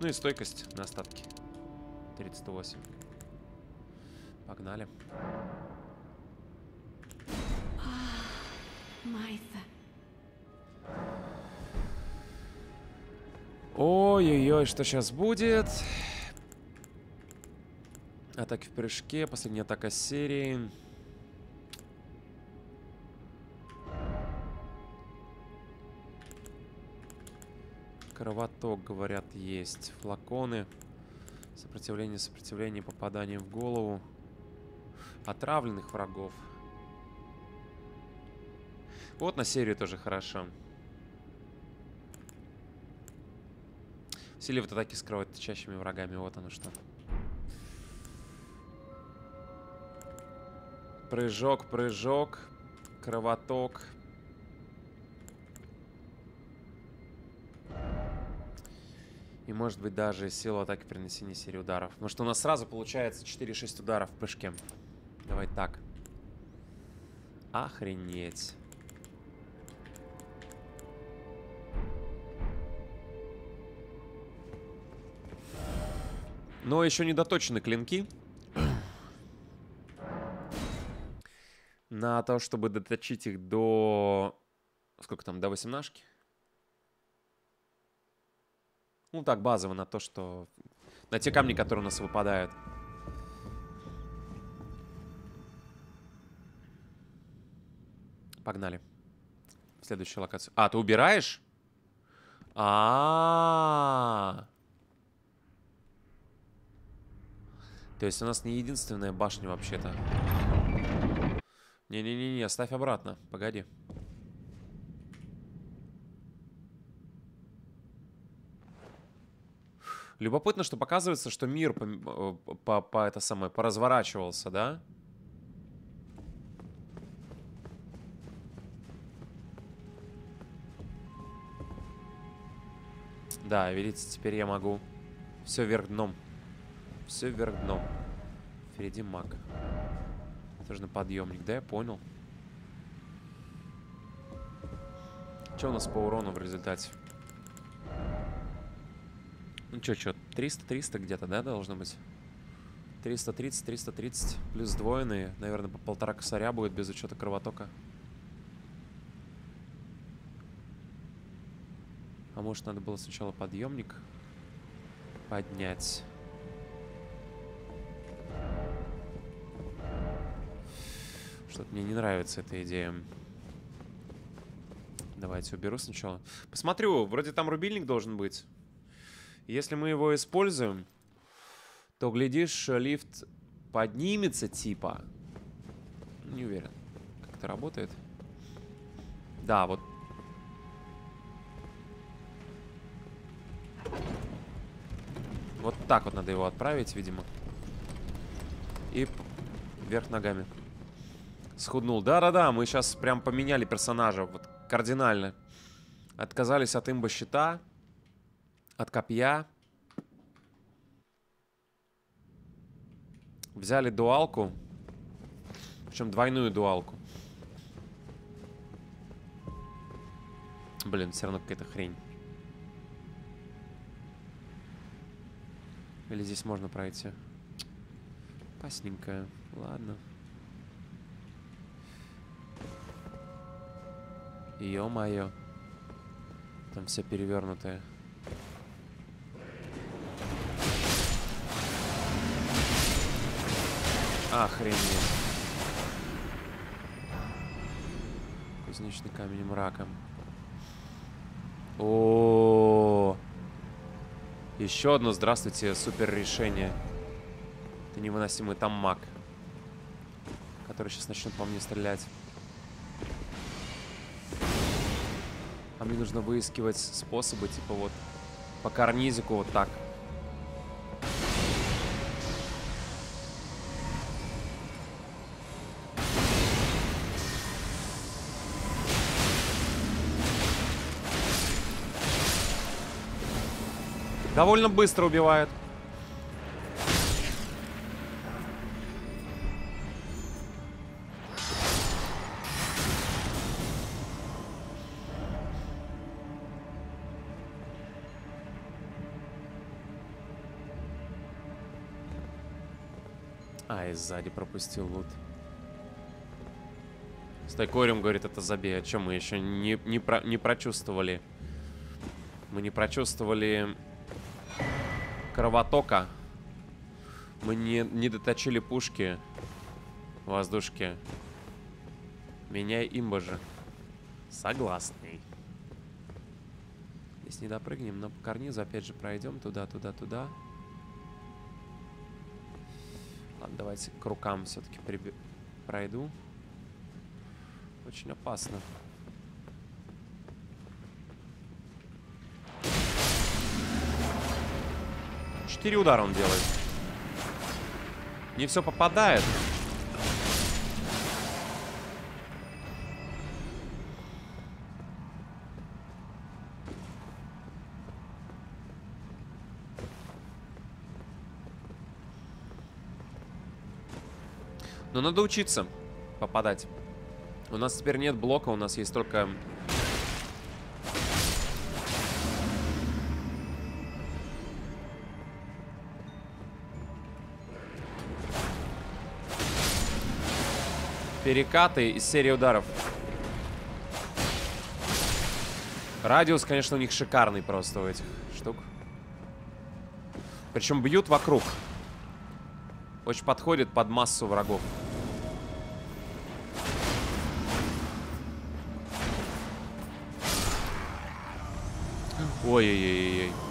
Ну и стойкость на остатки. 38. Погнали. Martha. Ой-ой-ой, что сейчас будет? Атаки в прыжке, последняя атака серии. Кровоток, говорят, есть. Флаконы. Сопротивление, сопротивление, попадание в голову. Отравленных врагов. Вот на серию тоже хорошо. Усиливает атаки с кровоточащими врагами. Вот оно что. Прыжок, прыжок. Кровоток. Может быть даже силу атаки при нанесении серии ударов. Потому что у нас сразу получается 4-6 ударов в прыжке. Давай так. Охренеть. Но еще не доточены клинки. На то, чтобы доточить их до... Сколько там, до 18 Ну так, базово на то, что... На те камни, которые у нас выпадают. Погнали. В следующую локацию. А, ты убираешь? А. То есть у нас не единственная башня вообще-то. Не-не-не-не, ставь обратно. Погоди. Любопытно, что показывается, что мир по, э, по, по это самое поразворачивался, да? Да, видите, теперь я могу все вверх дном. Все вверх дном. Впереди маг. Тоже на подъемник, да, я понял. Что у нас по урону в результате? Ну что, что, 300-300 где-то, да, должно быть? 330, 330, плюс сдвоенные. Наверное, по полтора косаря будет без учета кровотока. А может, надо было сначала подъемник поднять. Что-то мне не нравится эта идея. Давайте уберу сначала. Посмотрю, вроде там рубильник должен быть. Если мы его используем, то, глядишь, лифт поднимется типа. Не уверен, как это работает. Да, вот. Вот так вот надо его отправить, видимо. И вверх ногами. Схуднул. Да-да-да, мы сейчас прям поменяли персонажа. Вот кардинально. Отказались от имба щита. От копья. Взяли дуалку. Причем двойную дуалку. Блин, все равно какая-то хрень. Или здесь можно пройти? Пасненькая. Ладно. Ё-моё. Там все перевернутое. Охренеть. Кузнечный камень мрака. О, еще одно, здравствуйте, супер решение. Это невыносимый там маг, который сейчас начнет по мне стрелять. А мне нужно выискивать способы, типа вот по карнизику вот так. Довольно быстро убивает. А, и сзади пропустил лут. Стой, Корем говорит, это забей. О чем мы еще не, не, про, не прочувствовали? Мы не прочувствовали кровотока. Мы не, не доточили пушки. Воздушки. Меняй имба же. Согласный. Здесь не допрыгнем, но по карнизу опять же пройдем туда, туда, туда. Ладно, давайте к рукам все-таки пройду. Очень опасно. Четыре удара он делает. Не все попадает. Но надо учиться попадать. У нас теперь нет блока, у нас есть только... Перекаты из серии ударов. Радиус, конечно, у них шикарный просто у этих штук. Причем бьют вокруг. Очень подходит под массу врагов. Ой-ой-ой-ой.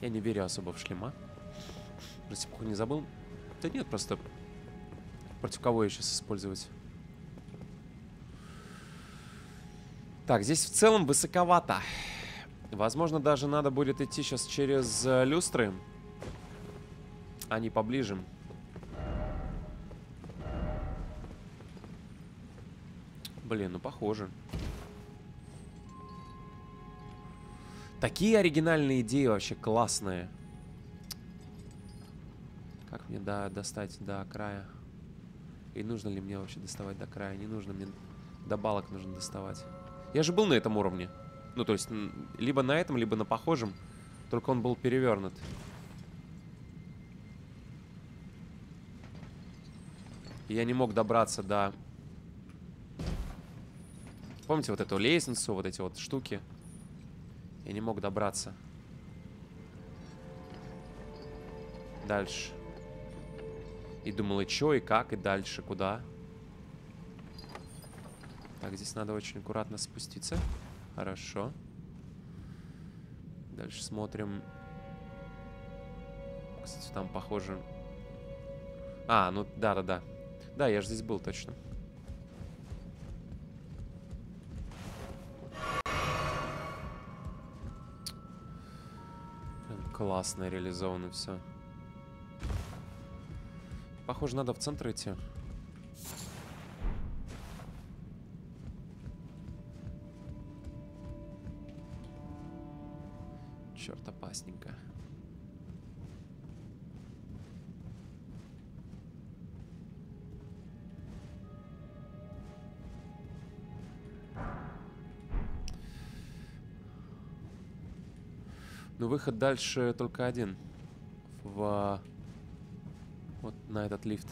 Я не верю особо в шлема. Походу, не забыл. Да нет, просто против кого я сейчас использовать? Так, здесь в целом высоковато. Возможно, даже надо будет идти сейчас через э, люстры. Они поближе. Блин, ну похоже. Такие оригинальные идеи вообще классные. Как мне до, достать до края? И нужно ли мне вообще доставать до края? Не нужно, мне до балок нужно доставать. Я же был на этом уровне. Ну, то есть, либо на этом, либо на похожем. Только он был перевернут. И я не мог добраться до... Помните вот эту лестницу, вот эти вот штуки? Я не мог добраться. Дальше. И думал, и чё, и как, и дальше, куда? Так, здесь надо очень аккуратно спуститься. Хорошо. Дальше смотрим. Кстати, там похоже... А, ну да-да-да. Да, я же здесь был точно. Классно реализовано все. Похоже, надо в центр идти. Выход дальше только один. В... Вот на этот лифт.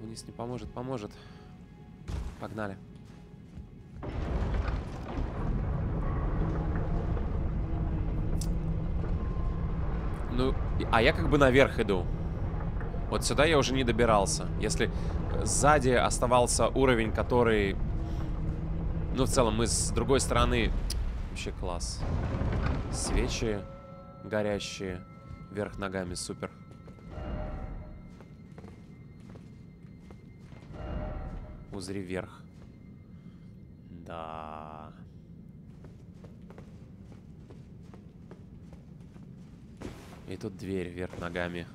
Вниз не поможет, поможет. Погнали. Ну, а я как бы наверх иду. Вот сюда я уже не добирался. Если сзади оставался уровень, который... Ну, в целом, мы с другой стороны... Вообще класс. Свечи горящие. Вверх ногами, супер. Узри вверх. Да. И тут дверь вверх ногами.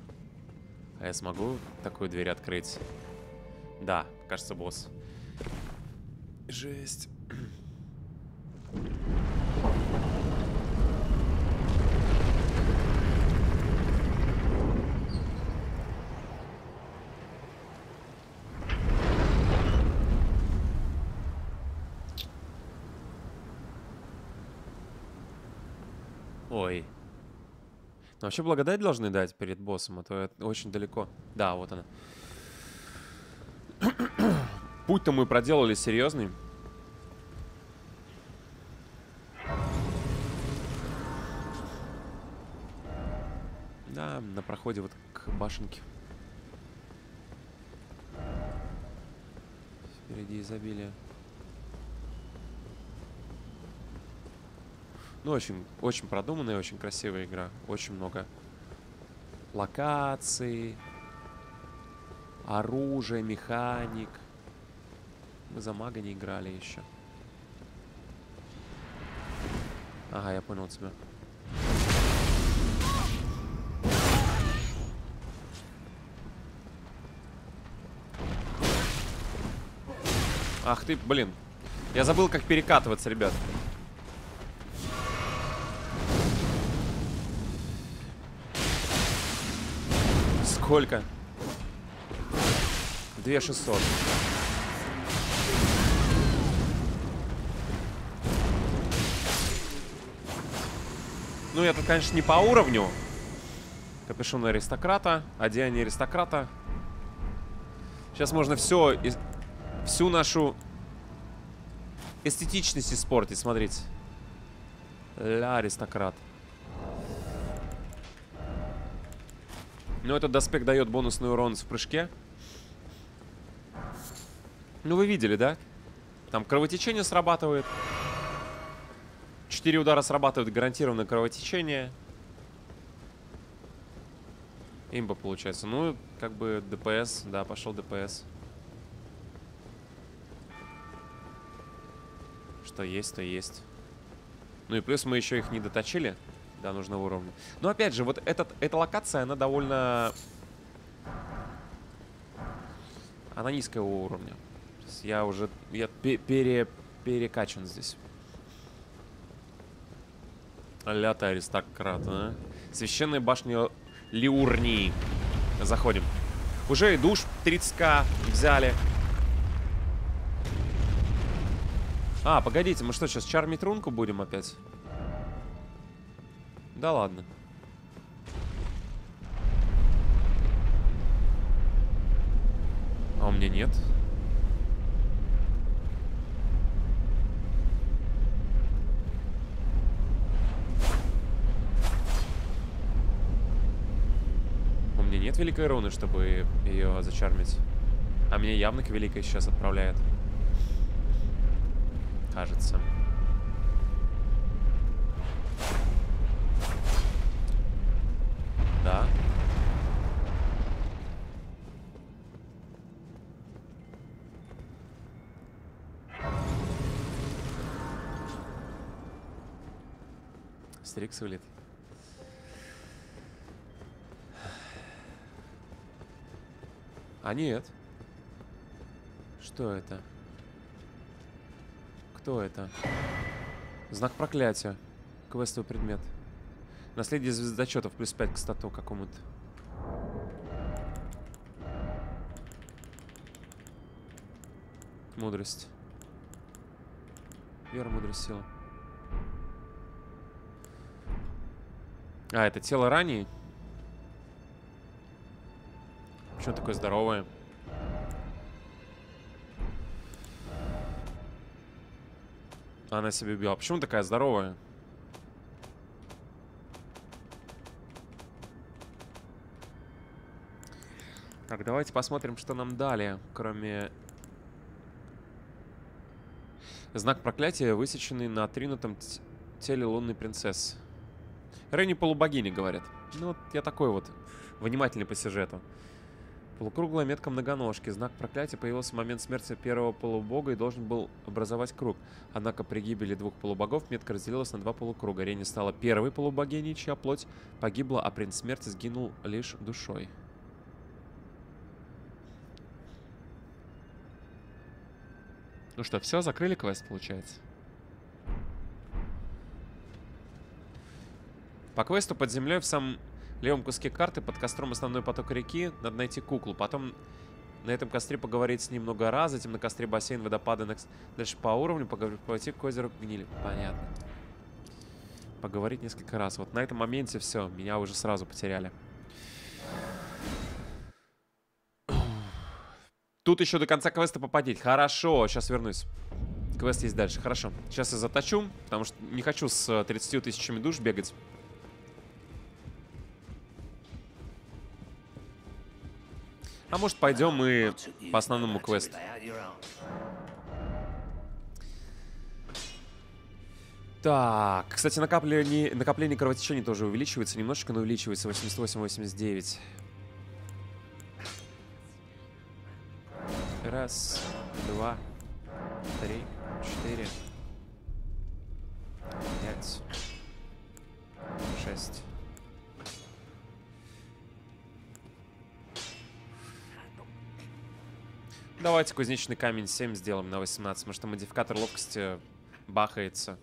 А я смогу такую дверь открыть? Да, кажется, босс. Жесть. Ой. Ну, вообще благодать должны дать перед боссом, а то это очень далеко. Да, вот она. Путь-то мы проделали серьезный. Да, на проходе вот к башенке. Впереди изобилие. Ну, очень, очень продуманная, очень красивая игра. Очень много локаций, оружия, механик. Мы за мага не играли еще. Ага, я понял тебя. Ах ты, блин. Я забыл, как перекатываться, ребят. Сколько? 2600. Ну, это, конечно, не по уровню. Капюшон аристократа, одеяние аристократа. Сейчас можно все, всю нашу эстетичность испортить, смотрите. Ля, аристократ. Ну, этот доспех дает бонусный урон в прыжке. Ну, вы видели, да? Там кровотечение срабатывает. Четыре удара срабатывает гарантированное кровотечение. Имба получается. Ну, как бы ДПС. Да, пошел ДПС. Что есть, то есть. Ну и плюс мы еще их не доточили до нужного уровня. Но опять же, вот этот, эта локация, она довольно... Она низкого уровня. Я уже... Я пе- пере, перекачан здесь. Лята аристократ, а? Священная башня Лиурнии. Заходим. Уже и душ 30к взяли. А, погодите, мы что, сейчас чармить рунку будем опять? Да ладно. А у меня нет. У меня нет великой руны, чтобы ее зачармить. А меня явно к великой сейчас отправляет. Кажется. Да. Стрикс вылет. А нет. Что это? Кто это? Знак проклятия. Квестовый предмет. Наследие звездочетов плюс 5 к стату какому-то. Мудрость. Вера, мудрость, сила. А, это тело ранее? Почему такое здоровое? Она себя убила. Почему такая здоровая? Так, давайте посмотрим, что нам дали, кроме... Знак проклятия, высеченный на отринутом т- теле лунной принцессы. Ренни полубогини, говорят. Ну, вот я такой вот, внимательный по сюжету. Полукруглая метка многоножки. Знак проклятия появился в момент смерти первого полубога и должен был образовать круг. Однако при гибели двух полубогов метка разделилась на два полукруга. Рени стала первой полубогиней, чья плоть погибла, а принц смерти сгинул лишь душой. Ну что, все, закрыли квест, получается? По квесту под землей в самом левом куске карты под костром основной поток реки надо найти куклу. Потом на этом костре поговорить с ним много раз. Затем на костре бассейн, водопады. Дальше по уровню поговорить, пойти к озеру гнили. Понятно. Поговорить несколько раз. Вот на этом моменте все. Меня уже сразу потеряли. Тут еще до конца квеста попадить. Хорошо, сейчас вернусь. Квест есть дальше. Хорошо. Сейчас я заточу, потому что не хочу с э, 30 тысячами душ бегать. А может пойдем мы по основному квесту. Так, кстати, накопление, накопление кровотечения тоже увеличивается. Немножечко, но увеличивается. 88-89. Раз, два, три, четыре, пять, шесть. Давайте кузнечный камень 7 сделаем на 18, потому что модификатор ловкости бахается.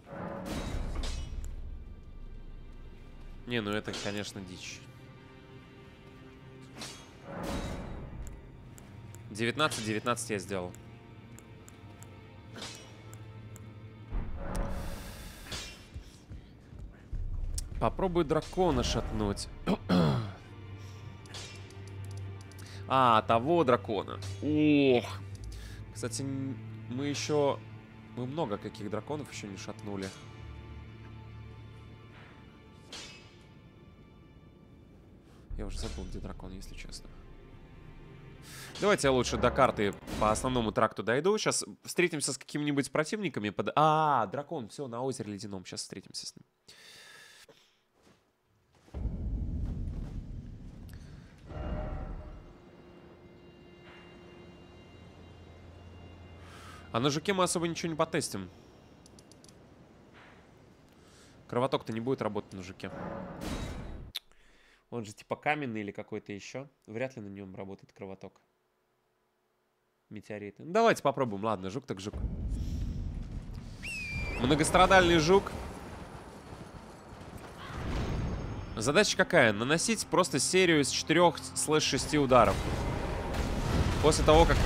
Не, ну это, конечно, дичь. 19, 19 я сделал. Попробуй дракона шатнуть. а, того дракона. Ох. Кстати, мы еще... Мы много каких драконов еще не шатнули. Я уже забыл, где дракон, если честно. Давайте я лучше до карты по основному тракту дойду. Сейчас встретимся с какими-нибудь противниками. Под... А, дракон, все, на озере ледяном. Сейчас встретимся с ним. А на жуке мы особо ничего не потестим. Кровоток-то не будет работать на жуке. Он же типа каменный или какой-то еще. Вряд ли на нем работает кровоток. Метеориты. Ну, давайте попробуем. Ладно, жук так жук. Многострадальный жук. Задача какая? Наносить просто серию из 4 слэш 6 ударов. После того, как...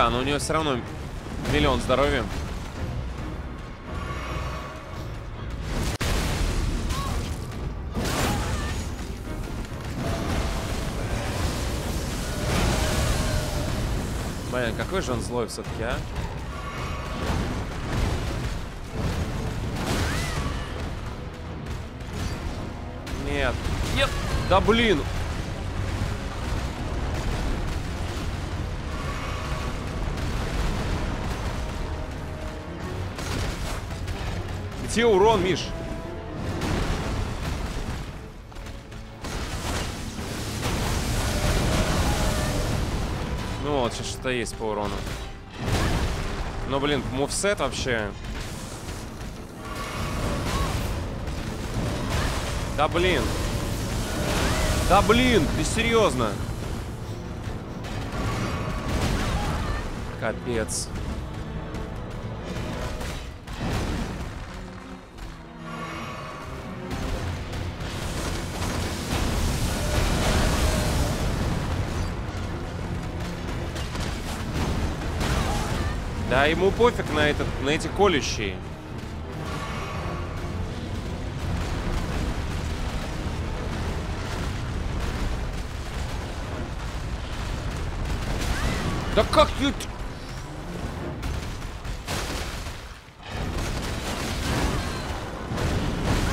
Да, но у нее все равно миллион здоровья. Блин, какой же он злой все-таки, а? Нет. Нет! Да блин! Где урон, Миш? Ну вот, сейчас что-то есть по урону. Но, блин, мувсет вообще... Да блин. Да блин, ты серьезно? Капец. Да, ему пофиг на, этот, на эти колющие. Да как ты...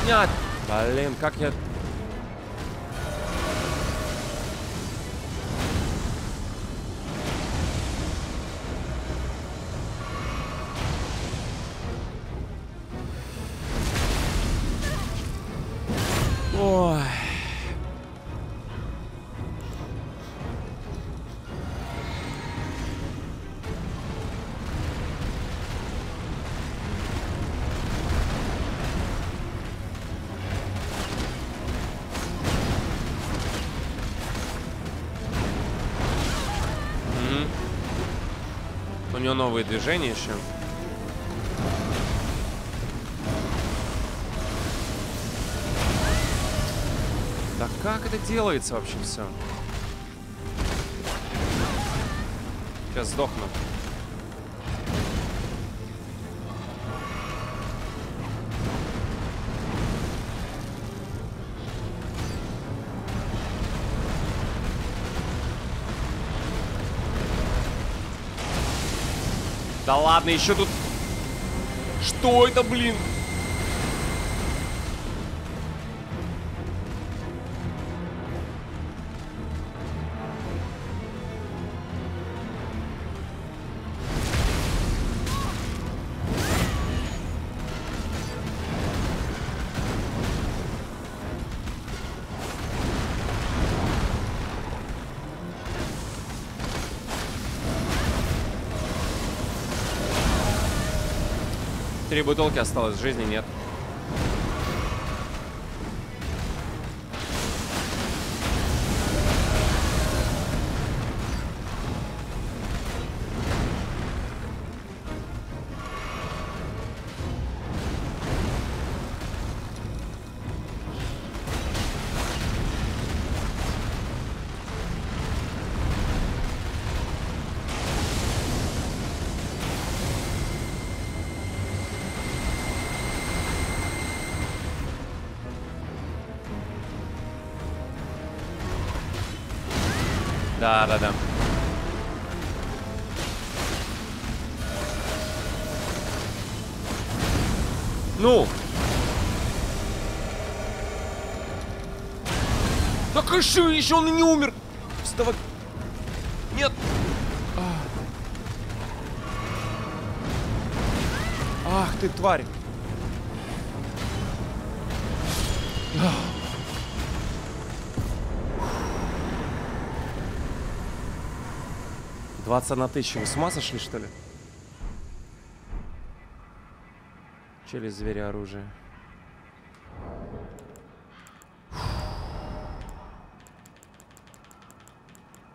Нет. Блин, как я... Новые движения еще. Да как это делается вообще все? Сейчас сдохну. Да ладно, еще тут... Что это, блин? Три бутылки осталось, жизни нет. И что, еще он и не умер! Вставай! Нет! Ах ты, тварь! Двадцать на тысячу. Вы с ума сошли, что ли? Челюсть зверя оружие.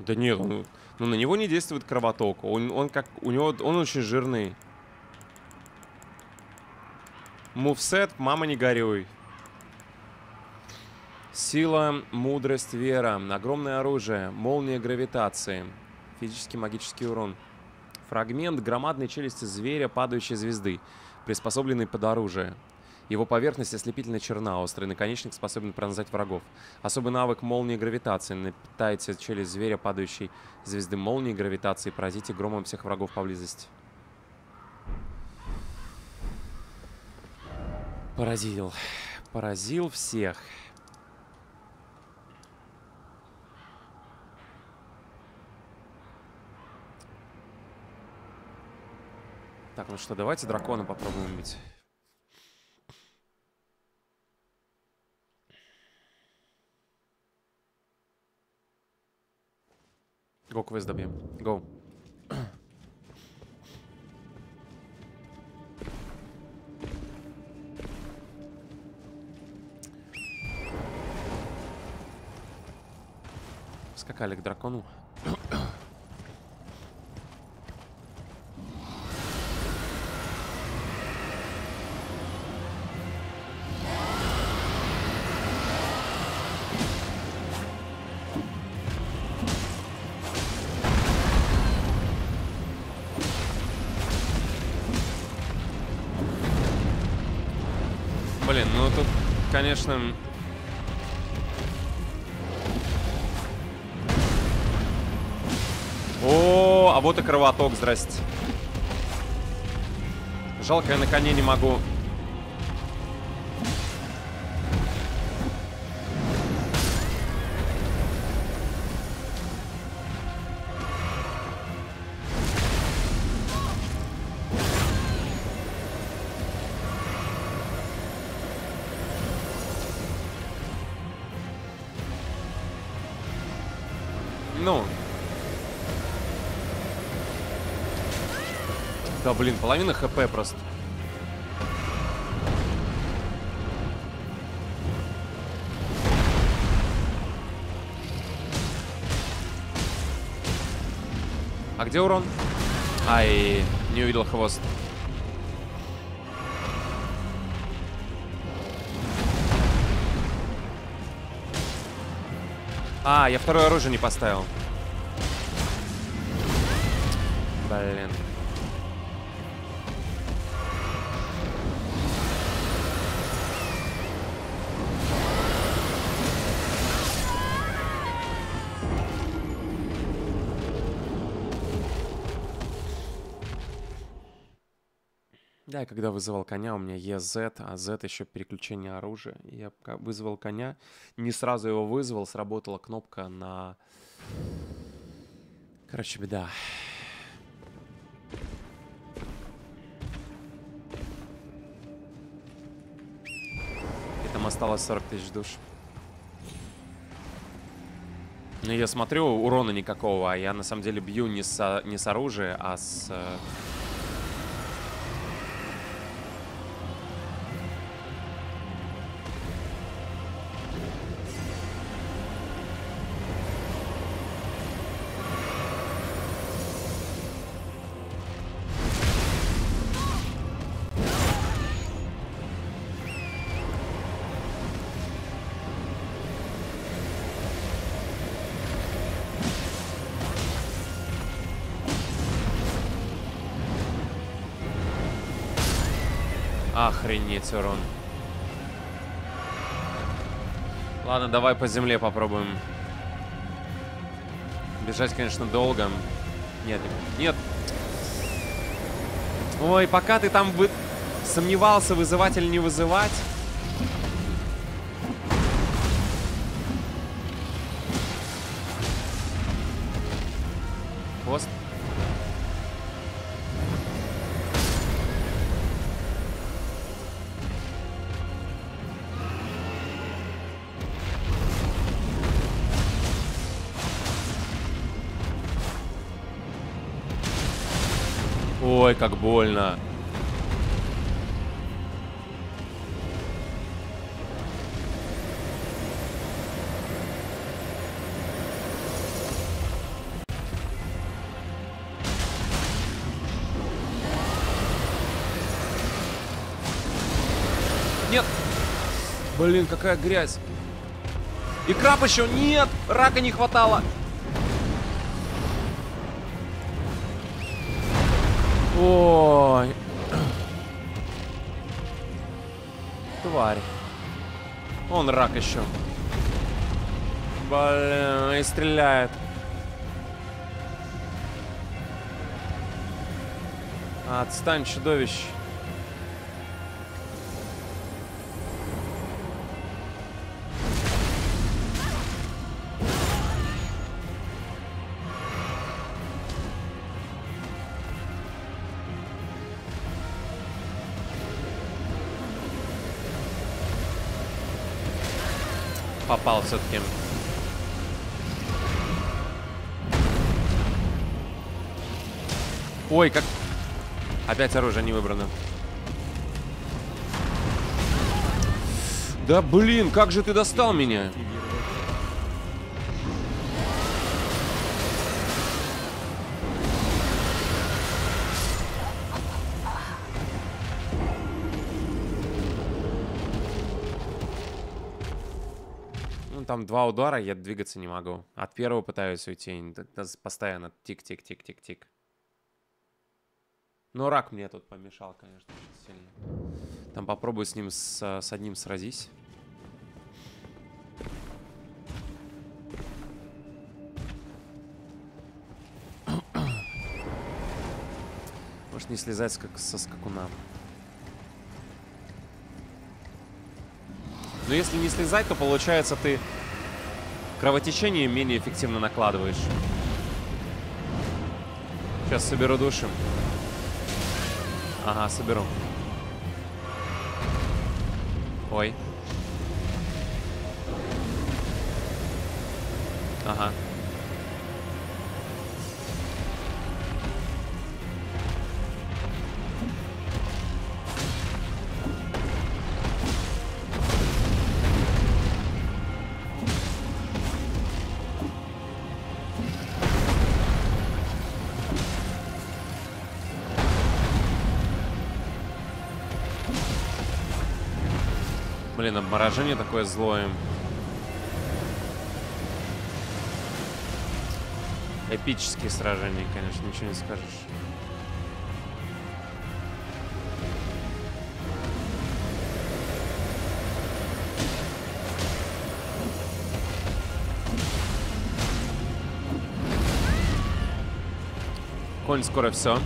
Да нет, он- ну на него не действует кровоток. Он, он как, у него, он очень жирный. Мувсет, мама не горюй. Сила, мудрость, вера, огромное оружие, молния гравитации, физический магический урон. Фрагмент громадной челюсти зверя, падающей звезды, приспособленный под оружие. Его поверхность ослепительно черна, острый наконечник способен пронзать врагов. Особый навык молнии гравитации. Напитайте челюсть зверя, падающей звезды молнии гравитации, и поразите громом всех врагов поблизости. Поразил. Поразил всех. Так, ну что, давайте дракона попробуем убить. Го квест добьем. Го. Скакали к дракону. Кровоток, здрасте. Жалко, я на коне не могу. Блин, половина хп просто. А где урон? Ай, не увидел хвост. А, я второе оружие не поставил. Блин. Когда вызывал коня, у меня EZ, а Z еще переключение оружия. Я вызвал коня, не сразу его вызвал, сработала кнопка на... Короче, беда. И там осталось 40 тысяч душ. Ну, я смотрю, урона никакого, а я на самом деле бью не с, не с оружия, а с... Охренеть урон. Ладно, давай по земле попробуем. Бежать, конечно, долго. Нет, не- нет. Ой, пока ты там вы... сомневался, вызывать или не вызывать. Как больно. Нет. Блин, какая грязь. И краб еще. Нет, рака не хватало. Ой. Тварь. Он рак еще. Блин, и стреляет. Отстань, чудовище. Попал все-таки. Ой, как... Опять оружие не выбрано. Да блин, как же ты достал меня? Там два удара, я двигаться не могу. От первого пытаюсь уйти, постоянно тик-тик-тик-тик-тик. Но рак мне тут помешал, конечно, очень сильно. Там попробуй с ним с, с одним сразись. Может не слезать как со скакуна. Но если не слезать, то получается ты кровотечение менее эффективно накладываешь. Сейчас соберу души. Ага, соберу. Ой. Ага. Блин, обморожение такое злое. Эпические сражения, конечно, ничего не скажешь. Конь скоро все.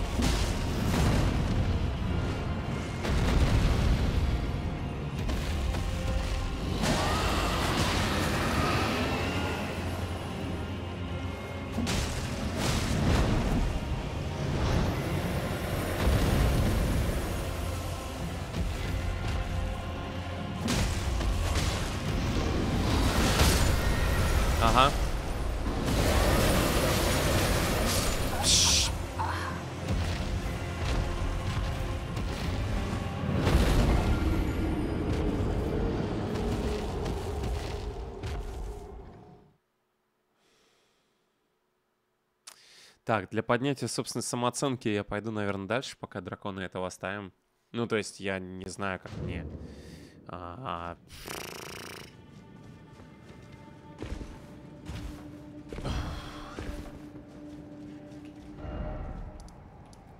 Так, для поднятия собственной самооценки я пойду, наверное, дальше, пока дракона этого оставим. Ну, то есть я не знаю, как мне... а,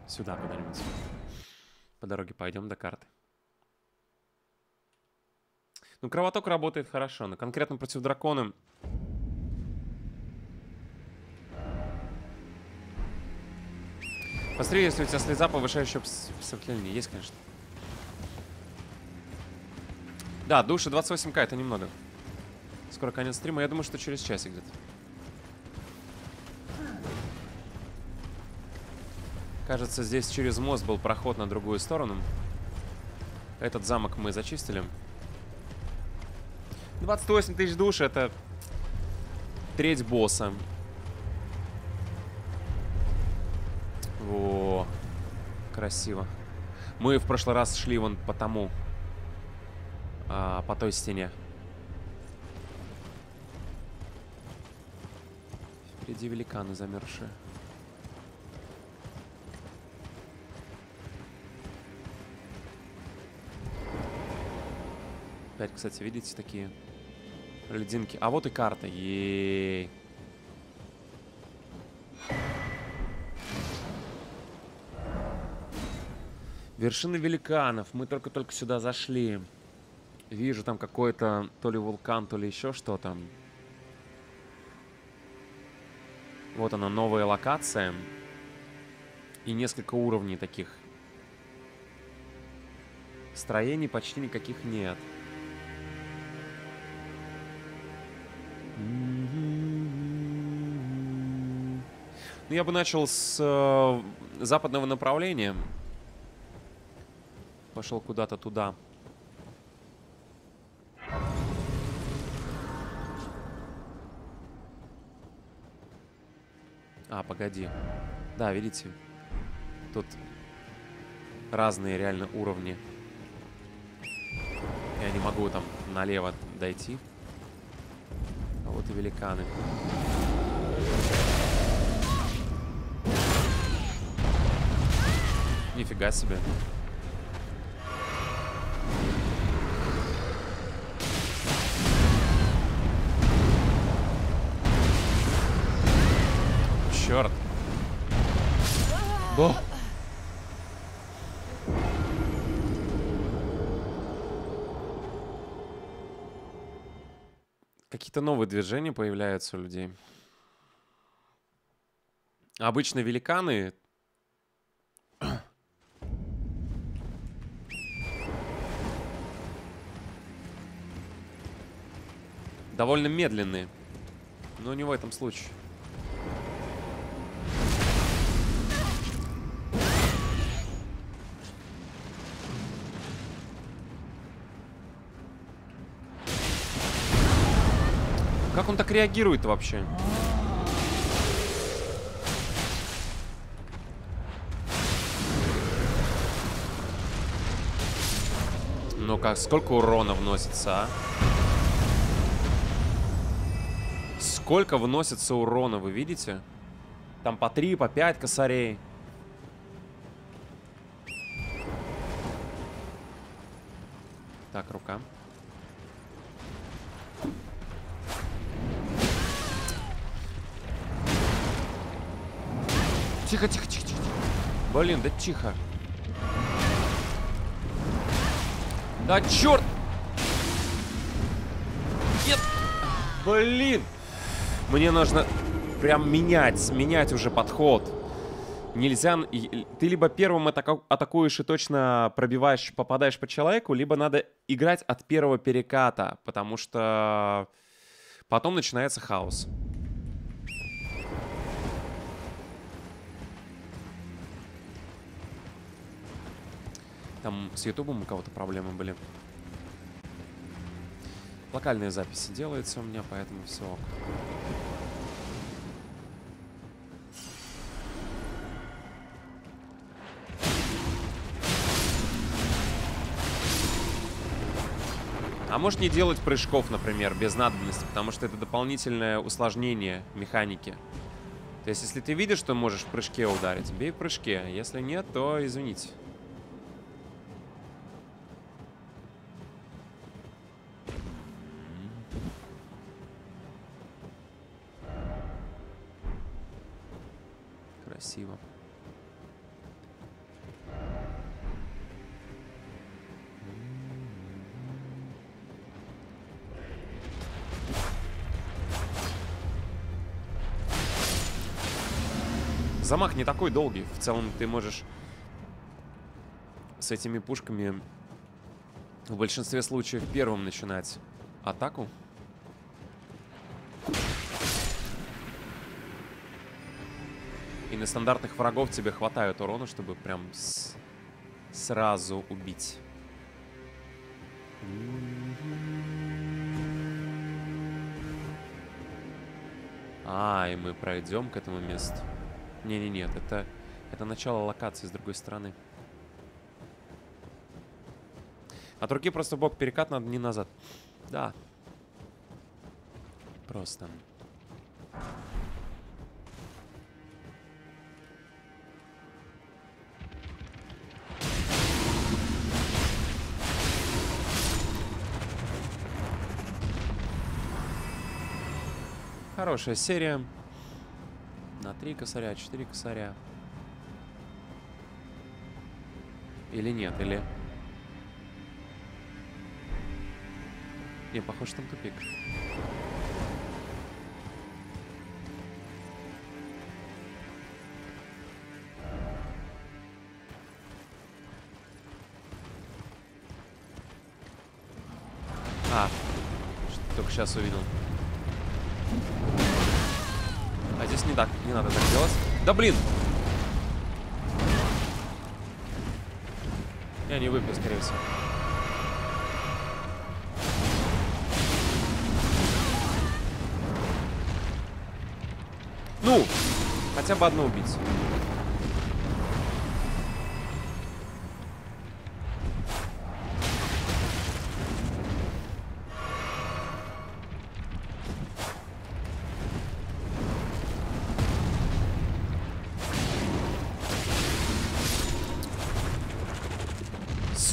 Сюда куда-нибудь. По дороге пойдем до карты. Ну, кровоток работает хорошо, но конкретно против дракона... Посмотри, если у тебя слеза, повышающая сопротивление. Есть, конечно. Да, души 28к, это немного. Скоро конец стрима. Я думаю, что через часик где-то. Кажется, здесь через мост был проход на другую сторону. Этот замок мы зачистили. 28 тысяч душ — это треть босса. О, красиво. Мы в прошлый раз шли вон по тому, а, по той стене. Впереди великаны замерзшие. Опять, кстати, видите, такие льдинки. А вот и карта. Ей. Вершины великанов. Мы только-только сюда зашли. Вижу там какой-то то ли вулкан, то ли еще что-то. Вот она, новая локация. И несколько уровней таких. Строений почти никаких нет. Ну, я бы начал с э, западного направления. Пошел куда-то туда. А, погоди. Да, видите? Тут разные реально уровни. Я не могу там налево дойти. А вот и великаны. Нифига себе. Какие-то новые движения появляются у людей. Обычно великаны... Довольно медленные. Но не в этом случае. Как он так реагирует вообще? Ну как, сколько урона вносится, а? Сколько вносится урона, вы видите? Там по 3, по 5 косарей. Так, рука. Тихо, тихо, тихо, тихо. Блин, да тихо. Да черт! Нет! Блин! Мне нужно прям менять, менять уже подход. Нельзя... Ты либо первым атаку... атакуешь и точно пробиваешь, попадаешь по человеку, либо надо играть от первого переката, потому что потом начинается хаос. Там с Ютубом у кого-то проблемы были. Локальные записи делаются у меня, поэтому все. А может не делать прыжков, например, без надобности, потому что это дополнительное усложнение механики. То есть, если ты видишь, что можешь в прыжке ударить, бей в прыжке. Если нет, то извините. Такой долгий. В целом ты можешь с этими пушками в большинстве случаев первым начинать атаку. И на стандартных врагов тебе хватает урона, чтобы прям с... сразу убить. А, и мы пройдем к этому месту. Не-не, нет, это, это начало локации с другой стороны. От руки просто бок перекат надо не назад. Да. Просто. Хорошая серия. На 3 косаря, 4 косаря. Или нет, или... Не, похоже, там тупик. А, только сейчас увидел. Не так, не надо так делать. Да блин! Я не выпью, скорее всего. Ну, хотя бы одну убить.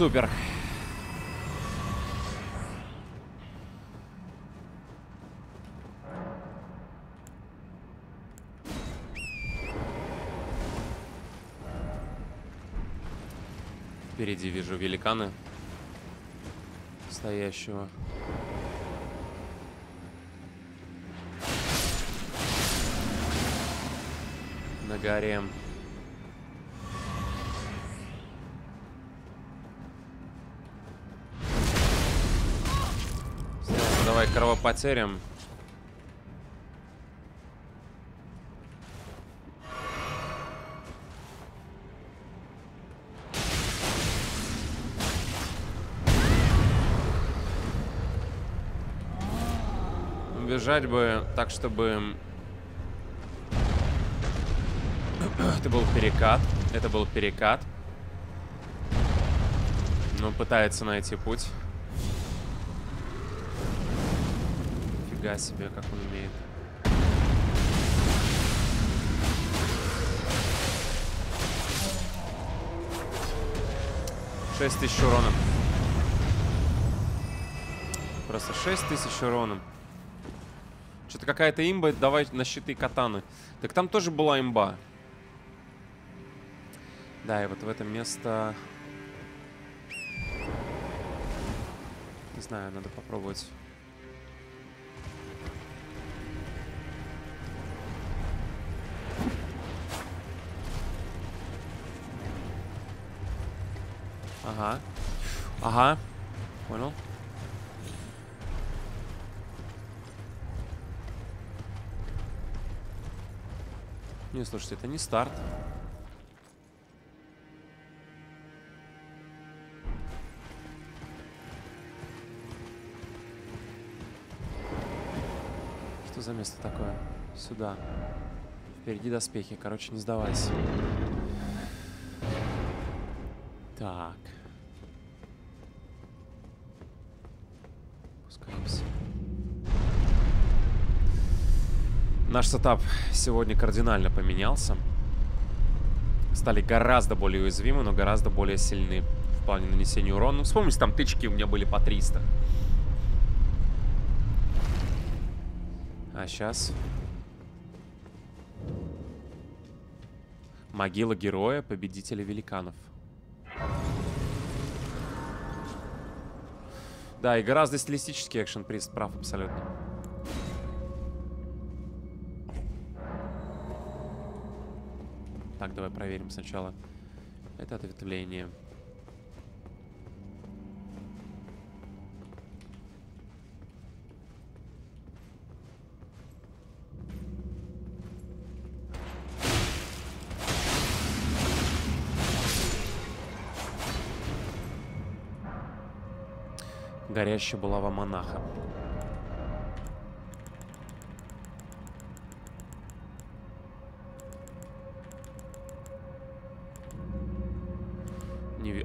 супер. Впереди вижу великаны стоящего. На горе. Кровопотерям. Бежать бы так, чтобы... Это был перекат. Это был перекат. Но пытается найти путь. Фига себе, как он умеет. Шесть тысяч урона. Просто шесть тысяч урона. Что-то какая-то имба, давай на щиты катаны. Так там тоже была имба. Да, и вот в это место... Не знаю, надо попробовать. Не, слушайте, это не старт. Что за место такое? Сюда. Впереди доспехи. Короче, не сдавайся. Наш сетап сегодня кардинально поменялся. Стали гораздо более уязвимы, но гораздо более сильны в плане нанесения урона. Ну, вспомните, там тычки у меня были по 300. А сейчас... Могила героя, победителя великанов. Да, и гораздо стилистический экшен приз, прав абсолютно. Давай проверим сначала это ответвление. Горящая булава монаха.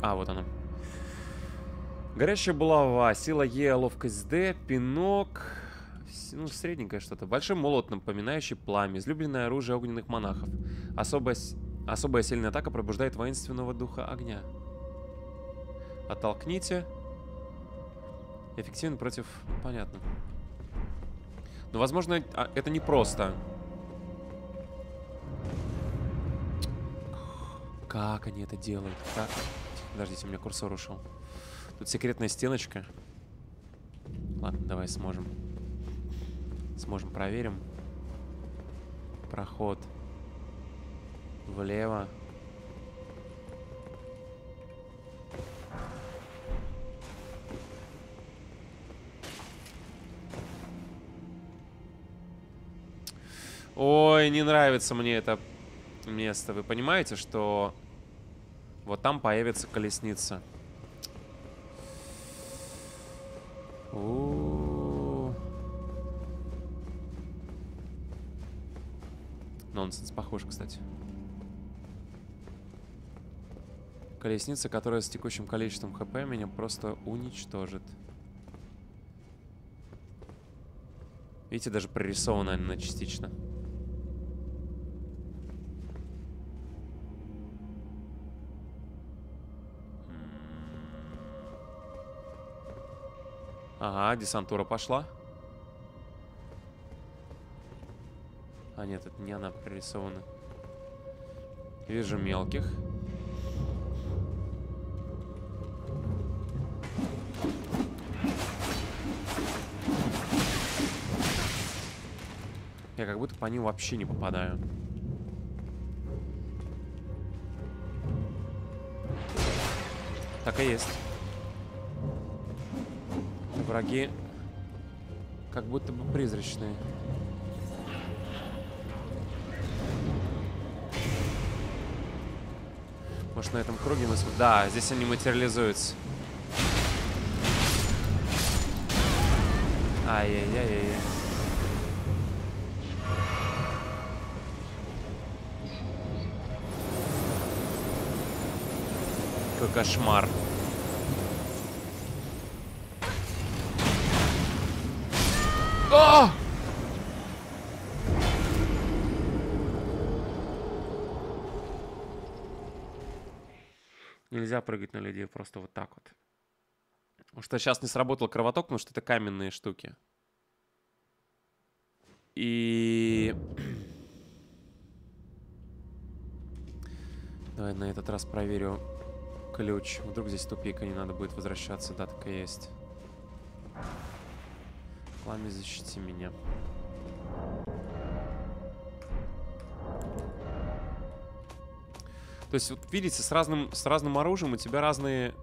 А, вот она. Горящая булава, сила Е, ловкость Д, пинок... Ну, средненькое что-то. Большой молот, напоминающий пламя. Излюбленное оружие огненных монахов. Особая, особая сильная атака пробуждает воинственного духа огня. Оттолкните. Эффективен против... Понятно. Но, возможно, а, это не просто. Как они это делают? Как? Подождите, у меня курсор ушел. Тут секретная стеночка. Ладно, давай сможем. Сможем, проверим. Проход. Влево. Ой, не нравится мне это место. Вы понимаете, что вот там появится колесница. У-у-у. Нонсенс похож, кстати. Колесница, которая с текущим количеством хп меня просто уничтожит. Видите, даже прорисована она частично. Ага, десантура пошла. А нет, это не она прорисована. Вижу мелких. Я как будто по ним вообще не попадаю. Так и есть. Враги как будто бы призрачные. Может, на этом круге мы... Да, здесь они материализуются. Ай-яй-яй-яй. Какой кошмар. А! Нельзя прыгать на людей просто вот так вот. Потому что сейчас не сработал кровоток, потому что это каменные штуки. И... Давай на этот раз проверю ключ. Вдруг здесь тупик, и не надо будет возвращаться. Да, так и есть. Пламя, защити меня. То есть, вот видите, с разным, с разным оружием у тебя разные...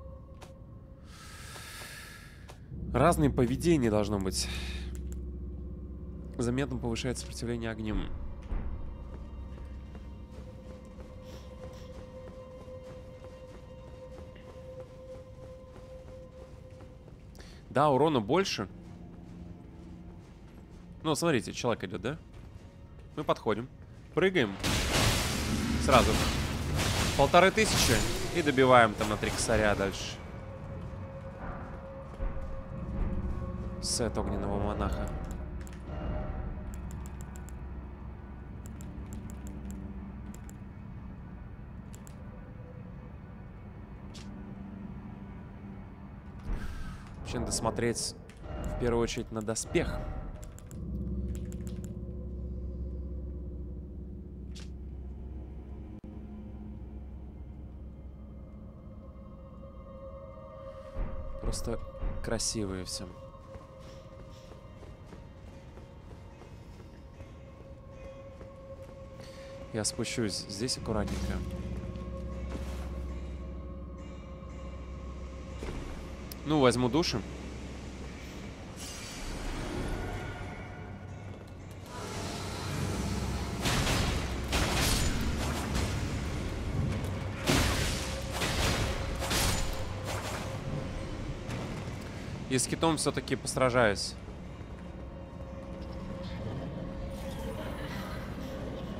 Разные поведения должно быть. Заметно повышает сопротивление огню. Да, урона больше. Ну, смотрите, человек идет, да? Мы подходим. Прыгаем. Сразу. Полторы тысячи. И добиваем там на три косаря дальше. Сет огненного монаха. Вообще надо смотреть в первую очередь на доспех. Просто красивые все. Я спущусь здесь аккуратненько. Ну, возьму души. И с китом все-таки посражаюсь.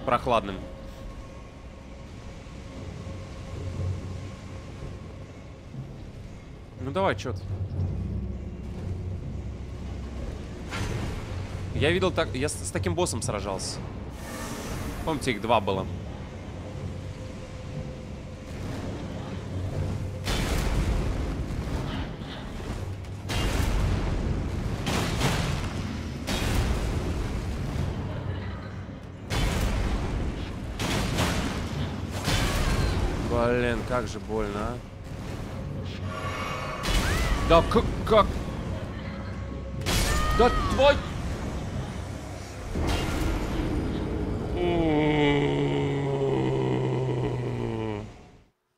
Прохладным. Ну давай, чё ты. Я видел так... Я с, с таким боссом сражался. Помните, их два было. Как же больно, а. Да как... как? Да твой...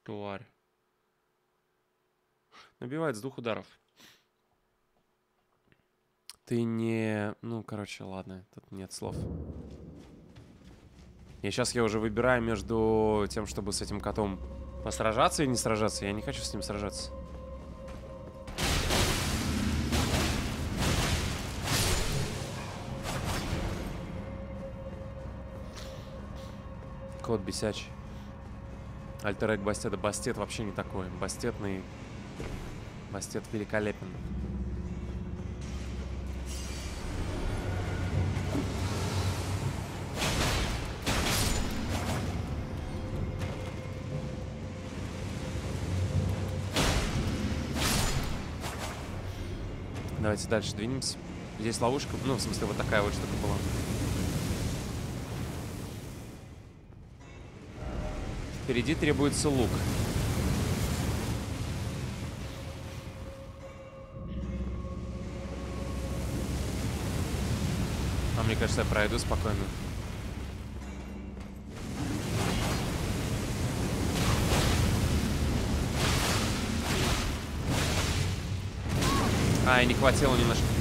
Тварь. Набивает с двух ударов. Ты не... Ну, короче, ладно, тут нет слов. И сейчас я уже выбираю между тем, чтобы с этим котом посражаться и не сражаться. Я не хочу с ним сражаться. Кот бесячий. Альтер Бастета. Бастет вообще не такой. Бастетный... Бастет великолепен. Давайте дальше двинемся. Здесь ловушка, ну, в смысле, вот такая вот штука была. Впереди требуется лук. А мне кажется, я пройду спокойно. Ай, не хватило. Так.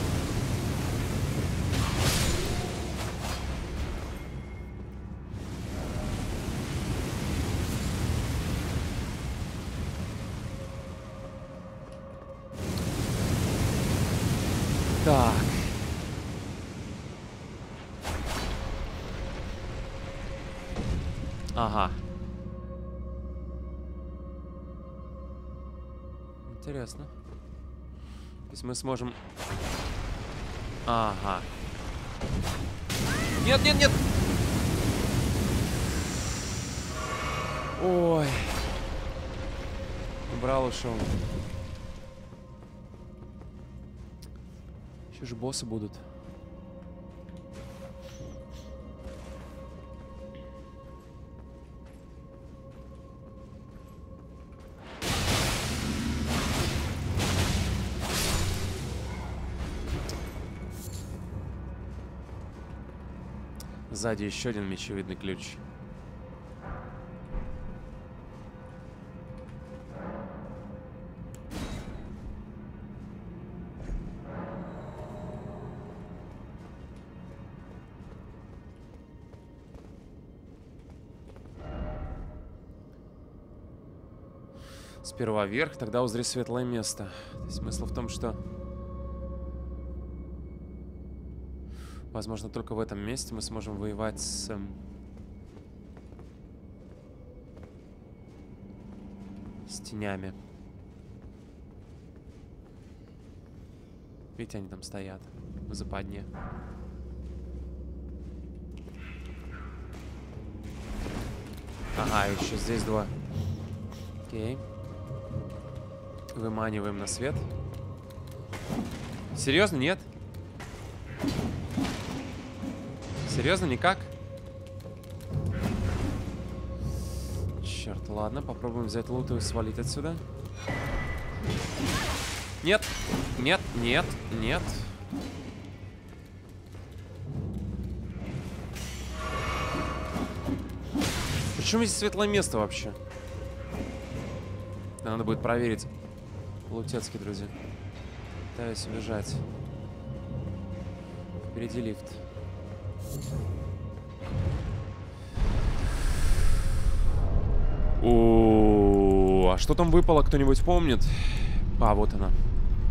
Есть мы сможем... Ага. Нет, нет, нет! Ой. Убрал, ушел. Еще же боссы будут. Сзади еще один мечевидный ключ. Сперва вверх, тогда узри светлое место. Смысл в том, что... Возможно, только в этом месте мы сможем воевать с... эм, С тенями. Видите, они там стоят. В западне. Ага, еще здесь два. Окей. Выманиваем на свет. Серьезно, нет? Серьезно, никак? Черт, ладно, попробуем взять лут и свалить отсюда. Нет, нет, нет, нет. Почему здесь светлое место вообще? Надо будет проверить. Лутецкий, друзья. Пытаюсь убежать. Впереди лифт. А что там выпало, кто-нибудь помнит? А, вот она.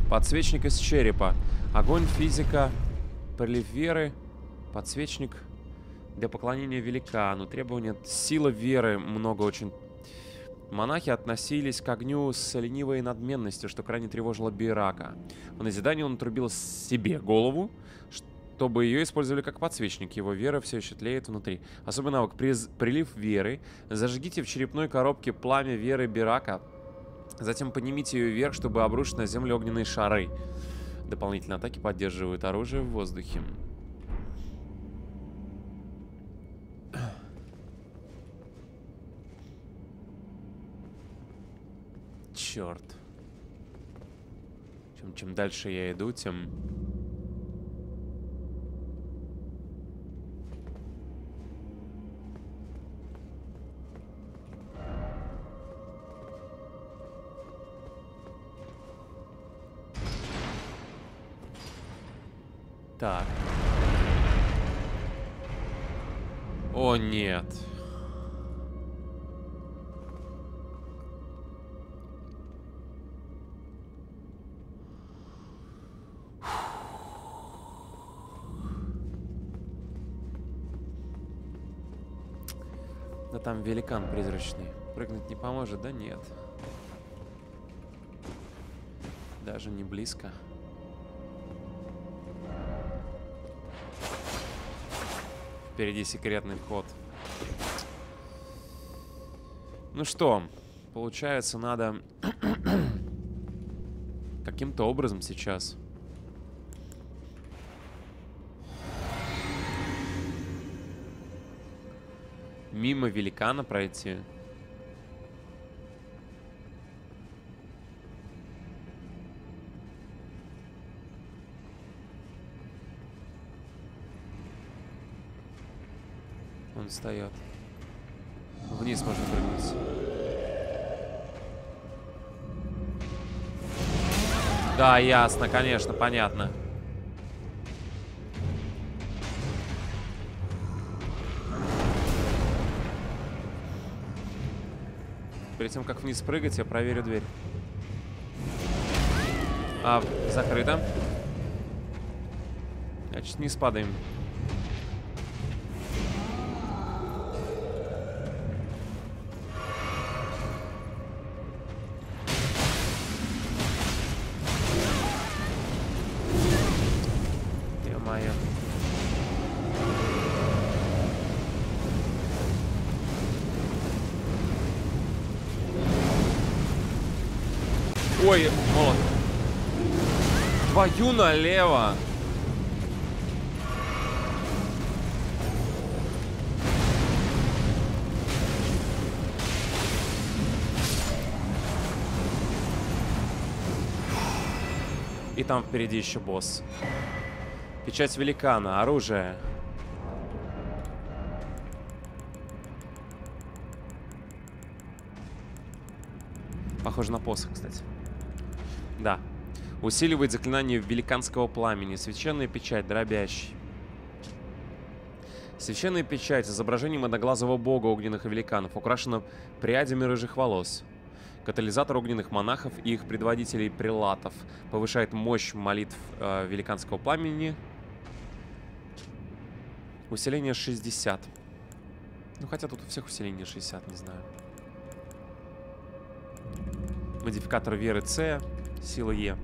Подсвечник из черепа. Огонь, физика, прилив веры, подсвечник для поклонения великану. Требования сила веры много очень. Монахи относились к огню с ленивой надменностью, что крайне тревожило Бирака. В назидание он отрубил себе голову, чтобы ее использовали как подсвечник. Его вера все еще тлеет внутри. Особый навык приз- прилив веры. Зажгите в черепной коробке пламя веры Бирака. Затем поднимите ее вверх, чтобы обрушить на землю огненные шары. Дополнительные атаки поддерживают оружие в воздухе. Черт. Чем, чем дальше я иду, тем... Нет. Да там великан призрачный. Прыгнуть не поможет, да нет. Даже не близко. Впереди секретный вход. Ну что, получается, надо каким-то образом сейчас мимо великана пройти. Встает. Вниз можно прыгнуть. Да, ясно, конечно, понятно. Перед тем, как вниз прыгать, я проверю дверь. А, закрыто. Значит, вниз падаем. Твою налево. И там впереди еще босс. Печать великана, оружие. Похоже на посох, кстати. Усиливает заклинание великанского пламени. Священная печать, дробящий. Священная печать с изображением одноглазого бога огненных великанов украшена прядями рыжих волос. Катализатор огненных монахов и их предводителей прилатов повышает мощь молитв э, великанского пламени. Усиление 60. Ну, хотя тут у всех усиление 60, не знаю. Модификатор веры С, сила Е.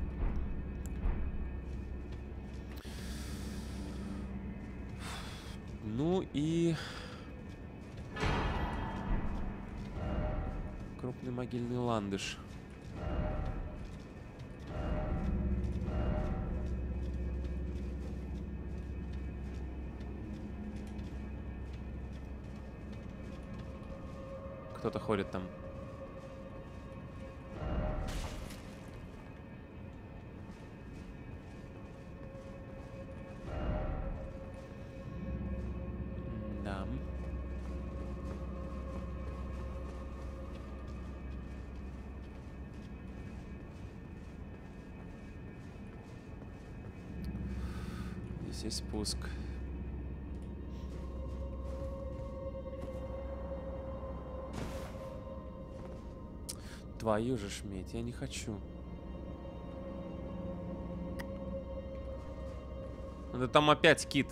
Ну и... Крупный могильный ландыш. Кто-то ходит там. Есть спуск. Твою же шметь, я не хочу. Да там опять кит.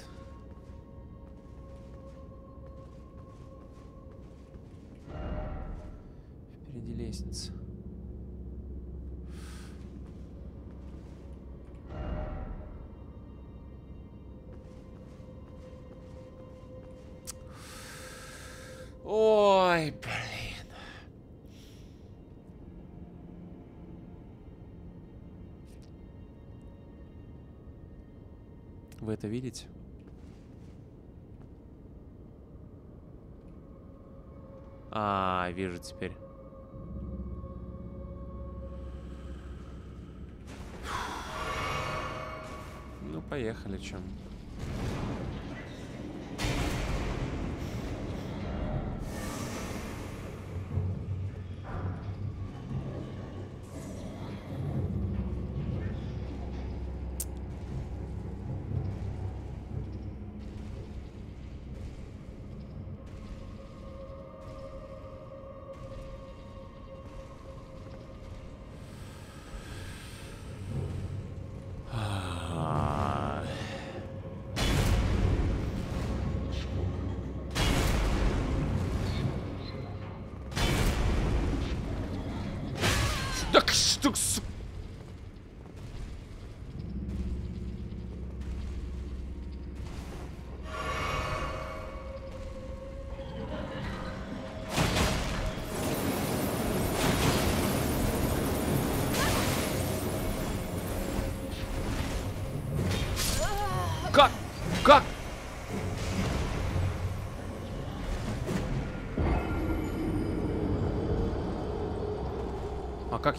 Вижу теперь. Ну, поехали, чем.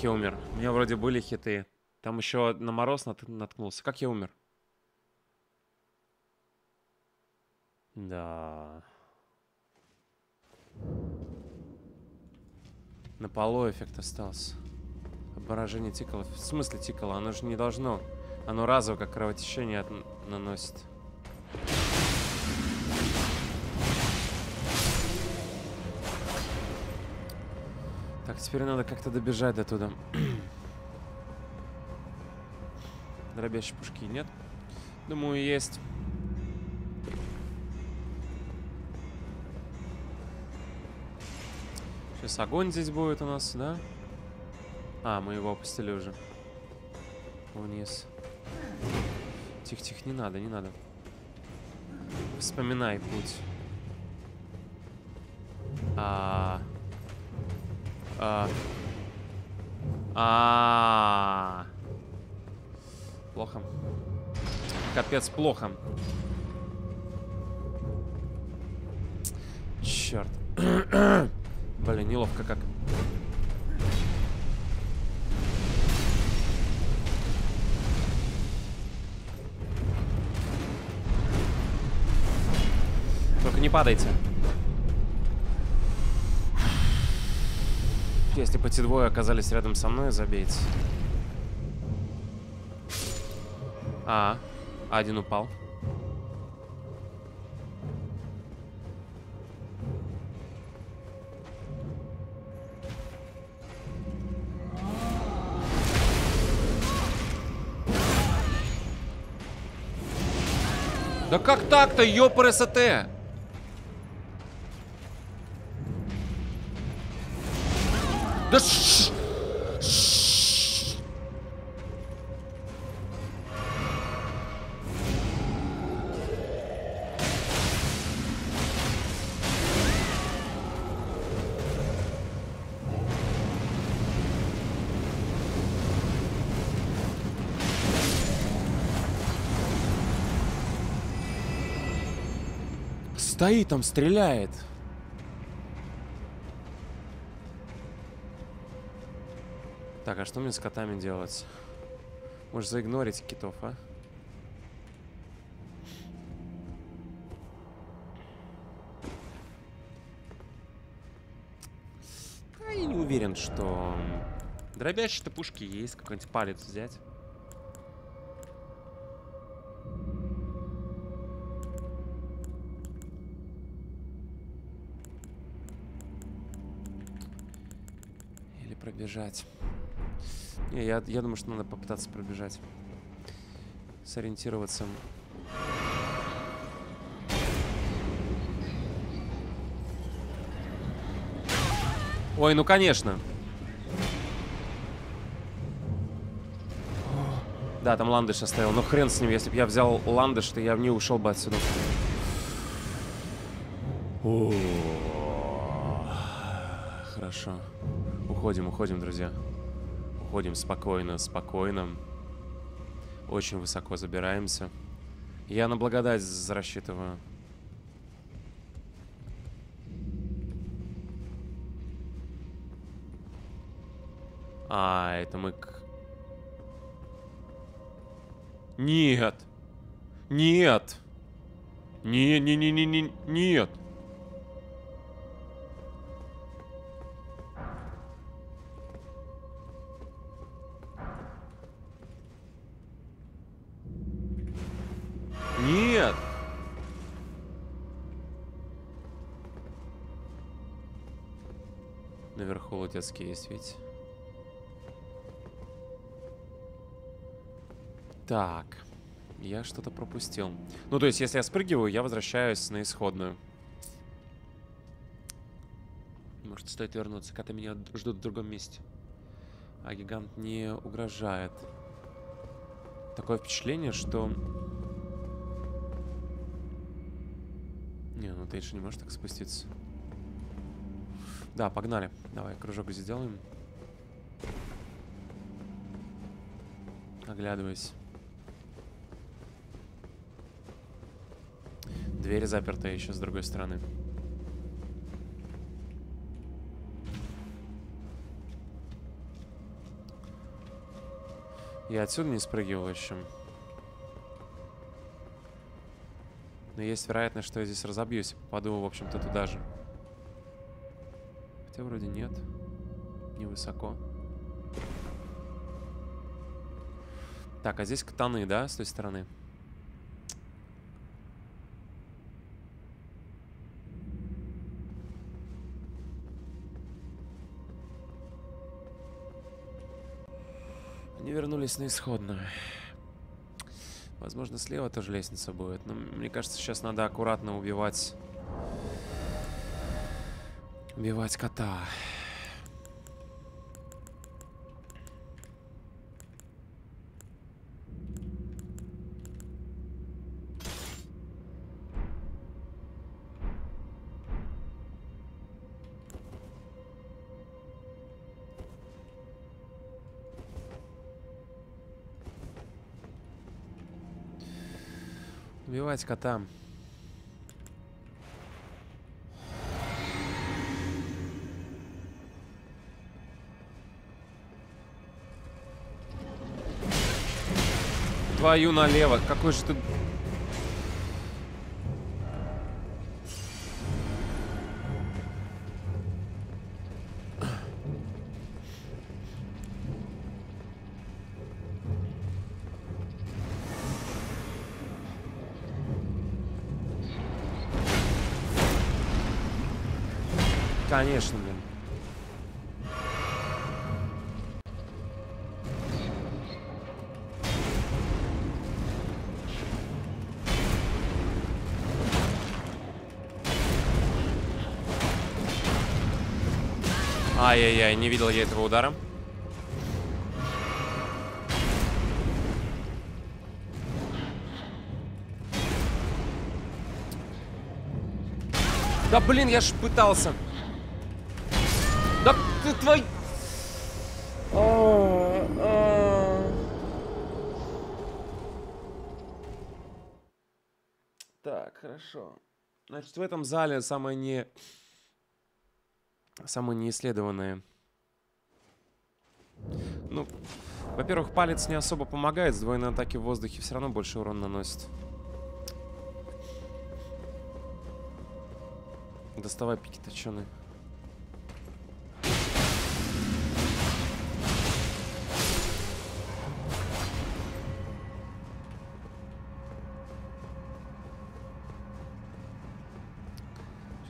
Как я умер? У меня вроде были хиты. Там еще на мороз нат- наткнулся. Как я умер? Да. На полу эффект остался. Поражение тикало. В смысле тикало? Оно же не должно. Оно разово, как кровотечение, от- наносит. Теперь надо как-то добежать до туда. Дробящей пушки нет? Думаю, есть. Сейчас огонь здесь будет у нас, да? А, мы его опустили уже. Вниз. Тихо-тихо, не надо, не надо. Вспоминай путь. А. А. Плохо. Капец, плохо. Черт. Блин, неловко как. Только не падайте. Бы эти двое оказались рядом со мной, забейте. А, один упал. Да как так-то, ёпр СТ? Да ш- ш- Стоит там, стреляет. А что мне с котами делать? Может, заигнорить китов, а? А я не уверен, что... Дробящие-то пушки есть. Какой-нибудь палец взять. Или пробежать. Не, я, я думаю, что надо попытаться пробежать. Сориентироваться. Ой, ну конечно. Да, там ландыш оставил. Но хрен с ним, если бы я взял ландыш, то я не ушел бы отсюда. О, Хорошо. Уходим, уходим, друзья. Уходим спокойно, спокойно. Очень высоко забираемся. Я на благодать рассчитываю. А, это мы к... Нет. Нет. Не-не-не-не-не. Нет. Лутецкий есть, видите? Так. Я что-то пропустил. Ну, то есть, если я спрыгиваю, я возвращаюсь на исходную. Может, стоит вернуться, когда меня ждут в другом месте. А гигант не угрожает. Такое впечатление, что... Не, ну ты еще не можешь так спуститься. Да, погнали. Давай, кружок сделаем. Оглядывайся. Дверь заперта еще с другой стороны. Я отсюда не спрыгивал еще. Но есть вероятность, что я здесь разобьюсь и попаду, в общем-то, туда же. Хотя вроде нет. Невысоко. Так, а здесь катаны, да, с той стороны? Они вернулись на исходную. Возможно, слева тоже лестница будет. Но мне кажется, сейчас надо аккуратно убивать... Убивать кота. Убивать кота. Твою налево. Какой же ты... Конечно, Ай-яй-яй, не видел я этого удара. Да блин, я ж пытался. Да ты твой... Так, хорошо. Значит, в этом зале самое не... Самое неисследованное. Ну, во-первых, палец не особо помогает. Сдвоенные атаки в воздухе все равно больше урон наносит. Доставай пики точеные.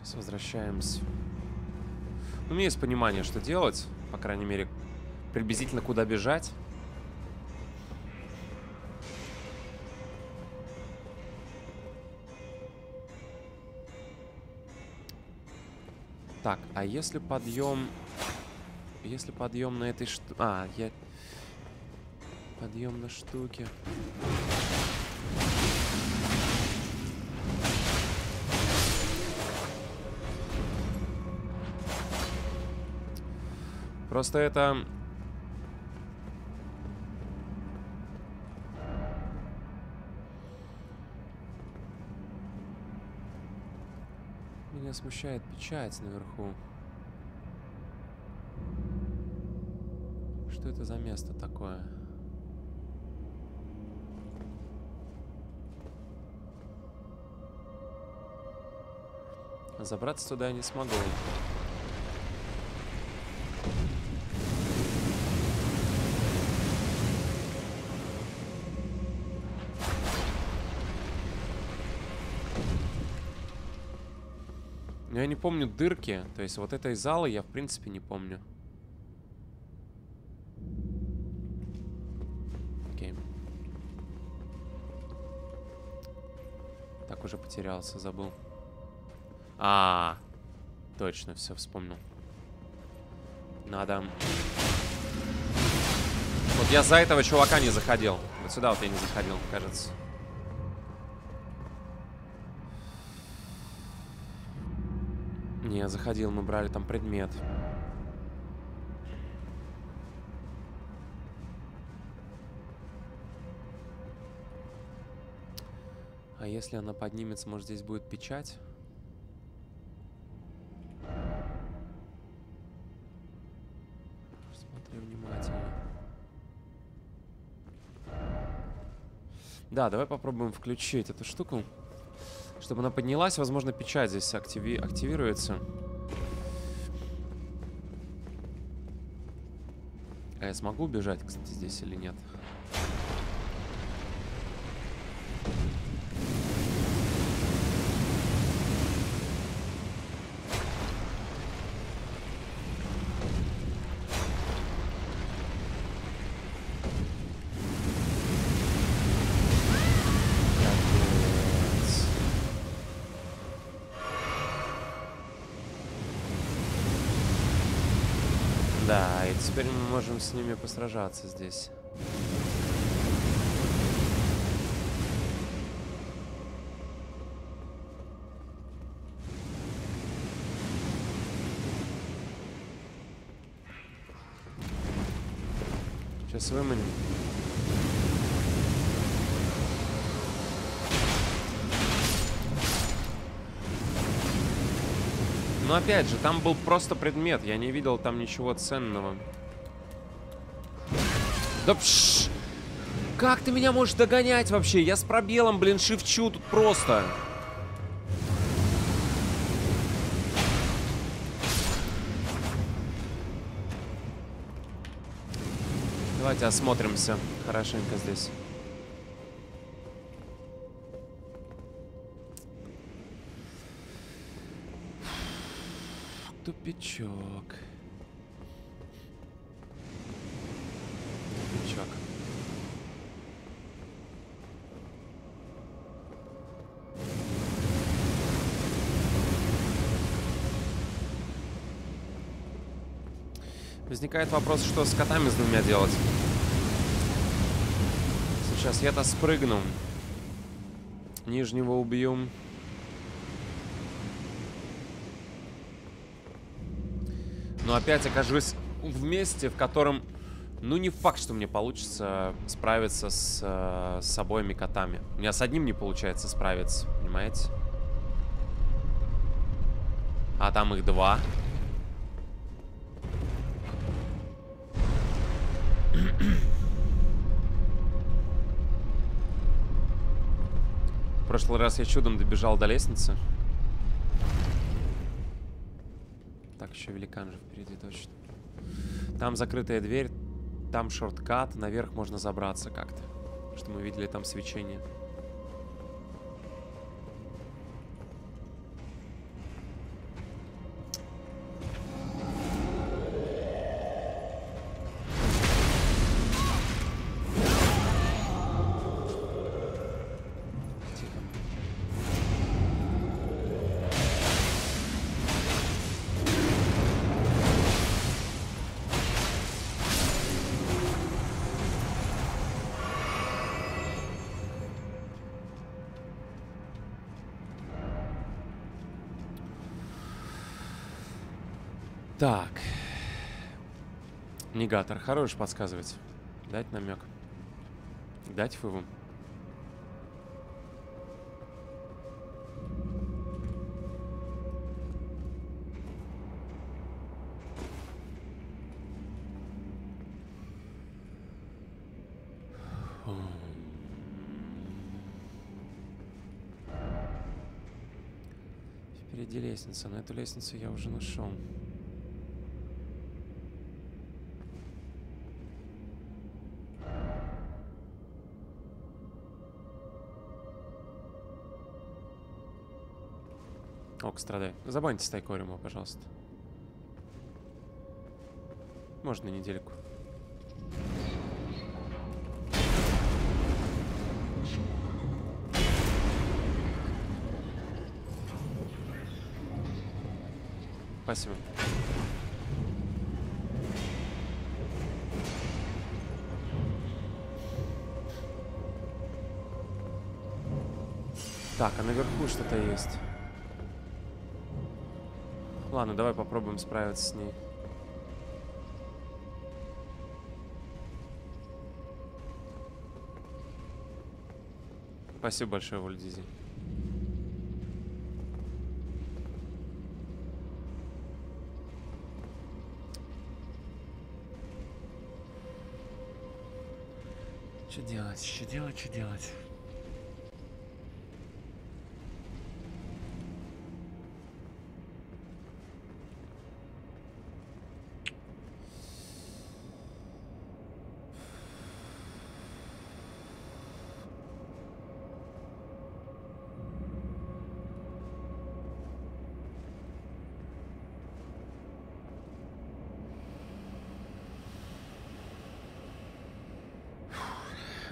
Сейчас возвращаемся. У меня есть понимание, что делать. По крайней мере, приблизительно куда бежать. Так, а если подъем... Если подъем на этой штуке... А, я... Подъем на штуке. Просто это... Меня смущает печать наверху. Что это за место такое? Забраться туда я не смогу. Помню дырки. То есть вот этой залы я в принципе не помню. Окей. Так уже потерялся, забыл. А, -а, -а. точно, все вспомнил. Надо... Вот я за этого чувака не заходил. Вот сюда вот я не заходил, кажется. Не, заходил, мы брали там предмет. А если она поднимется, может здесь будет печать? Смотри внимательно. Да, давай попробуем включить эту штуку. Чтобы она поднялась, возможно, печать здесь активи активируется. А я смогу убежать, кстати, здесь или нет? Можем с ними посражаться здесь. Сейчас выманим. Но опять же, там был просто предмет. Я не видел там ничего ценного. Да пш! Как ты меня можешь догонять вообще? Я с пробелом, блин, шифчу тут просто. Давайте осмотримся хорошенько здесь. Тупичок. Возникает вопрос, что с котами с двумя делать. Сейчас я-то спрыгну. Нижнего убью. Но опять окажусь в месте, в котором, ну, не факт, что мне получится справиться с, э, с обоими котами. У меня с одним не получается справиться, понимаете? А там их два. В прошлый раз я чудом добежал до лестницы. Так, еще великан же впереди точно. Там закрытая дверь, там шорткат, наверх можно забраться как-то. Что мы видели там свечение. Так. Негатор. Хорош подсказывать. Дать намек. Дать фыву. Впереди лестница. На эту лестницу я уже нашел. Ок, страдай. Забаньте стайкориума, пожалуйста. Можно недельку. Спасибо. Так, а наверху что-то есть. Ладно, давай попробуем справиться с ней. Спасибо большое, Вольдизи. Что делать? Что делать? Что делать?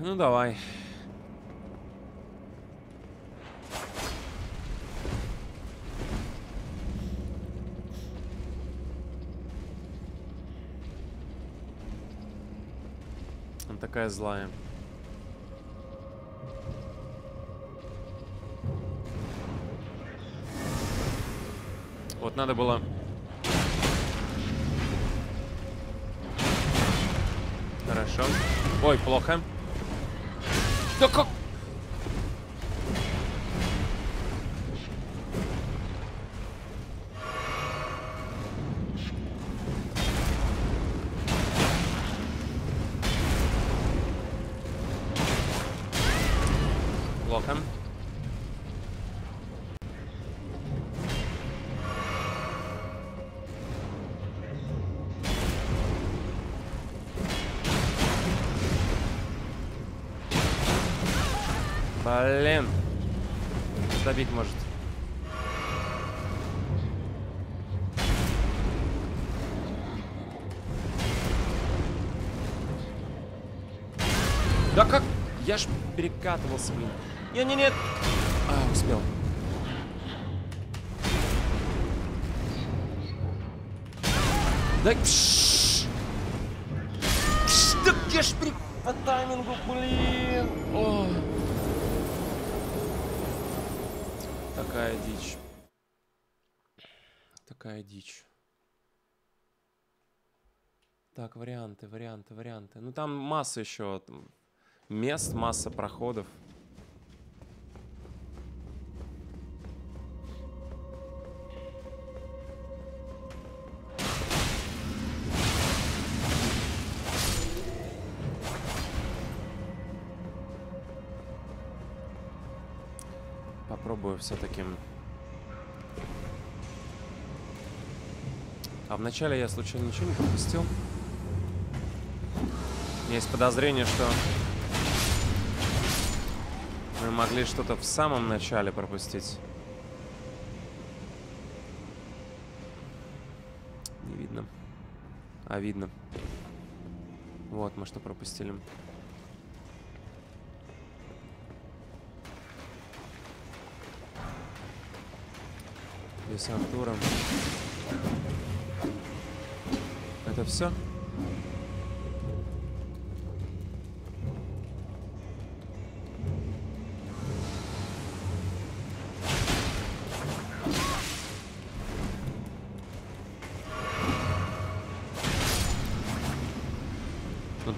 Ну давай. Она такая злая. Вот надо было... Хорошо. Ой, плохо. Да как? Плохо. Перекатывался, блин. Не-не-не. А, успел. Да пш. Пш, Да где ж при... По таймингу, блин. О. Такая дичь. Такая дичь. Так, варианты, варианты, варианты. Ну там масса еще мест, масса проходов. Попробую все-таки. А вначале я случайно ничего не пропустил? У меня есть подозрение, что мы могли что-то в самом начале пропустить. Не видно. А, видно. Вот мы что пропустили. Десантура. Это все?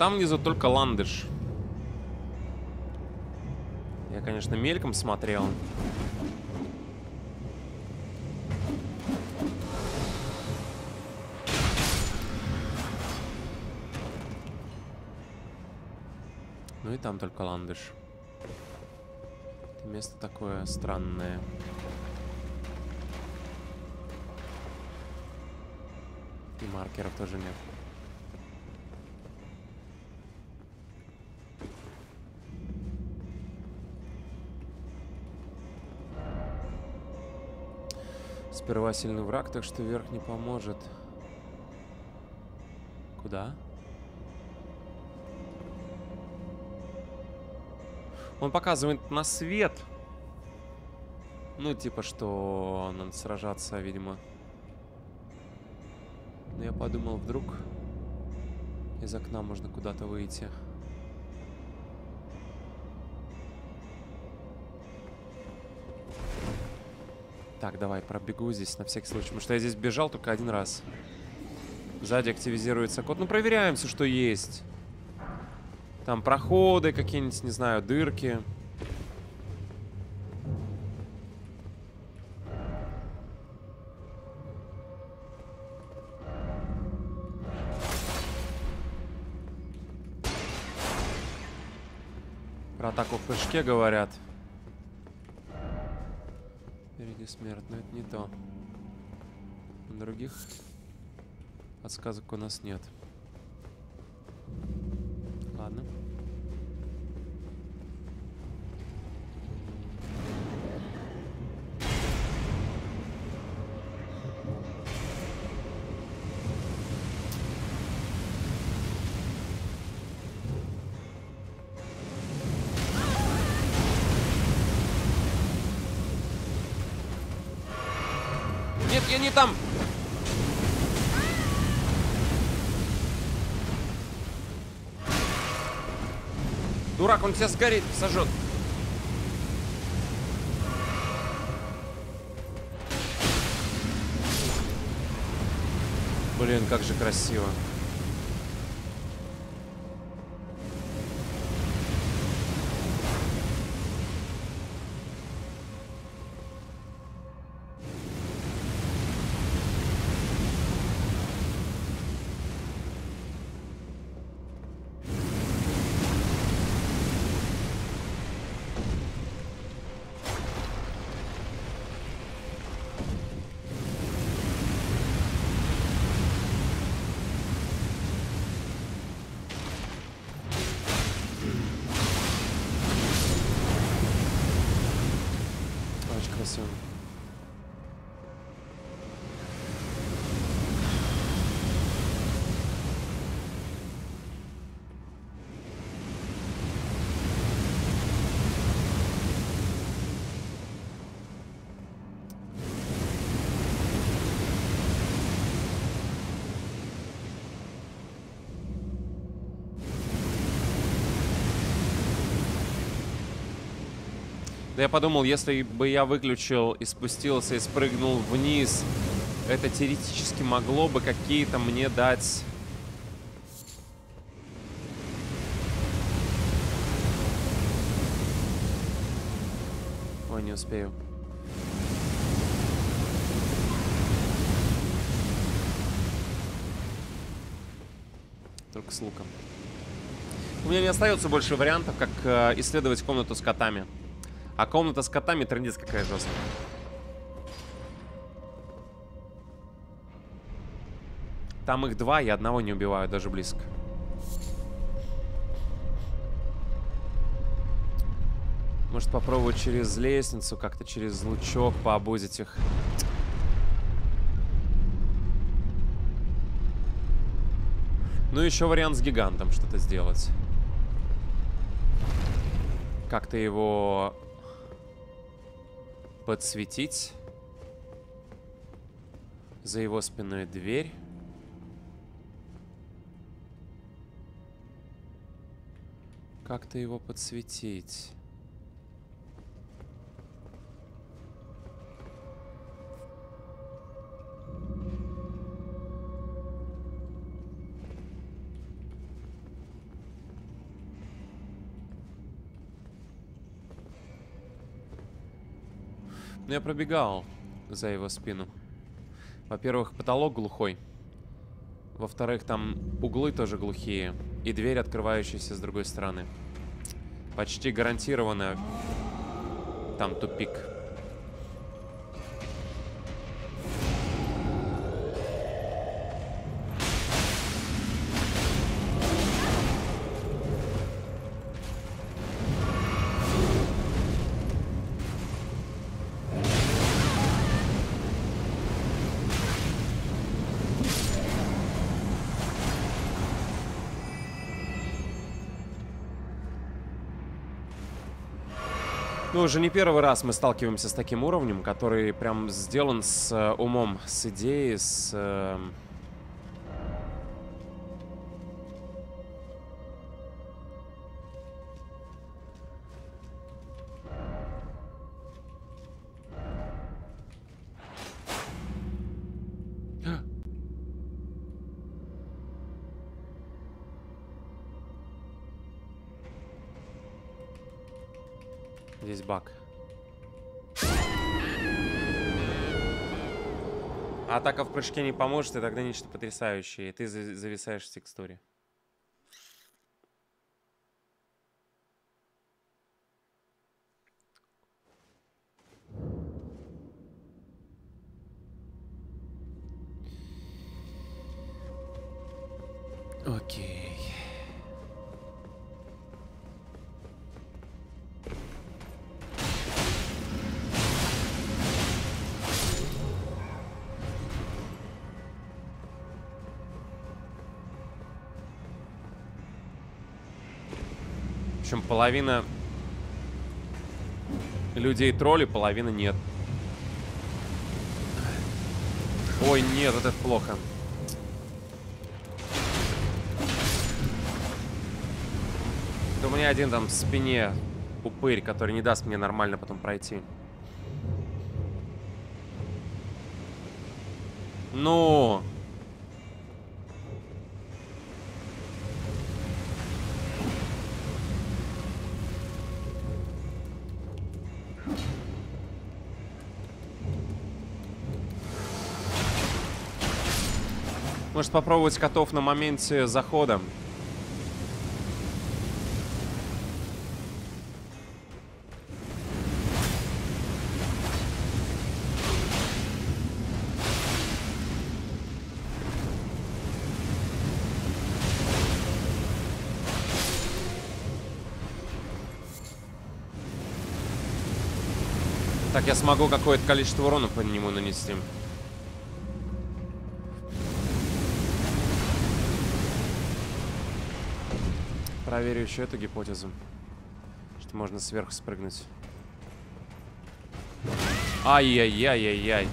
Там внизу только ландыш. Я, конечно, мельком смотрел. Ну и там только ландыш. Это место такое странное. И маркеров тоже нет. Сперва сильный враг, так что верх не поможет. Куда? Он показывает на свет. Ну, типа, что надо сражаться, видимо. Но я подумал, вдруг из окна можно куда-то выйти. Так, давай, пробегу здесь на всякий случай. Потому что я здесь бежал только один раз. Сзади активизируется код. Ну, проверяем все, что есть. Там проходы какие-нибудь, не знаю, дырки. Про атаку в прыжке говорят. Смерть, но это не то. Других подсказок у нас нет. Дурак, он тебя сгорит, сожжет. Блин, как же красиво. Подумал, если бы я выключил и спустился и спрыгнул вниз, это теоретически могло бы какие-то мне дать... Ой, не успею. Только с луком. У меня не остается больше вариантов, как э, исследовать комнату с котами. А комната с котами трендец какая жесткая. Там их два, я одного не убиваю, даже близко. Может попробовать через лестницу, как-то через лучок пообузить их. Ну, еще вариант с гигантом что-то сделать. Как-то его подсветить. За его спиной дверь. Как-то его подсветить. Ну, я пробегал за его спину. Во-первых, потолок глухой. Во-вторых, там углы тоже глухие. И дверь, открывающаяся с другой стороны. Почти гарантированно там тупик. Ну, уже не первый раз мы сталкиваемся с таким уровнем, который прям сделан с э, умом, с идеей, с... А атака в прыжке не поможет, и тогда нечто потрясающее, и ты за- зависаешь в текстуре. Половина людей тролли, половина нет. Ой, нет, это плохо. Да у меня один там в спине упырь, который не даст мне нормально потом пройти. Ну. Может попробовать котов на моменте захода. Так, я смогу какое-то количество урона по нему нанести. Проверю еще эту гипотезу. Что можно сверху спрыгнуть. Ай-яй-яй-яй-яй.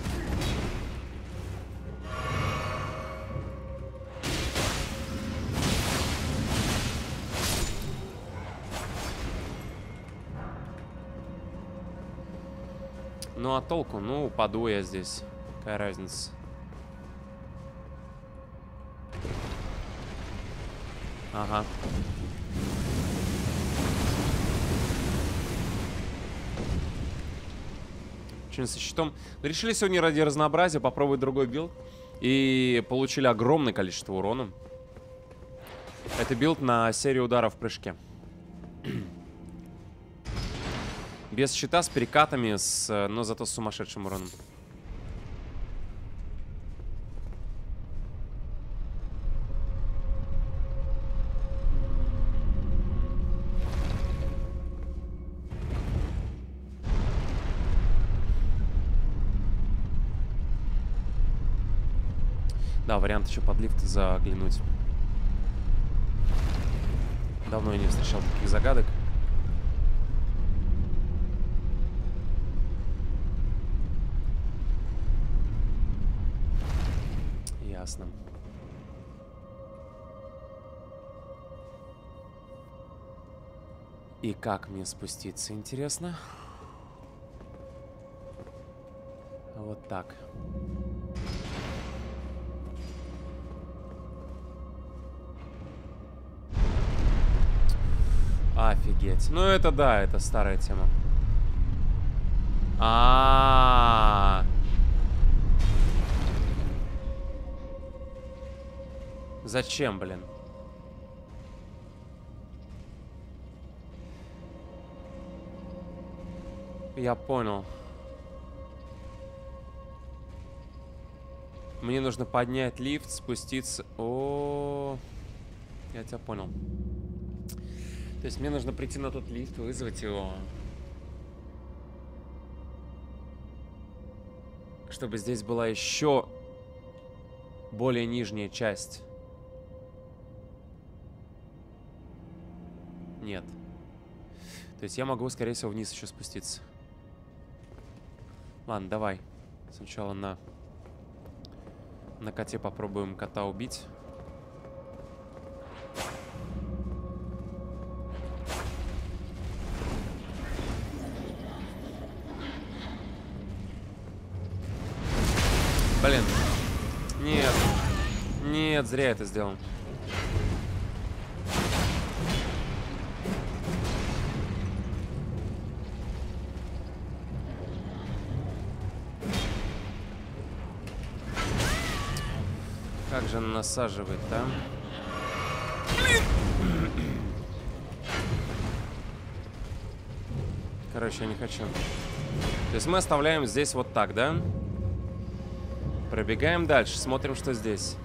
Ну а толку? Ну, упаду я здесь. Какая разница? Ага. Чин со щитом. Но решили сегодня ради разнообразия попробовать другой билд. И получили огромное количество урона. Это билд на серию ударов в прыжке. Без щита, с перекатами, с, э, но зато с сумасшедшим уроном. Да, вариант еще под лифт заглянуть. Давно я не встречал таких загадок. Ясно. И как мне спуститься, интересно? Вот так. Офигеть. Ну это да, это старая тема. А. Зачем, блин? Я понял. Мне нужно поднять лифт, спуститься. О, -о, -о. я тебя понял. То есть мне нужно прийти на тот лифт, вызвать его. Чтобы здесь была еще более нижняя часть. Нет. То есть я могу, скорее всего, вниз еще спуститься. Ладно, давай. Сначала на... На коте попробуем кота убить. Нет, зря это сделал. Как же насаживает, да? Короче, я не хочу. То есть мы оставляем здесь вот так, да? Пробегаем дальше, смотрим, что здесь.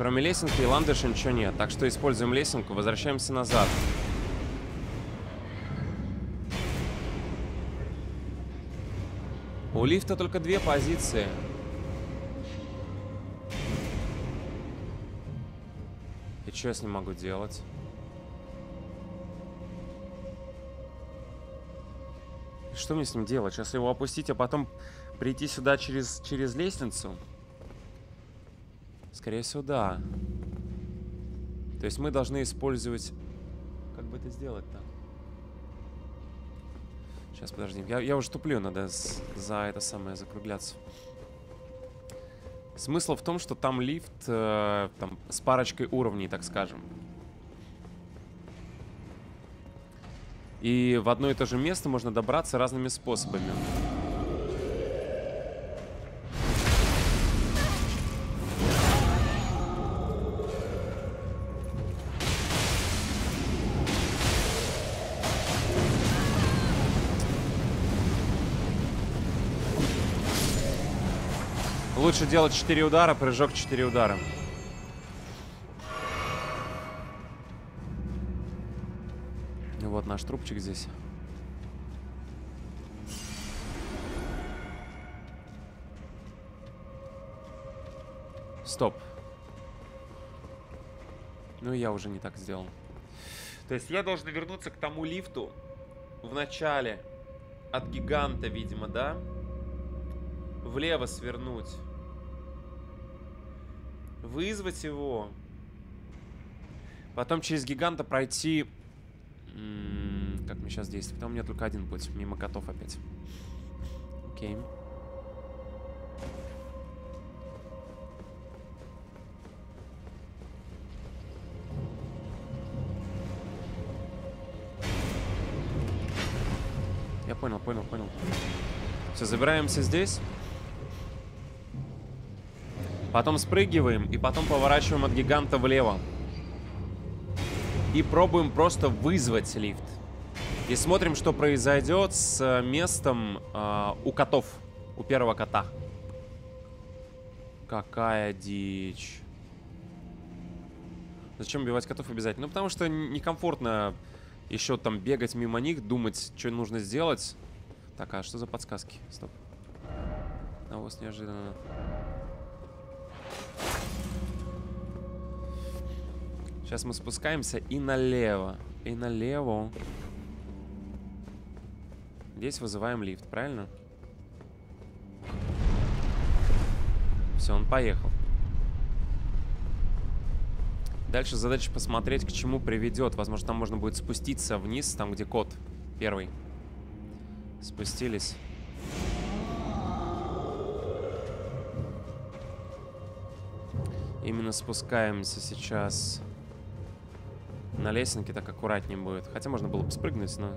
Кроме лесенки и ландыша ничего нет. Так что используем лесенку, возвращаемся назад. У лифта только две позиции. И что я с ним могу делать? Что мне с ним делать? Сейчас его опустить, а потом прийти сюда через, через лестницу? Скорее всего, да. То есть мы должны использовать... Как бы это сделать-то? Сейчас, подожди. Я, я уже туплю, надо за это самое закругляться. Смысл в том, что там лифт э, там, с парочкой уровней, так скажем. И в одно и то же место можно добраться разными способами. Лучше делать 4 удара, прыжок 4 удара. Вот наш трубчик здесь. Стоп. Ну, я уже не так сделал. То есть я должен вернуться к тому лифту в начале. От гиганта, видимо, да? Влево свернуть. Вызвать его. Потом через гиганта пройти... Как мне сейчас действовать? Там у меня только один путь. Мимо котов опять. Окей. Я понял, понял, понял. Все, забираемся здесь. Потом спрыгиваем и потом поворачиваем от гиганта влево. И пробуем просто вызвать лифт. И смотрим, что произойдет с э, местом э, у котов. У первого кота. Какая дичь. Зачем убивать котов обязательно? Ну, потому что некомфортно еще там бегать мимо них, думать, что нужно сделать. Так, а что за подсказки? Стоп. Навоз неожиданно. Сейчас мы спускаемся и налево. И налево. Здесь вызываем лифт, правильно? Все, он поехал. Дальше задача посмотреть, к чему приведет. Возможно, там можно будет спуститься вниз, там, где кот первый. Спустились. Именно спускаемся сейчас на лесенке, так аккуратнее будет. Хотя можно было бы спрыгнуть, но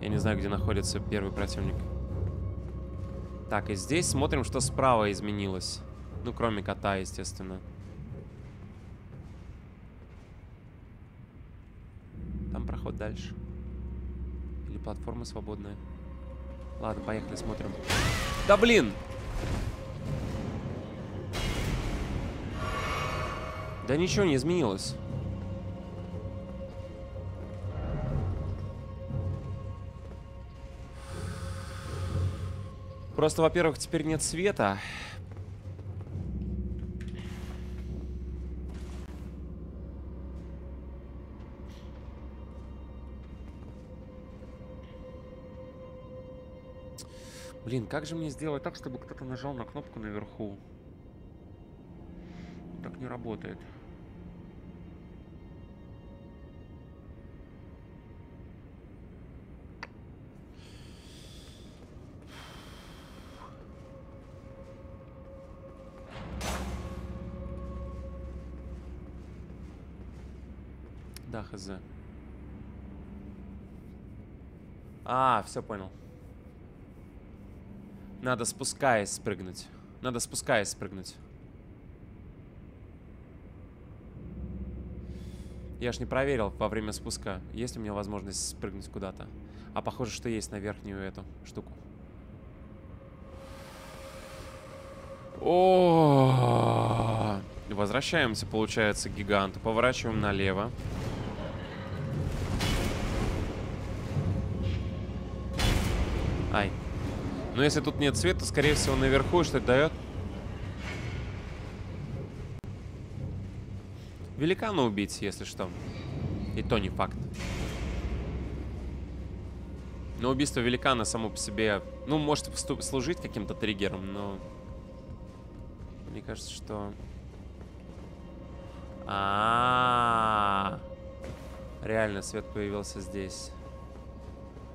я не знаю, где находится первый противник. Так, и здесь смотрим, что справа изменилось. Ну, кроме кота, естественно. Там проход дальше. Или платформа свободная. Ладно, поехали, смотрим. Да блин! Да ничего не изменилось. Просто, во-первых, теперь нет света. Блин, как же мне сделать так, чтобы кто-то нажал на кнопку наверху? Так не работает. Да, хз. А, все понял. Надо спускаясь спрыгнуть. Надо спускаясь спрыгнуть. Я ж не проверил во время спуска, есть у меня возможность спрыгнуть куда-то. А похоже, что есть на верхнюю эту штуку. О, Возвращаемся, получается, к гиганту. Поворачиваем налево. Но если тут нет света, скорее всего, наверху что это дает? Великана убить, если что. И то не факт. Но убийство великана само по себе, ну, может служить каким-то триггером, но... Мне кажется, что... А, Реально, свет появился здесь.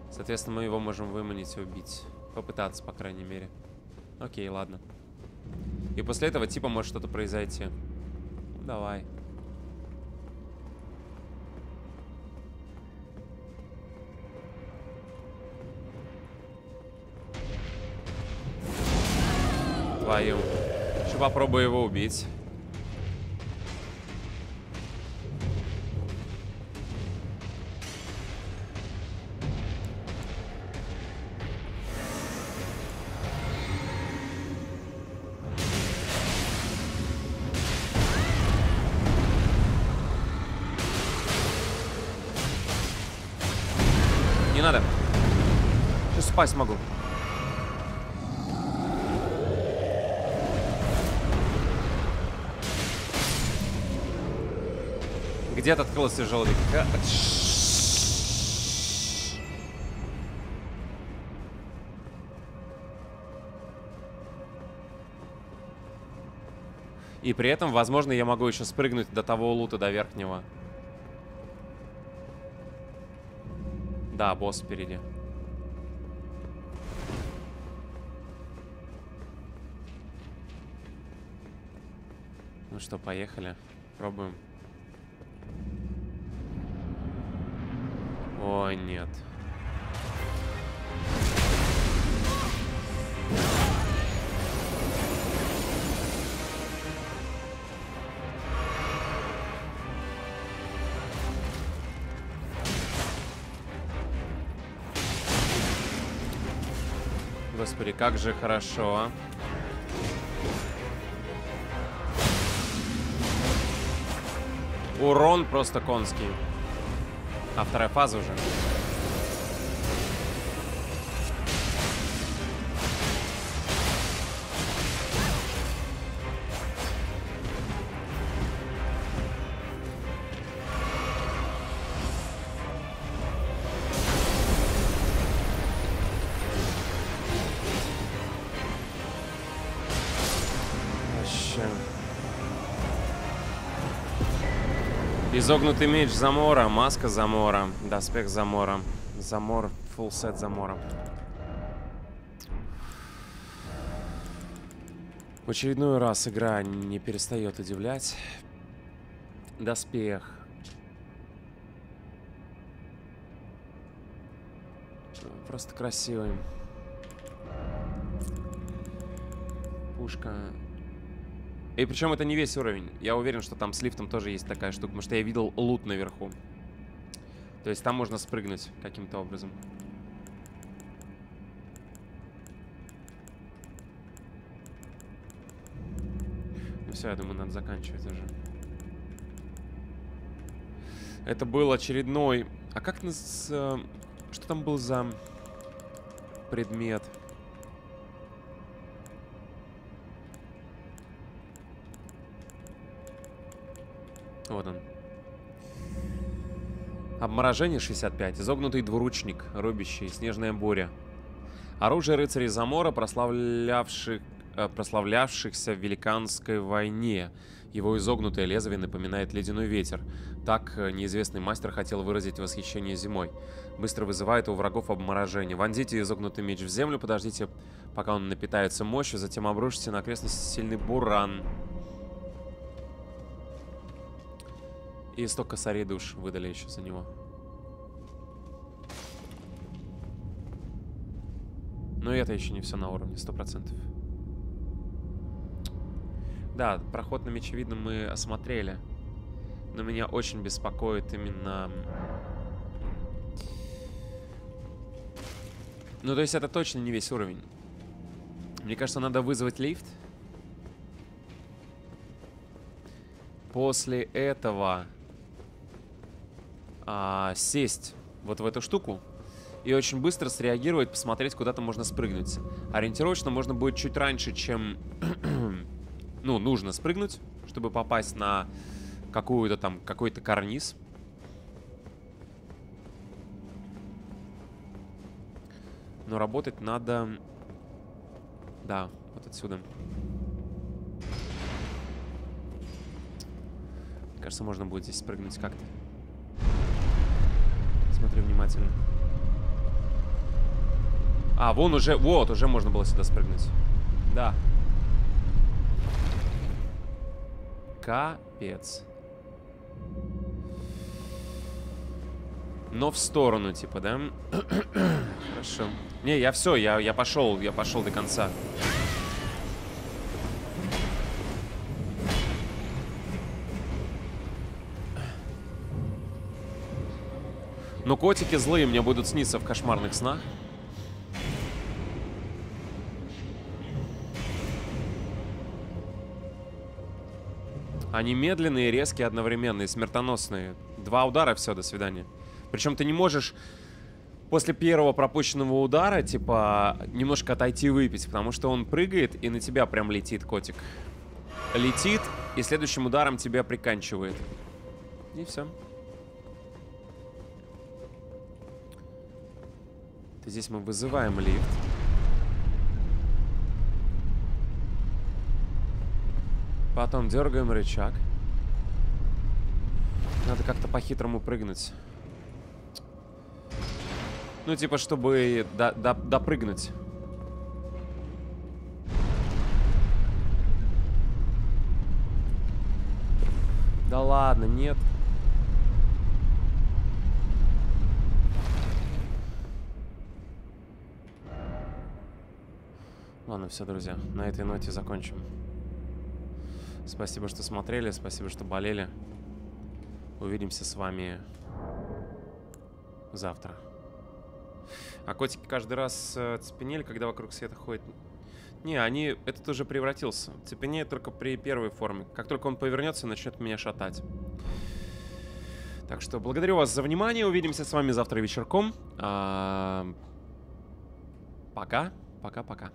Соответственно, мы его можем выманить и убить. Попытаться, по крайней мере. Окей, ладно. И после этого типа может что-то произойти. Давай. Твою. Еще попробую его убить. Спать могу. Где-то открылся желудок. Га- И при этом, возможно, я могу еще спрыгнуть до того лута, до верхнего. Да, босс впереди. Что, поехали. Пробуем. Ой, нет. Господи, как же хорошо. а. Урон просто конский. А вторая фаза уже. Изогнутый меч Замора, маска Замора, доспех Замора, Замор, full сет Замора. В очередной раз игра не перестает удивлять. Доспех. Просто красивый. Пушка. И причем это не весь уровень. Я уверен, что там с лифтом тоже есть такая штука, потому что я видел лут наверху. То есть там можно спрыгнуть каким-то образом. Ну все, я думаю, надо заканчивать уже. Это был очередной... А как нас... э, Что там был за предмет? Обморожение 65. Изогнутый двуручник, рубящий, снежная буря. Оружие рыцарей Замора, прославлявших, э, прославлявшихся в Великанской войне. Его изогнутое лезвие напоминает ледяной ветер. Так э, неизвестный мастер хотел выразить восхищение зимой. Быстро вызывает у врагов обморожение. Вонзите изогнутый меч в землю, подождите, пока он напитается мощью, затем обрушите на окрестности сильный буран. И 100 косарей душ выдали еще за него. Но это еще не все на уровне, сто процентов. Да, проход на мечевидном мы осмотрели. Но меня очень беспокоит именно... Ну, то есть это точно не весь уровень. Мне кажется, надо вызвать лифт. После этого а, сесть вот в эту штуку и очень быстро среагировать, посмотреть, куда-то можно спрыгнуть. Ориентировочно можно будет чуть раньше, чем... ну, нужно спрыгнуть, чтобы попасть на какую-то там, какой-то карниз. Но работать надо... Да, вот отсюда. Кажется, можно будет здесь спрыгнуть как-то. Смотри внимательно. А, вон уже, вот, уже можно было сюда спрыгнуть. Да. Капец. Но в сторону, типа, да? Хорошо. Не, я все, я, я пошел, я пошел до конца. Но котики злые мне будут сниться в кошмарных снах. Они медленные, резкие, одновременные, смертоносные. Два удара, все, до свидания. Причем ты не можешь после первого пропущенного удара, типа, немножко отойти выпить, потому что он прыгает, и на тебя прям летит котик. Летит, и следующим ударом тебя приканчивает. И все. Здесь мы вызываем лифт. Потом дергаем рычаг. Надо как-то по-хитрому прыгнуть. Ну, типа, чтобы до до допрыгнуть. Да ладно, нет. Ладно, все, друзья, на этой ноте закончим. Спасибо, что смотрели, спасибо, что болели. Увидимся с вами завтра. А котики каждый раз э, цепенели, когда вокруг света ходят. Не, они... Этот уже превратился. Цепенеет только при первой форме. Как только он повернется, начнет меня шатать. Так что благодарю вас за внимание. Увидимся с вами завтра вечерком. А... Пока. Пока-пока.